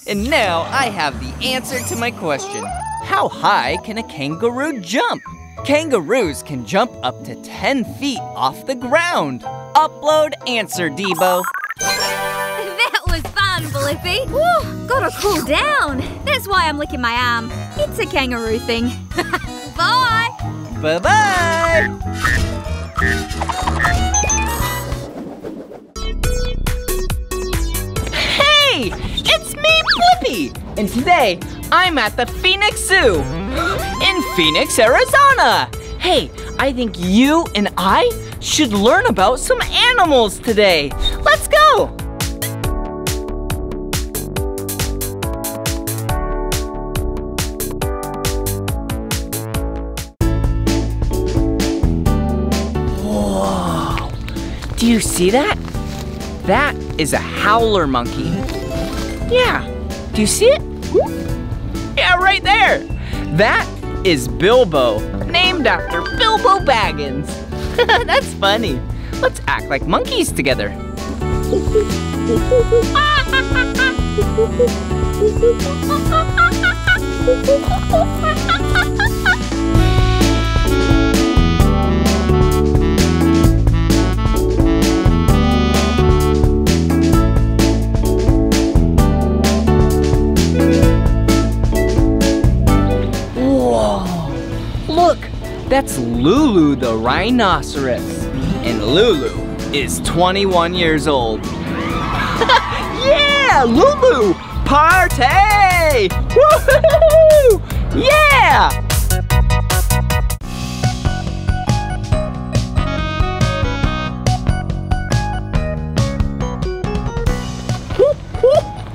And now I have the answer to my question. How high can a kangaroo jump? Kangaroos can jump up to 10 feet off the ground. Upload answer, Debo. That was fun, Blippi. Whew, gotta cool down. That's why I'm licking my arm. It's a kangaroo thing. Bye! Bye. Bye Hey, it's me, Blippi, and today I'm at the Phoenix Zoo in Phoenix, Arizona. Hey, I think you and I should learn about some animals today. Let's go. Whoa. Do you see that? That is a howler monkey. Yeah. Do you see it? Yeah, right there. That is Bilbo, named after Bilbo Baggins. That's funny. Let's act like monkeys together. Lulu the rhinoceros. And Lulu is 21 years old. yeah, Lulu! Party! Yeah!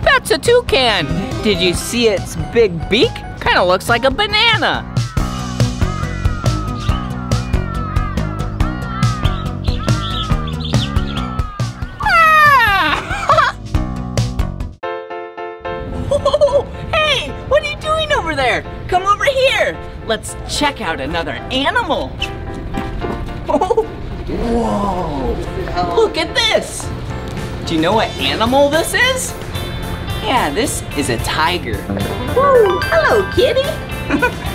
That's a toucan. Did you see its big beak? Kind of looks like a banana. Here. Let's check out another animal. Oh, whoa, look at this. Do you know what animal this is? Yeah, this is a tiger. Woo, hello, kitty.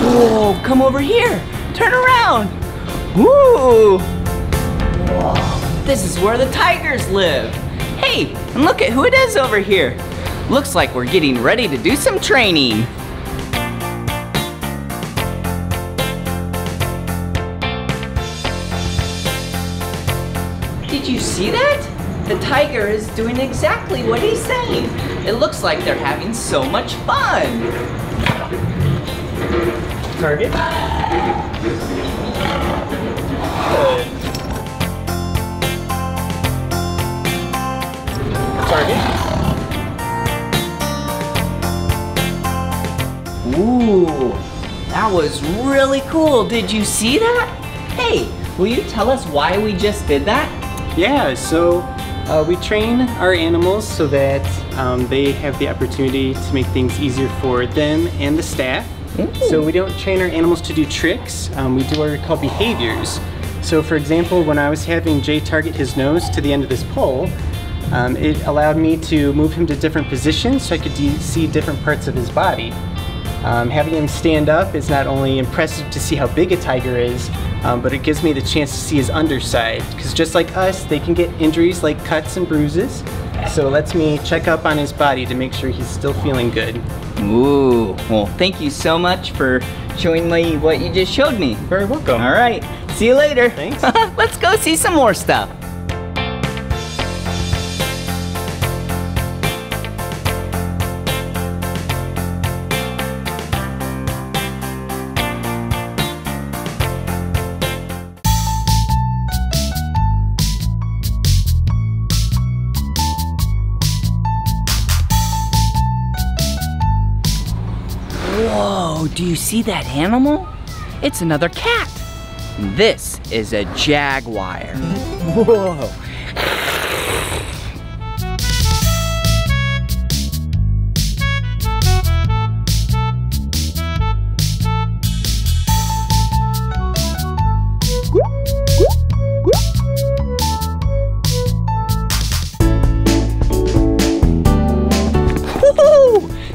Whoa, come over here. Turn around. Woo. Whoa, this is where the tigers live. Hey, and look at who it is over here. Looks like we're getting ready to do some training. See that? The tiger is doing exactly what he's saying. It looks like they're having so much fun. Target. Target. Ooh, that was really cool. Did you see that? Hey, will you tell us why we just did that? Yeah, so uh, we train our animals so that um, they have the opportunity to make things easier for them and the staff. So we don't train our animals to do tricks, um, we do what are called behaviors. So for example, when I was having Jay target his nose to the end of this pole, um, it allowed me to move him to different positions so I could see different parts of his body. Um, having him stand up is not only impressive to see how big a tiger is, um, but it gives me the chance to see his underside. Because just like us, they can get injuries like cuts and bruises. So it lets me check up on his body to make sure he's still feeling good. Ooh, well, thank you so much for showing me what you just showed me. Very welcome. All right, see you later. Thanks. Let's go see some more stuff. Do you see that animal? It's another cat. This is a jaguar. Whoa.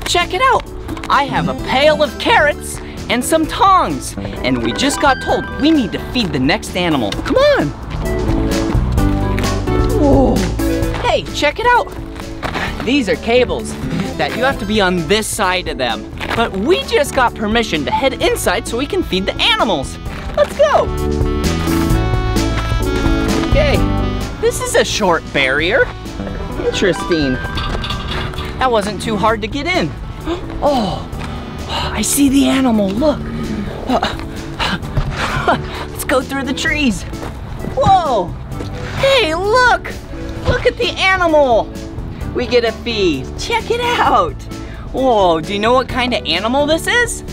Check it out. I have a pail of carrots and some tongs. And we just got told we need to feed the next animal. Come on. Whoa. Hey, check it out. These are cables that you have to be on this side of them. But we just got permission to head inside so we can feed the animals. Let's go. Okay, this is a short barrier. Interesting. That wasn't too hard to get in. Oh, I see the animal, look. Uh, let's go through the trees. Whoa, hey, look. Look at the animal. We get a feed, check it out. Whoa, do you know what kind of animal this is?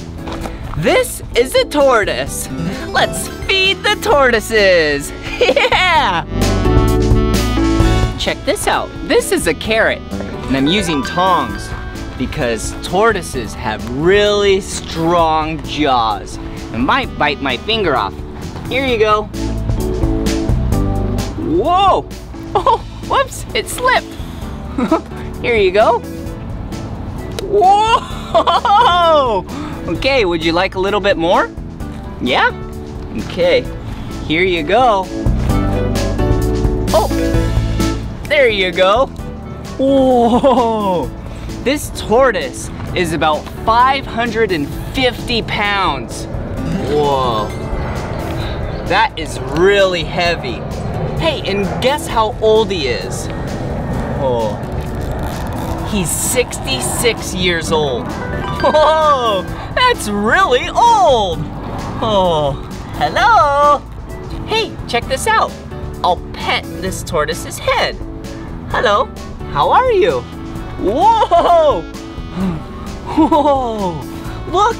This is a tortoise. Let's feed the tortoises. Yeah! Check this out. This is a carrot, and I'm using tongs because tortoises have really strong jaws and might bite my finger off. Here you go. Whoa! Oh, whoops, it slipped. Here you go. Whoa! Okay, would you like a little bit more? Yeah? Okay, here you go. Oh, there you go. Whoa! This tortoise is about 550 pounds. Whoa. That is really heavy. Hey, and guess how old he is? Oh. He's 66 years old. Whoa! That's really old! Oh, hello! Hey, check this out. I'll pet this tortoise's head. Hello, how are you? Whoa! Whoa! Look,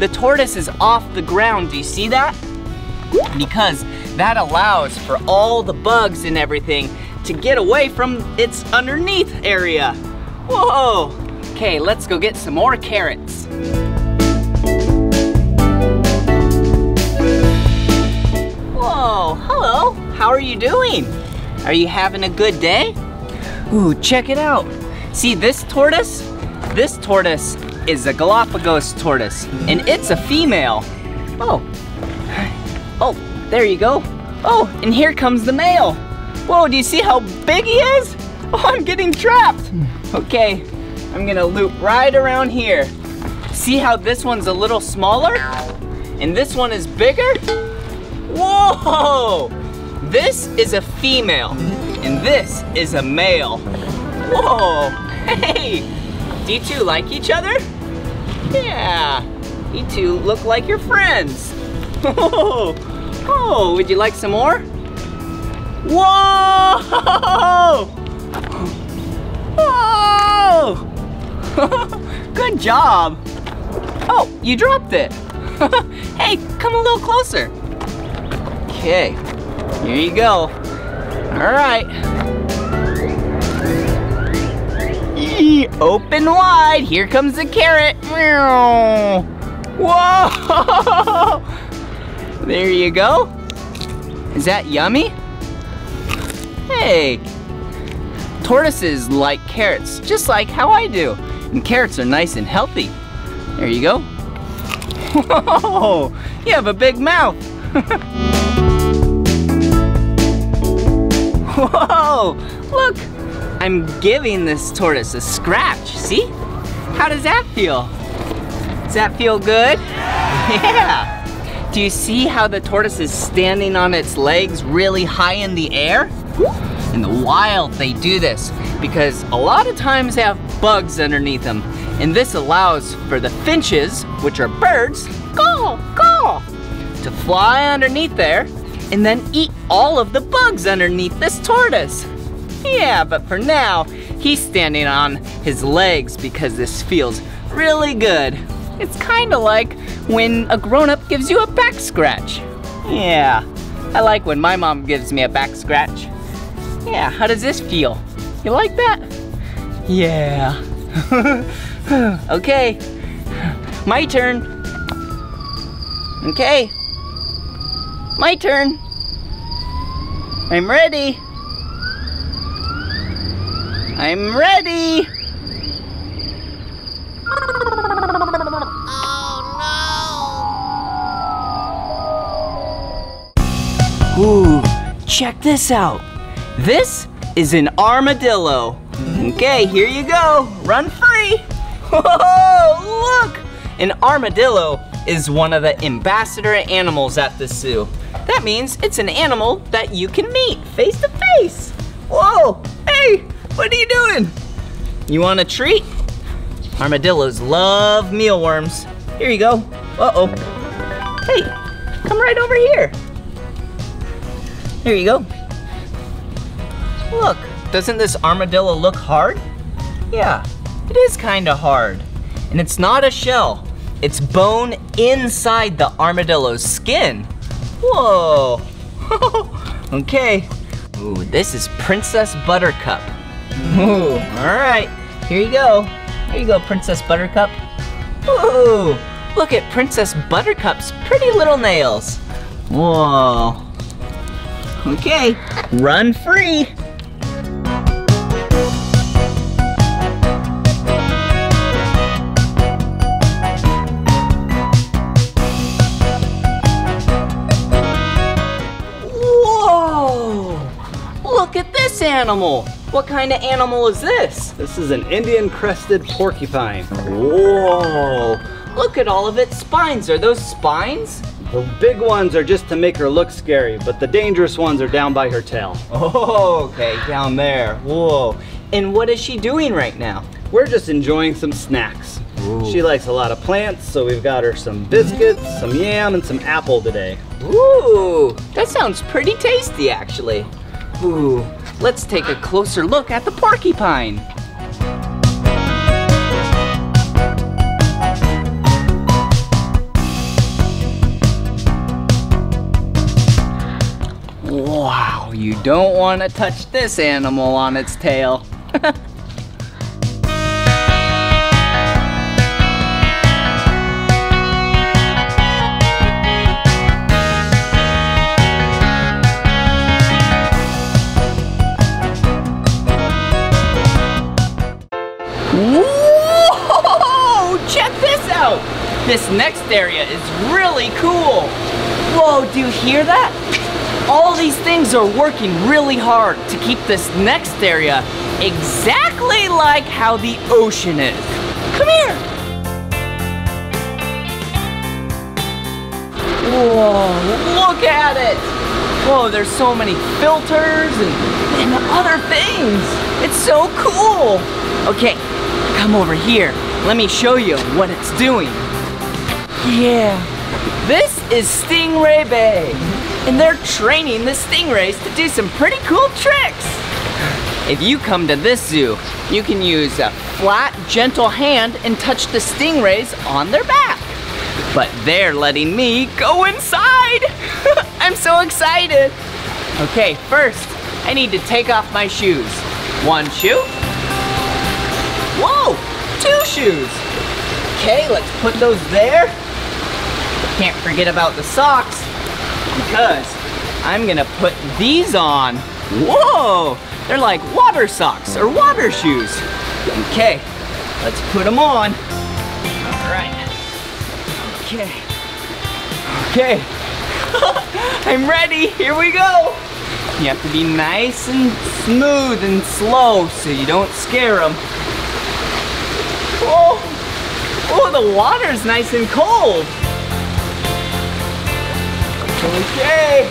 the tortoise is off the ground. Do you see that? Because that allows for all the bugs and everything to get away from its underneath area. Whoa! Okay, let's go get some more carrots. Whoa, hello. How are you doing? Are you having a good day? Ooh, check it out. See this tortoise? This tortoise is a Galapagos tortoise, and it's a female. Oh. Oh, there you go. Oh, and here comes the male. Whoa, do you see how big he is? Oh, I'm getting trapped. Okay, I'm gonna loop right around here. See how this one's a little smaller? And this one is bigger? Whoa! This is a female, and this is a male. Whoa! Hey! Do you two like each other? Yeah! You two look like you're friends. Oh! Oh, would you like some more? Whoa! Whoa! Good job. Oh, you dropped it. hey, come a little closer. Okay, here you go. All right. Open wide, here comes the carrot. Whoa! There you go. Is that yummy? Hey, tortoises like carrots, just like how I do. And carrots are nice and healthy. There you go. Whoa, you have a big mouth. Whoa, look, I'm giving this tortoise a scratch, see? How does that feel? Does that feel good? Yeah. Do you see how the tortoise is standing on its legs really high in the air? In the wild, they do this because a lot of times they have bugs underneath them. And this allows for the finches, which are birds, caw, caw, to fly underneath there and then eat all of the bugs underneath this tortoise. Yeah, but for now, he's standing on his legs because this feels really good. It's kind of like when a grown-up gives you a back scratch. Yeah, I like when my mom gives me a back scratch. Yeah, how does this feel? You like that? Yeah. okay, my turn. Okay, my turn. I'm ready. I'm ready. Oh no. Ooh, check this out. This is an armadillo. Okay, here you go. Run free. Whoa, look! An armadillo is one of the ambassador animals at the zoo. That means it's an animal that you can meet face to face. Whoa, hey, what are you doing? You want a treat? Armadillos love mealworms. Here you go. Uh-oh. Hey, come right over here. Here you go. Look, doesn't this armadillo look hard? Yeah, it is kind of hard. And it's not a shell. It's bone inside the armadillo's skin. Whoa. okay. Ooh, this is Princess Buttercup. Ooh, all right. Here you go. Here you go, Princess Buttercup. Ooh, look at Princess Buttercup's pretty little nails. Whoa. Okay, run free. Animal. What kind of animal is this? This is an Indian crested porcupine. Whoa! Look at all of its spines. Are those spines? The big ones are just to make her look scary, but the dangerous ones are down by her tail. Oh, okay, down there. Whoa. And what is she doing right now? We're just enjoying some snacks. She likes a lot of plants, so we've got her some biscuits, some yam, and some apple today. Ooh, that sounds pretty tasty actually. Ooh, let's take a closer look at the porcupine. Wow, you don't want to touch this animal on its tail. Whoa! Check this out! This next area is really cool. Whoa, do you hear that? All these things are working really hard to keep this next area exactly like how the ocean is. Come here. Whoa, look at it. Whoa, there's so many filters and, and other things. It's so cool. Okay, come over here. Let me show you what it's doing. Yeah, this is Stingray Bay. And they're training the stingrays to do some pretty cool tricks. If you come to this zoo, you can use a flat, gentle hand and touch the stingrays on their back. But they're letting me go inside. I'm so excited. Okay, first, I need to take off my shoes. One shoe. Shoes. Okay, let's put those there. Can't forget about the socks because I'm gonna put these on. Whoa, they're like water socks or water shoes. Okay, let's put them on. All right, Okay. Okay. I'm ready. Here we go. You have to be nice and smooth and slow so you don't scare them. Oh, oh, the water's nice and cold. Okay.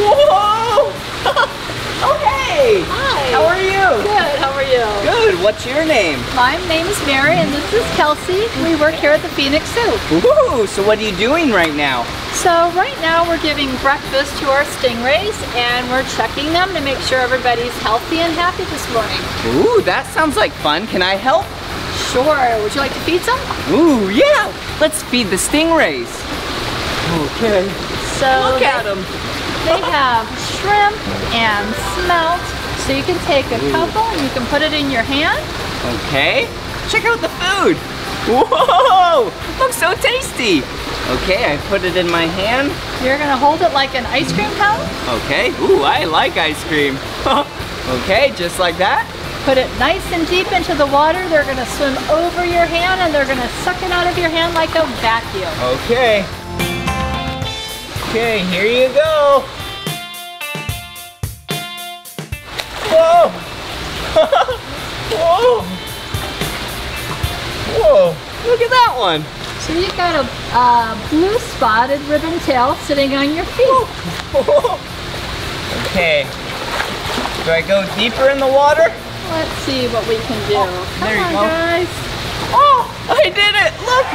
Whoa. okay. Hi. How are you? Good. How are you? Good. What's your name? My name is Mary, and this is Kelsey. We work here at the Phoenix Zoo. Ooh, so what are you doing right now? So right now we're giving breakfast to our stingrays, and we're checking them to make sure everybody's healthy and happy this morning. Ooh, that sounds like fun. Can I help? Sure. Would you like to feed some? Ooh, yeah. Let's feed the stingrays. Okay. So Look they, at them. They have shrimp and smelt. So you can take a Ooh. couple and you can put it in your hand. Okay. Check out the food. Whoa! Looks so tasty. Okay, I put it in my hand. You're gonna hold it like an ice cream cone. Okay. Ooh, I like ice cream. okay, just like that. Put it nice and deep into the water. They're gonna swim over your hand and they're gonna suck it out of your hand like a vacuum. Okay. Okay, here you go. Whoa! Whoa! Whoa! Look at that one. So you've got a uh, blue spotted ribbon tail sitting on your feet. Okay. Do I go deeper in the water? Let's see what we can do. Oh, Come there you on, go. guys. Oh, I did it! Look!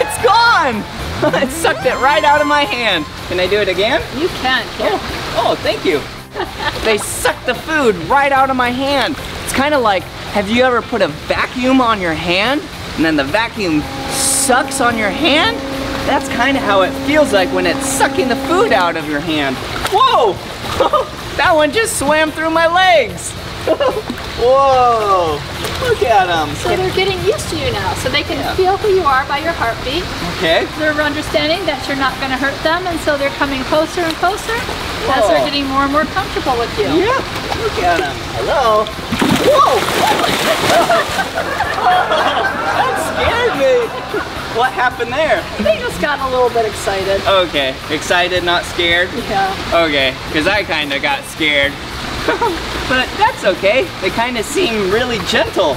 It's gone! it sucked it right out of my hand. Can I do it again? You can, oh, kid. Oh, thank you. they sucked the food right out of my hand. It's kind of like, have you ever put a vacuum on your hand and then the vacuum sucks on your hand? That's kind of how it feels like when it's sucking the food out of your hand. Whoa! that one just swam through my legs. Whoa! Look at them. So they're getting used to you now, so they can feel who you are by your heartbeat. Okay. They're understanding that you're not going to hurt them, and so they're coming closer and closer as they're getting more and more comfortable with you. Yeah, look at them. Hello. Whoa! that scared me. What happened there? They just got a little bit excited. Okay, excited, not scared? Yeah. Okay, because I kind of got scared. but that's okay. They kind of seem really gentle.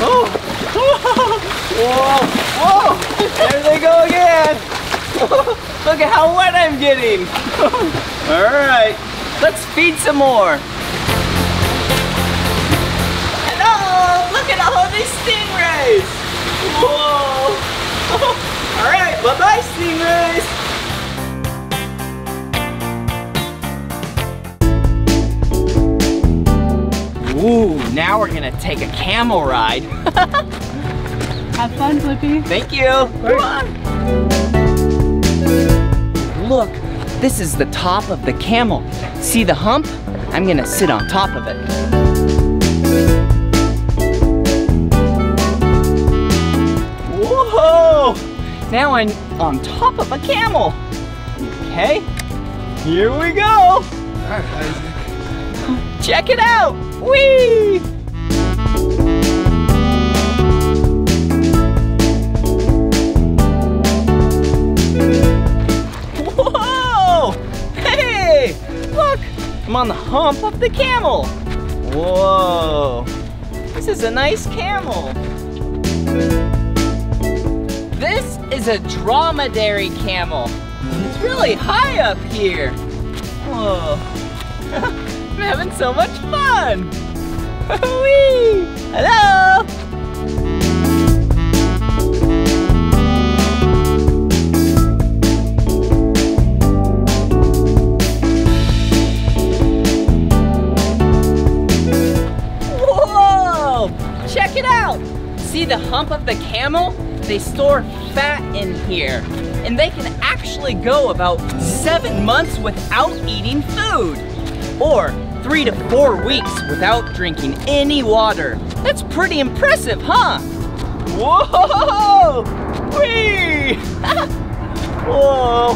Oh! Whoa! Whoa! There they go again! Look at how wet I'm getting! All right, let's feed some more. Hello! Oh, look at all these stingrays! Whoa! All right, bye-bye, stingrays! Ooh, now we're gonna take a camel ride. Have fun, Blippi. Thank you. Come on. Look, this is the top of the camel. See the hump? I'm gonna sit on top of it. Whoa! Now I'm on top of a camel. Okay, here we go. Check it out. Whee! Whoa! Hey! Look! I'm on the hump of the camel. Whoa! This is a nice camel. This is a dromedary camel. It's really high up here. Whoa. I'm having so much fun. Hello! Whoa! Check it out! See the hump of the camel? They store fat in here. And they can actually go about seven months without eating food. Or three to four weeks without drinking any water. That's pretty impressive, huh? Whoa! Whee! Whoa!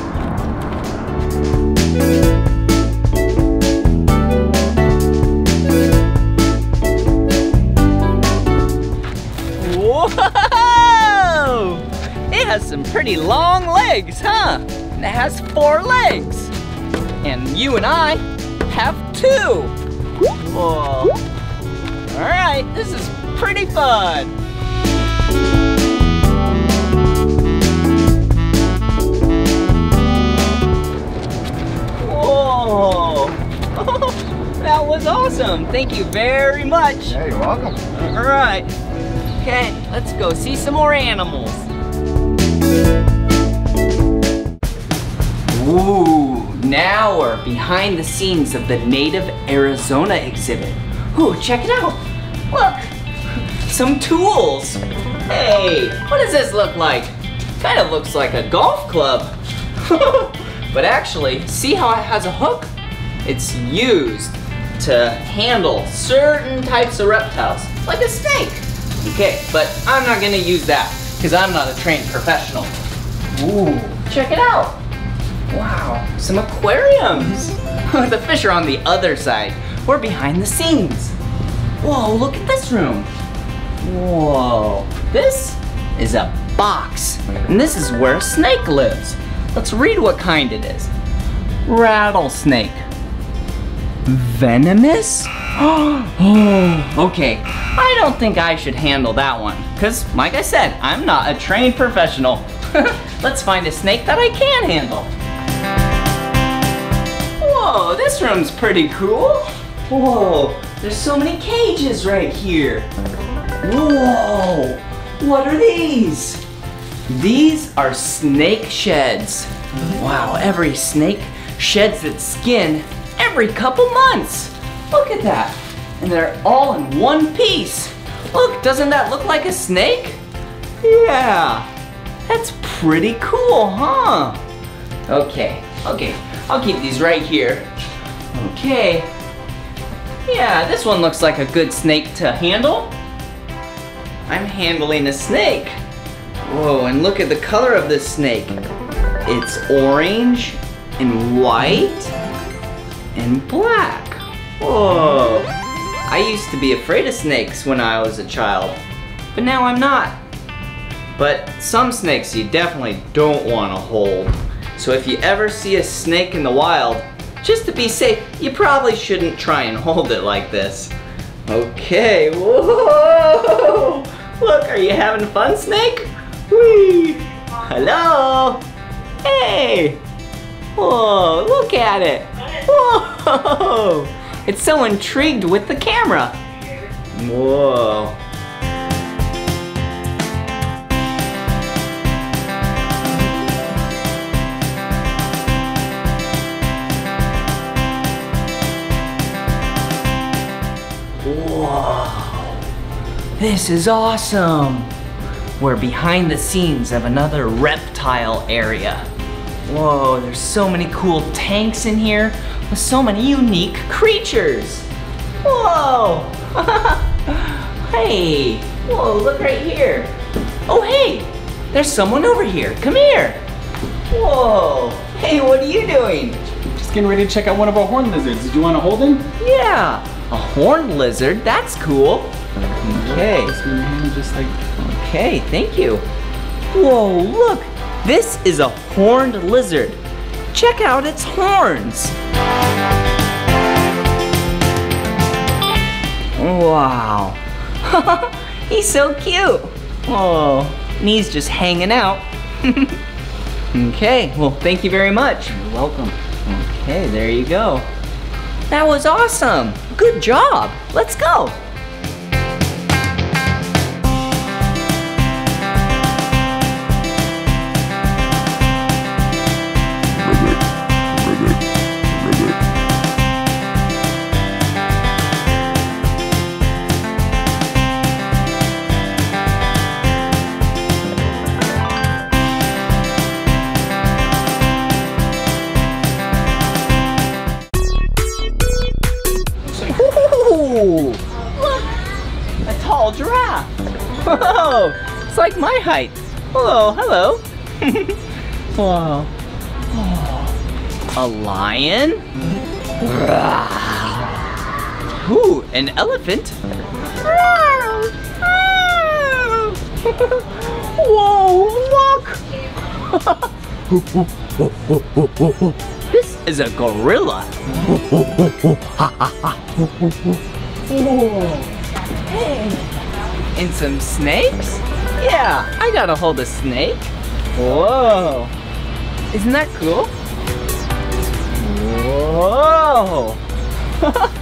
Whoa! It has some pretty long legs, huh? And it has four legs. And you and I have two. Whoa. All right, this is pretty fun. Whoa. that was awesome. Thank you very much. Yeah, you're welcome. All right. Okay, let's go see some more animals. Ooh, now we're behind the scenes of the Native Arizona exhibit. Ooh, check it out. Look, some tools. Hey, what does this look like? Kind of looks like a golf club. but actually, see how it has a hook? It's used to handle certain types of reptiles, like a snake. Okay, but I'm not gonna use that, because I'm not a trained professional. Ooh, check it out. Wow, some aquariums. the fish are on the other side. We're behind the scenes. Whoa, look at this room. Whoa, this is a box. And this is where a snake lives. Let's read what kind it is. Rattlesnake. Venomous? Oh, okay. I don't think I should handle that one. Because, like I said, I'm not a trained professional. Let's find a snake that I can handle. Whoa, this room's pretty cool. Whoa, there's so many cages right here. Whoa, what are these? These are snake sheds. Wow, every snake sheds its skin every couple months. Look at that. And they're all in one piece. Look, doesn't that look like a snake? Yeah, that's pretty cool, huh? Okay, okay, I'll keep these right here. Okay. Yeah, this one looks like a good snake to handle. I'm handling a snake. Whoa, and look at the color of this snake. It's orange and white and black. Whoa. I used to be afraid of snakes when I was a child, but now I'm not. But some snakes you definitely don't want to hold. So if you ever see a snake in the wild, just to be safe, you probably shouldn't try and hold it like this. Okay, whoa! Look, are you having fun, snake? Whee! Hello? Hey! Whoa, look at it! Whoa! It's so intrigued with the camera. Whoa. This is awesome. We're behind the scenes of another reptile area. Whoa, there's so many cool tanks in here with so many unique creatures. Whoa! hey, whoa, look right here. Oh, hey, there's someone over here. Come here. Whoa, hey, what are you doing? Just getting ready to check out one of our horned lizards. Did you want to hold him? Yeah, a horned lizard, that's cool. Okay. Just like Okay, thank you. Whoa, look, this is a horned lizard. Check out its horns. Wow. he's so cute. Oh, and he's just hanging out. okay, well, thank you very much. You're welcome. Okay, there you go. That was awesome. Good job. Let's go. Like my height. Whoa, hello. Whoa. Oh, a lion? Ooh, an elephant. Whoa, look! This is a gorilla. And some snakes? Yeah, I gotta hold a snake. Whoa. Isn't that cool? Whoa.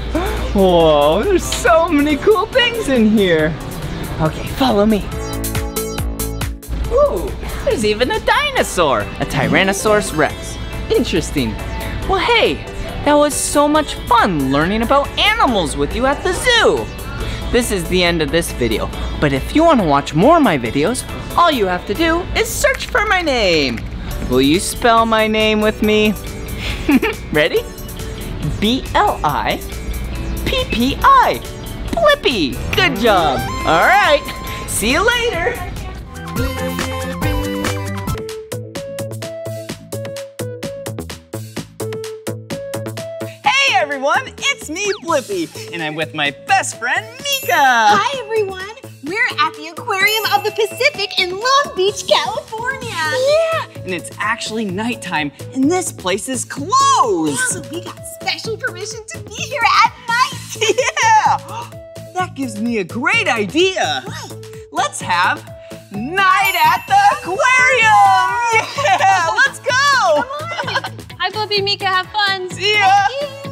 Whoa, there's so many cool things in here. Okay, follow me. Ooh, there's even a dinosaur, a Tyrannosaurus Rex. Interesting. Well, hey, that was so much fun learning about animals with you at the zoo. This is the end of this video, but if you want to watch more of my videos, all you have to do is search for my name. Will you spell my name with me? Ready? B-L-I P-P-I. Blippi. Good job. All right. See you later. Hey everyone, it's me, Blippi, and I'm with my best friend, Mika. Hi, everyone. We're at the Aquarium of the Pacific in Long Beach, California. Yeah, and it's actually nighttime, and this place is closed. Yeah, but we got special permission to be here at night. Yeah! That gives me a great idea. Let's have night at the aquarium. Yeah, let's go. Come on. Hi, Blippi, Mika, have fun. See ya.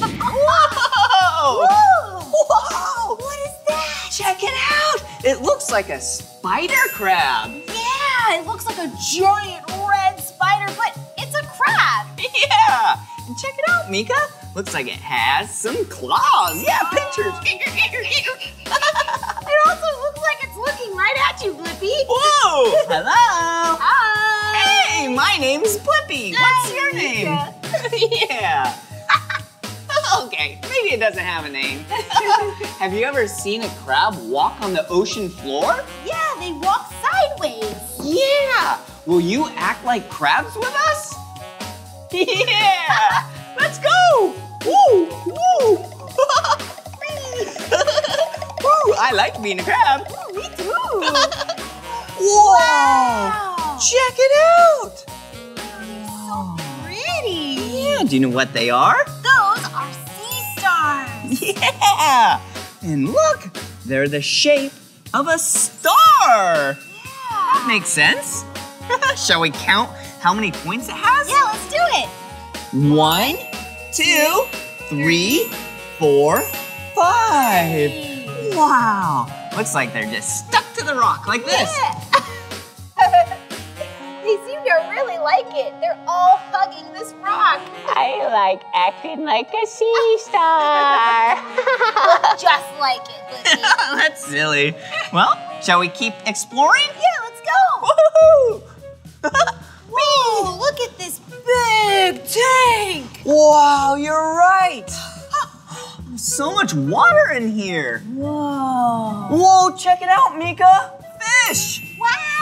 Whoa! Whoa! What is that? Check it out. It looks like a spider crab. Yeah, it looks like a giant red spider, but it's a crab. Yeah. And check it out, Mika. Looks like it has some claws. Yeah, pictures. It also looks like it's looking right at you, Blippi. Whoa! Hello. Hi. Hey, my name's Blippi. What's your name? yeah. Okay, maybe it doesn't have a name. have you ever seen a crab walk on the ocean floor? Yeah, they walk sideways. Yeah. Will you act like crabs with us? Yeah. Let's go. Woo, woo. Woo, I like being a crab. me too. Whoa! Check it out! So Pretty. Yeah, do you know what they are? Those are sea stars. Yeah! And look, they're the shape of a star. Yeah. That makes sense. Shall we count how many points it has? Yeah, let's do it. One, two, three, four, five. Wow. Looks like they're just stuck to the rock like this. they seem to really like it. They're all hugging this rock. I like acting like a sea star. Look just like it, Blippi. That's silly. Well, shall we keep exploring? Yeah, let's go. Woohoo! Whoa, look at this big tank. Wow, you're right. So much water in here. Whoa. Whoa, check it out, Mika. Fish. Wow,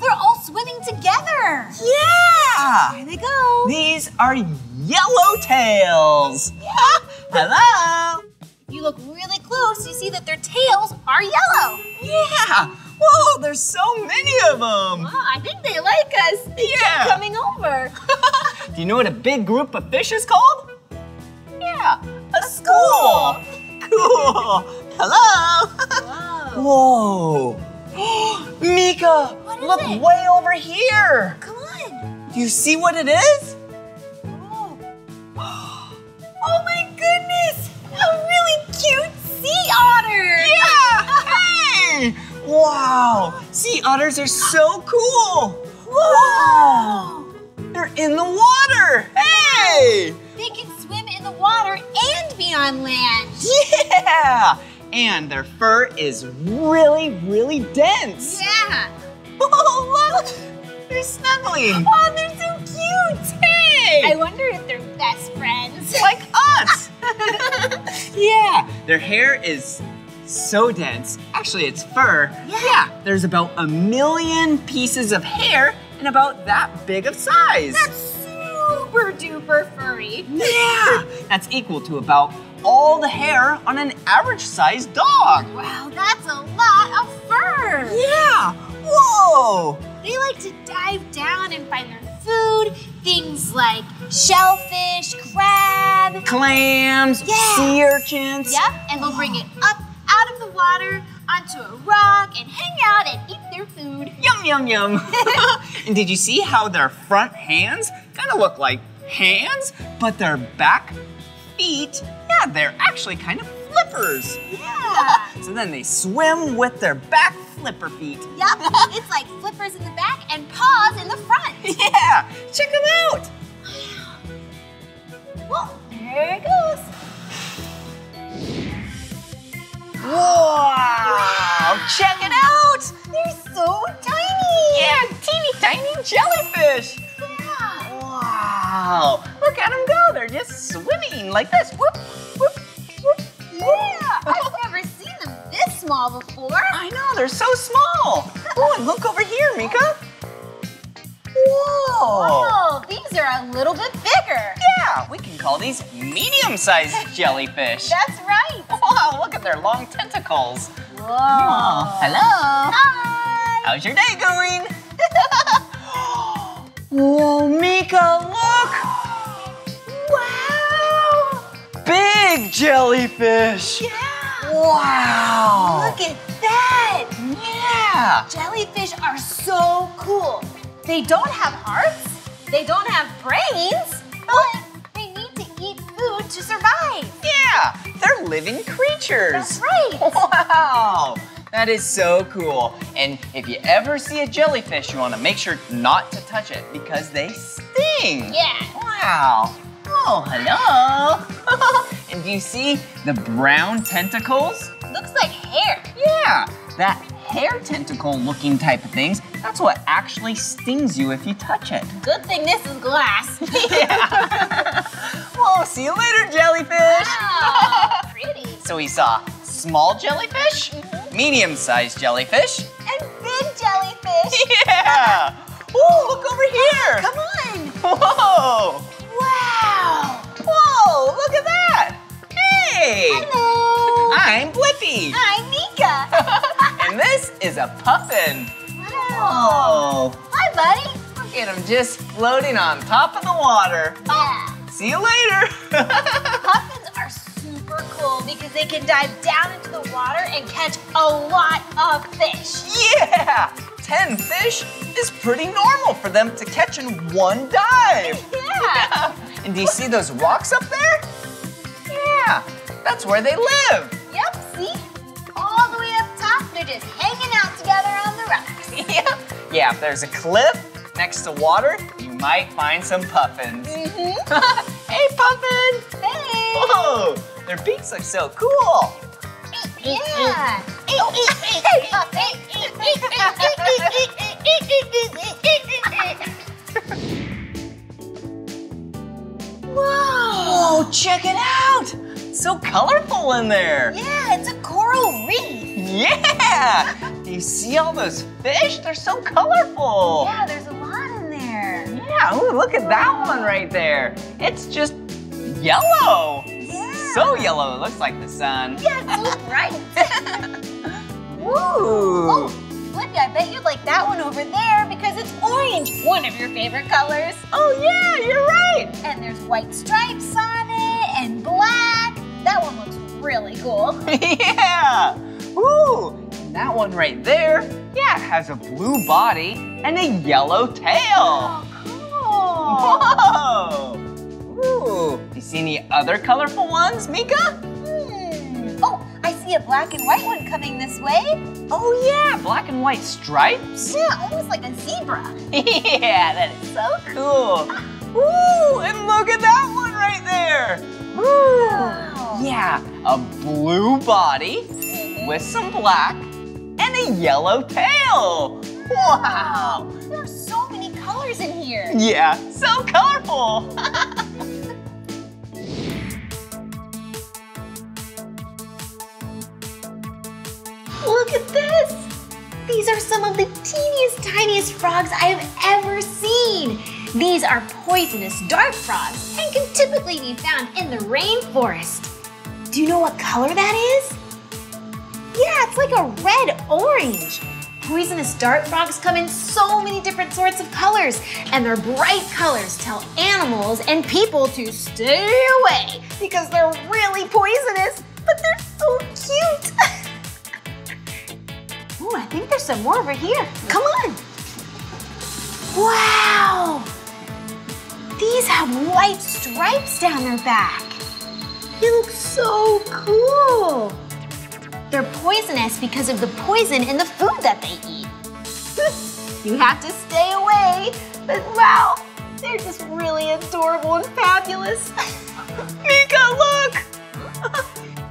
they're all swimming together. Yeah. Here they go. These are yellowtails. Hello. If you look really close, you see that their tails are yellow. Yeah. Whoa, there's so many of them. Wow, I think they like us. They Yeah. keep coming over. Do you know what a big group of fish is called? Yeah, a school. Cool. Hello. Whoa. Mika, look way over here. Come on. Do you see what it is? Oh, oh my goodness! A really cute sea otter! Yeah! Hey! Wow! Sea otters are so cool! Wow! They're in the water! Hey! They can swim in the water and be on land. Yeah! And their fur is really, really dense. Yeah. Oh, look! They're snuggling! Oh, they're so cute! Hey! I wonder if they're best friends. Like us! yeah! Their hair is so dense. Actually, it's fur. Yeah. There's about a million pieces of hair and about that big of size. That's super duper furry. Yeah! That's equal to about all the hair on an average sized dog. Wow, that's a lot of fur. Yeah! Whoa! they like to dive down and find their food. Things like shellfish, crab, Clams, Yeah. sea urchins. Yep, and they'll bring it up out of the water onto a rock and hang out and eat their food. Yum, yum, yum. and did you see how their front hands kind of look like hands, but their back feet, yeah, they're actually kind of flippers. Yeah. So then they swim with their back flipper feet. Yep, it's like flippers in the back and paws in the front. Yeah, check them out. Well, there it goes. Wow, check it out. They're so tiny. Yeah, teeny tiny jellyfish. Wow, look at them go. They're just swimming like this. Whoop, whoop, whoop. Yeah, I've never seen them this small before. I know, they're so small. Oh, and look over here, Mika. Whoa. Oh, these are a little bit bigger. Yeah, we can call these medium-sized jellyfish. That's right. Wow, look at their long tentacles. Whoa. Oh, hello. Hi. How's your day going? Whoa, Mika, look! Wow. Big jellyfish! Yeah. Wow! Look at that. Yeah! Jellyfish are so cool. They don't have hearts. They don't have brains. But they need to eat food to survive. Yeah! They're living creatures! That's right. Wow! That is so cool. And if you ever see a jellyfish, you want to make sure not to touch it because they sting. Yeah. Wow. Oh, hello. and do you see the brown tentacles? Looks like hair. Yeah, that hair tentacle looking type of things, that's what actually stings you if you touch it. Good thing this is glass. yeah. Well, see you later, jellyfish. Wow, pretty. So we saw small jellyfish, mm-hmm. medium-sized jellyfish. And big jellyfish. Yeah. Ooh, look over here. Come on. Whoa. Wow. Whoa, look at that. Hey. Hello. I'm Blippi. I'm Mika. And this is a puffin. Wow. Oh. Hi, buddy. Look at him just floating on top of the water. Yeah. See you later. Puffins are super cool because they can dive down into the water and catch a lot of fish. yeah. 10 fish is pretty normal for them to catch in one dive. Yeah. And do you see those rocks up there? Yeah, that's where they live. Yep, see? All the way up top, they're just hanging out together on the rocks. Yeah. Yeah, if there's a cliff next to water, you might find some puffins. Mm-hmm. hey, puffin! Hey. Whoa, their beaks look so cool. Yeah. Whoa. Check it out! So colorful in there. Yeah, it's a coral reef. Yeah! Do you see all those fish? They're so colorful. Yeah, there's a lot in there. Yeah, ooh, look at that one right there. It's just yellow. So yellow, it looks like the sun. Yes, bright. Ooh. Oh, Blippi, I bet you'd like that one over there because it's orange, one of your favorite colors. Oh yeah, you're right. And there's white stripes on it and black. That one looks really cool. yeah. Ooh, and that one right there, yeah, has a blue body and a yellow tail. Oh, cool. Whoa. Ooh, you see any other colorful ones, Mika? Hmm. Oh, I see a black and white one coming this way. Oh yeah, black and white stripes. Yeah, almost like a zebra. yeah, that is so cool. Ooh, and look at that one right there. Ooh. Wow. Yeah, a blue body with some black and a yellow tail. Wow. There's so colors in here. Yeah, so colorful. Look at this. These are some of the teeniest, tiniest frogs I have ever seen. These are poisonous dart frogs and can typically be found in the rainforest. Do you know what color that is? Yeah, it's like a red orange. Poisonous dart frogs come in so many different sorts of colors, and their bright colors tell animals and people to stay away because they're really poisonous, but they're so cute. Ooh, I think there's some more over here. Come on. Wow! These have white stripes down their back. They look so cool. They're poisonous because of the poison in the food that they eat. you have to stay away, but wow, they're just really adorable and fabulous. Mika, look!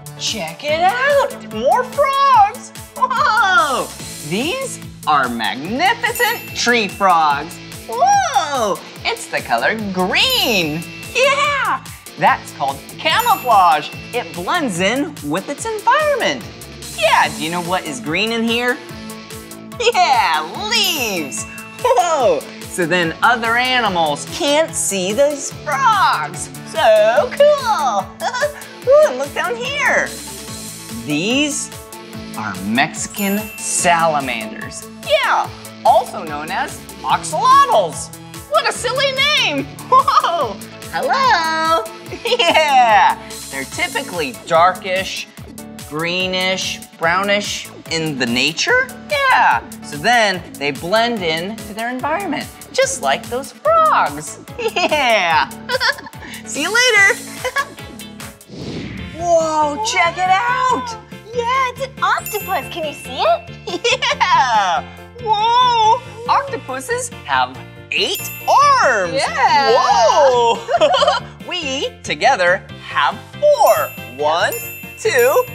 Check it out! More frogs! Whoa! These are magnificent tree frogs. Whoa! It's the color green. Yeah! That's called camouflage. It blends in with its environment. Yeah, do you know what is green in here? Yeah, leaves. Whoa! So then other animals can't see those frogs. So cool! Ooh, and look down here. These are Mexican salamanders. Yeah, also known as axolotls. What a silly name! Whoa! Hello! Yeah! They're typically darkish, greenish, brownish in the nature. Yeah! So then they blend in to their environment, just like those frogs. Yeah! See you later! Whoa, check it out! Yeah, it's an octopus. Can you see it? Yeah! Whoa! Octopuses have eight arms! Yeah. Whoa! we together have four. One, two,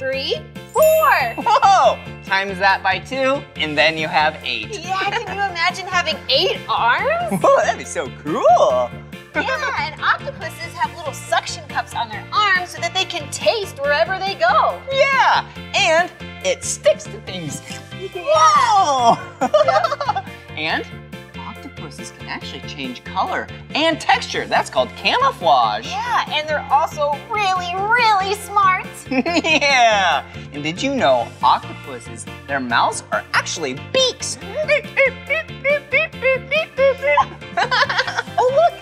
Three, four. whoa! Times that by two, and then you have eight. Yeah, can you imagine having eight arms? Whoa, that'd be so cool! Yeah, and octopuses have little suction cups on their arms so that they can taste wherever they go. Yeah, and it sticks to things. Whoa! and can actually change color and texture. That's called camouflage. Yeah, and they're also really, really smart. yeah. And did you know octopuses, their mouths are actually beaks? oh, look.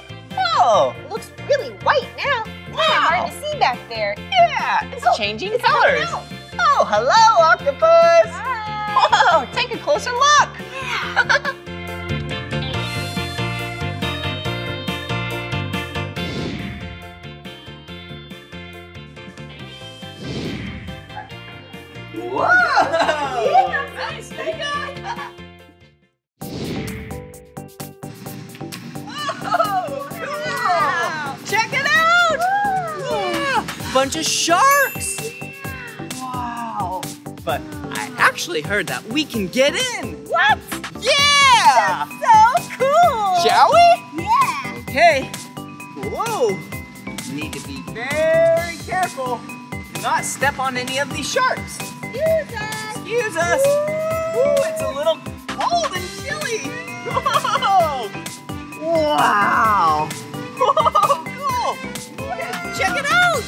Oh. It looks really white now. Wow. hard to see back there. Yeah, it's Oh, changing it's colors. Oh, hello, octopus. Hi. Whoa, take a closer look. Whoa! Nice, Meekah. Whoa, cool. Check it out! Yeah, bunch of sharks. Wow. But I actually heard that we can get in. What? Yeah! That's So cool. Shall we? Yeah. Okay. Whoa. You Need to be very careful. Do not step on any of these sharks. Excuse us. Excuse us. Ooh, it's a little cold and chilly. Whoa. Wow. Whoa, cool. Look Check it out.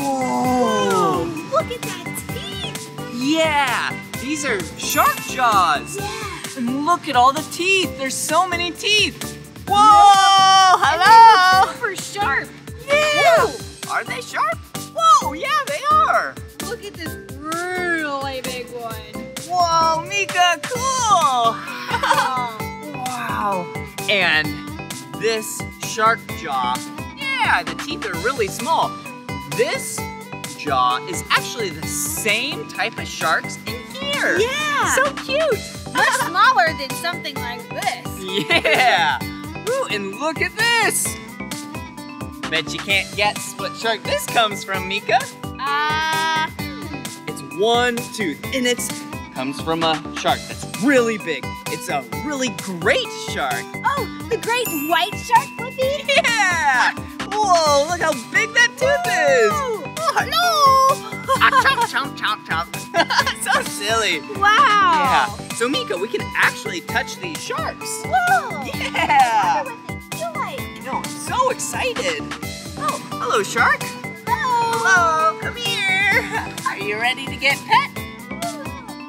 Whoa. Look at that teeth. Yeah, these are shark jaws. Yeah! And look at all the teeth. There's so many teeth. Whoa! Hello! Super sharp. Yeah. Are they sharp? Whoa, yeah, they are. Look at this really big one. Whoa, Meekah, cool! wow. And this shark jaw, yeah, the teeth are really small. This jaw is actually the same type of sharks in here. Yeah. So cute. Much smaller than something like this. Yeah. Ooh, and look at this. Bet you can't guess what shark this comes from, Meekah. Uh, one tooth, and it's comes from a shark that's really big. It's a really great shark. Oh, the great white shark, Blippi? Yeah! Whoa, look how big that tooth is! Oh, hello! ah, chomp, chomp, chomp, chomp. so silly. Wow. Yeah. So, Meekah, we can actually touch these sharks. Whoa. Yeah! I wonder what they feel like. I know, I'm so excited. Oh, hello, shark. Hello. Hello, come here. Are you ready to get pet?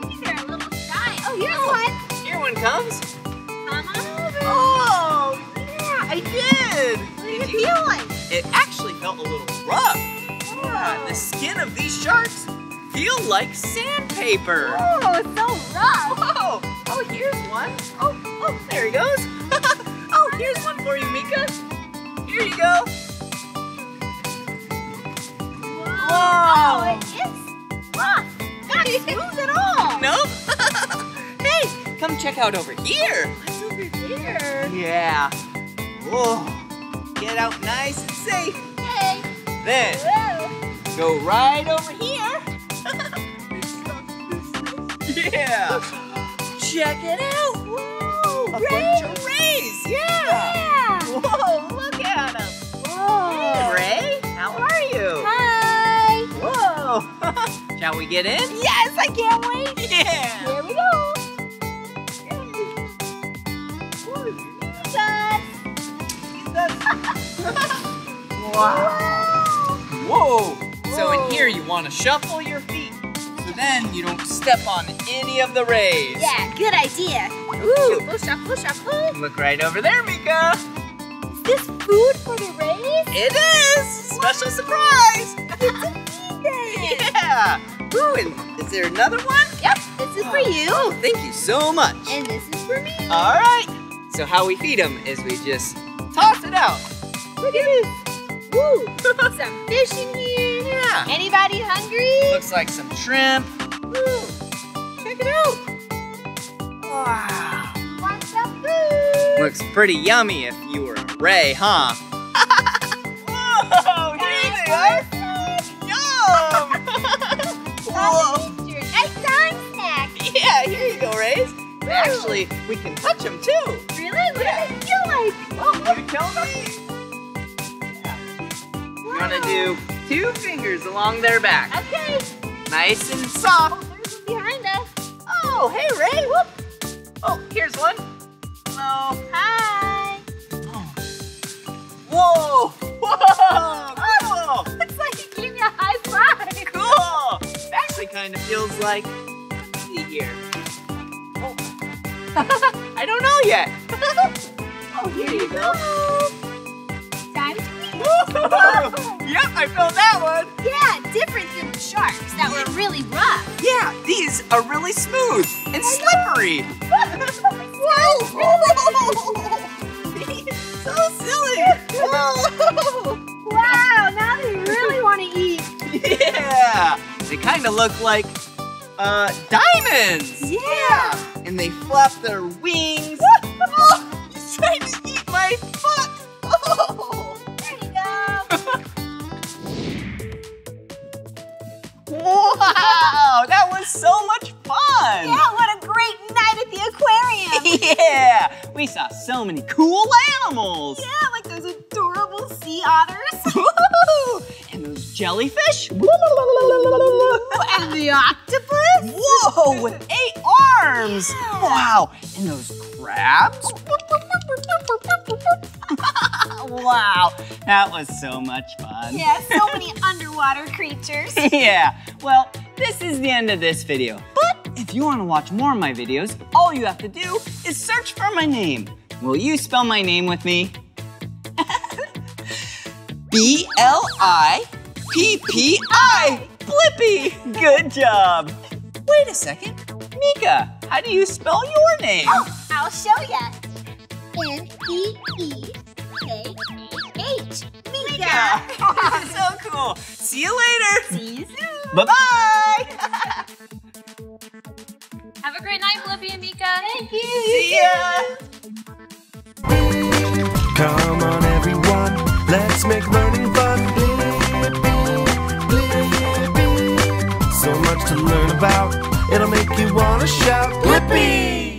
These are a little shy. Oh, here's one Here one comes. Come over. Oh, yeah, I did. What did it feel like? It actually felt a little rough. Yeah, the skin of these sharks feel like sandpaper. Oh, it's so rough. Whoa! Oh, oh, here's one. Oh, oh, there he goes. oh, here's one for you, Meekah. Here you go. Oh, Whoa! it is rough. Not smooth at all. Nope. hey, come check out over here. What's over here? Yeah. Whoa. Get out nice and safe. Okay. Then Whoa. go right over here. yeah. Check it out. Whoa, A bunch of rays. Yeah. Yeah. Whoa, look at them. Whoa. Hey, Ray. How are. Whoa. Shall we get in? Yes, I can't wait. Yeah. Here we go. Wow. Whoa. So in here you want to shuffle your feet so then you don't step on any of the rays. Yeah, good idea. Ooh. Shuffle, shuffle, shuffle. Look right over there, Meekah. Is this food for the rays? It is. Special surprise. yeah. Ooh, and is there another one? Yep, this is for you. Oh, thank you so much. And this is for me. All right. So how we feed them is we just toss it out. Look at this. Woo. Some fish in here. Yeah. Anybody hungry? Looks like some shrimp. Woo. Check it out. Wow. Want some food? Looks pretty yummy if you were a ray, huh? Whoa, here they are. Whoa. Your nighttime snack. Yeah, here you go, Rays. Actually, we can touch them too. Really? What does it feel like? Oh, you tell me. You want to do two fingers along their back. Okay. Nice and soft. Oh, There's one behind us. Oh, hey, Ray. Whoop. Oh, here's one. Hello. Hi. Oh. Whoa. Whoa. Kind of feels like. See here. Oh. I don't know yet. oh, here you go. Time yep, I felt that one. Yeah, different than the sharks that were really rough. Yeah, these are really smooth and slippery. Whoa! so silly. Wow, now they really want to eat. Yeah, they kind of look like uh, diamonds. Yeah. And they flap their wings. oh, he's trying to eat my foot. Oh. There you go. Wow, that was so much fun. Yeah, what a great night at the aquarium. Yeah, we saw so many cool animals. Yeah, like those adorable sea otters. And those jellyfish. and the octopus. Whoa, with eight arms. Wow, and those crabs. wow, that was so much fun. Yeah, so many underwater creatures. yeah, well, this is the end of this video. But if you want to watch more of my videos, all you have to do is search for my name. Will you spell my name with me? B L I P P I. Blippi. Good job. Wait a second. Meekah, how do you spell your name? Oh, I'll show ya. N E E K A H. Meekah. so cool. See you later. See you soon. Bye bye. Have a great night, Blippi and Meekah. Thank you. See ya. Come on, everyone, let's make learning fun. So much to learn about, it'll make you want to shout, Blippi!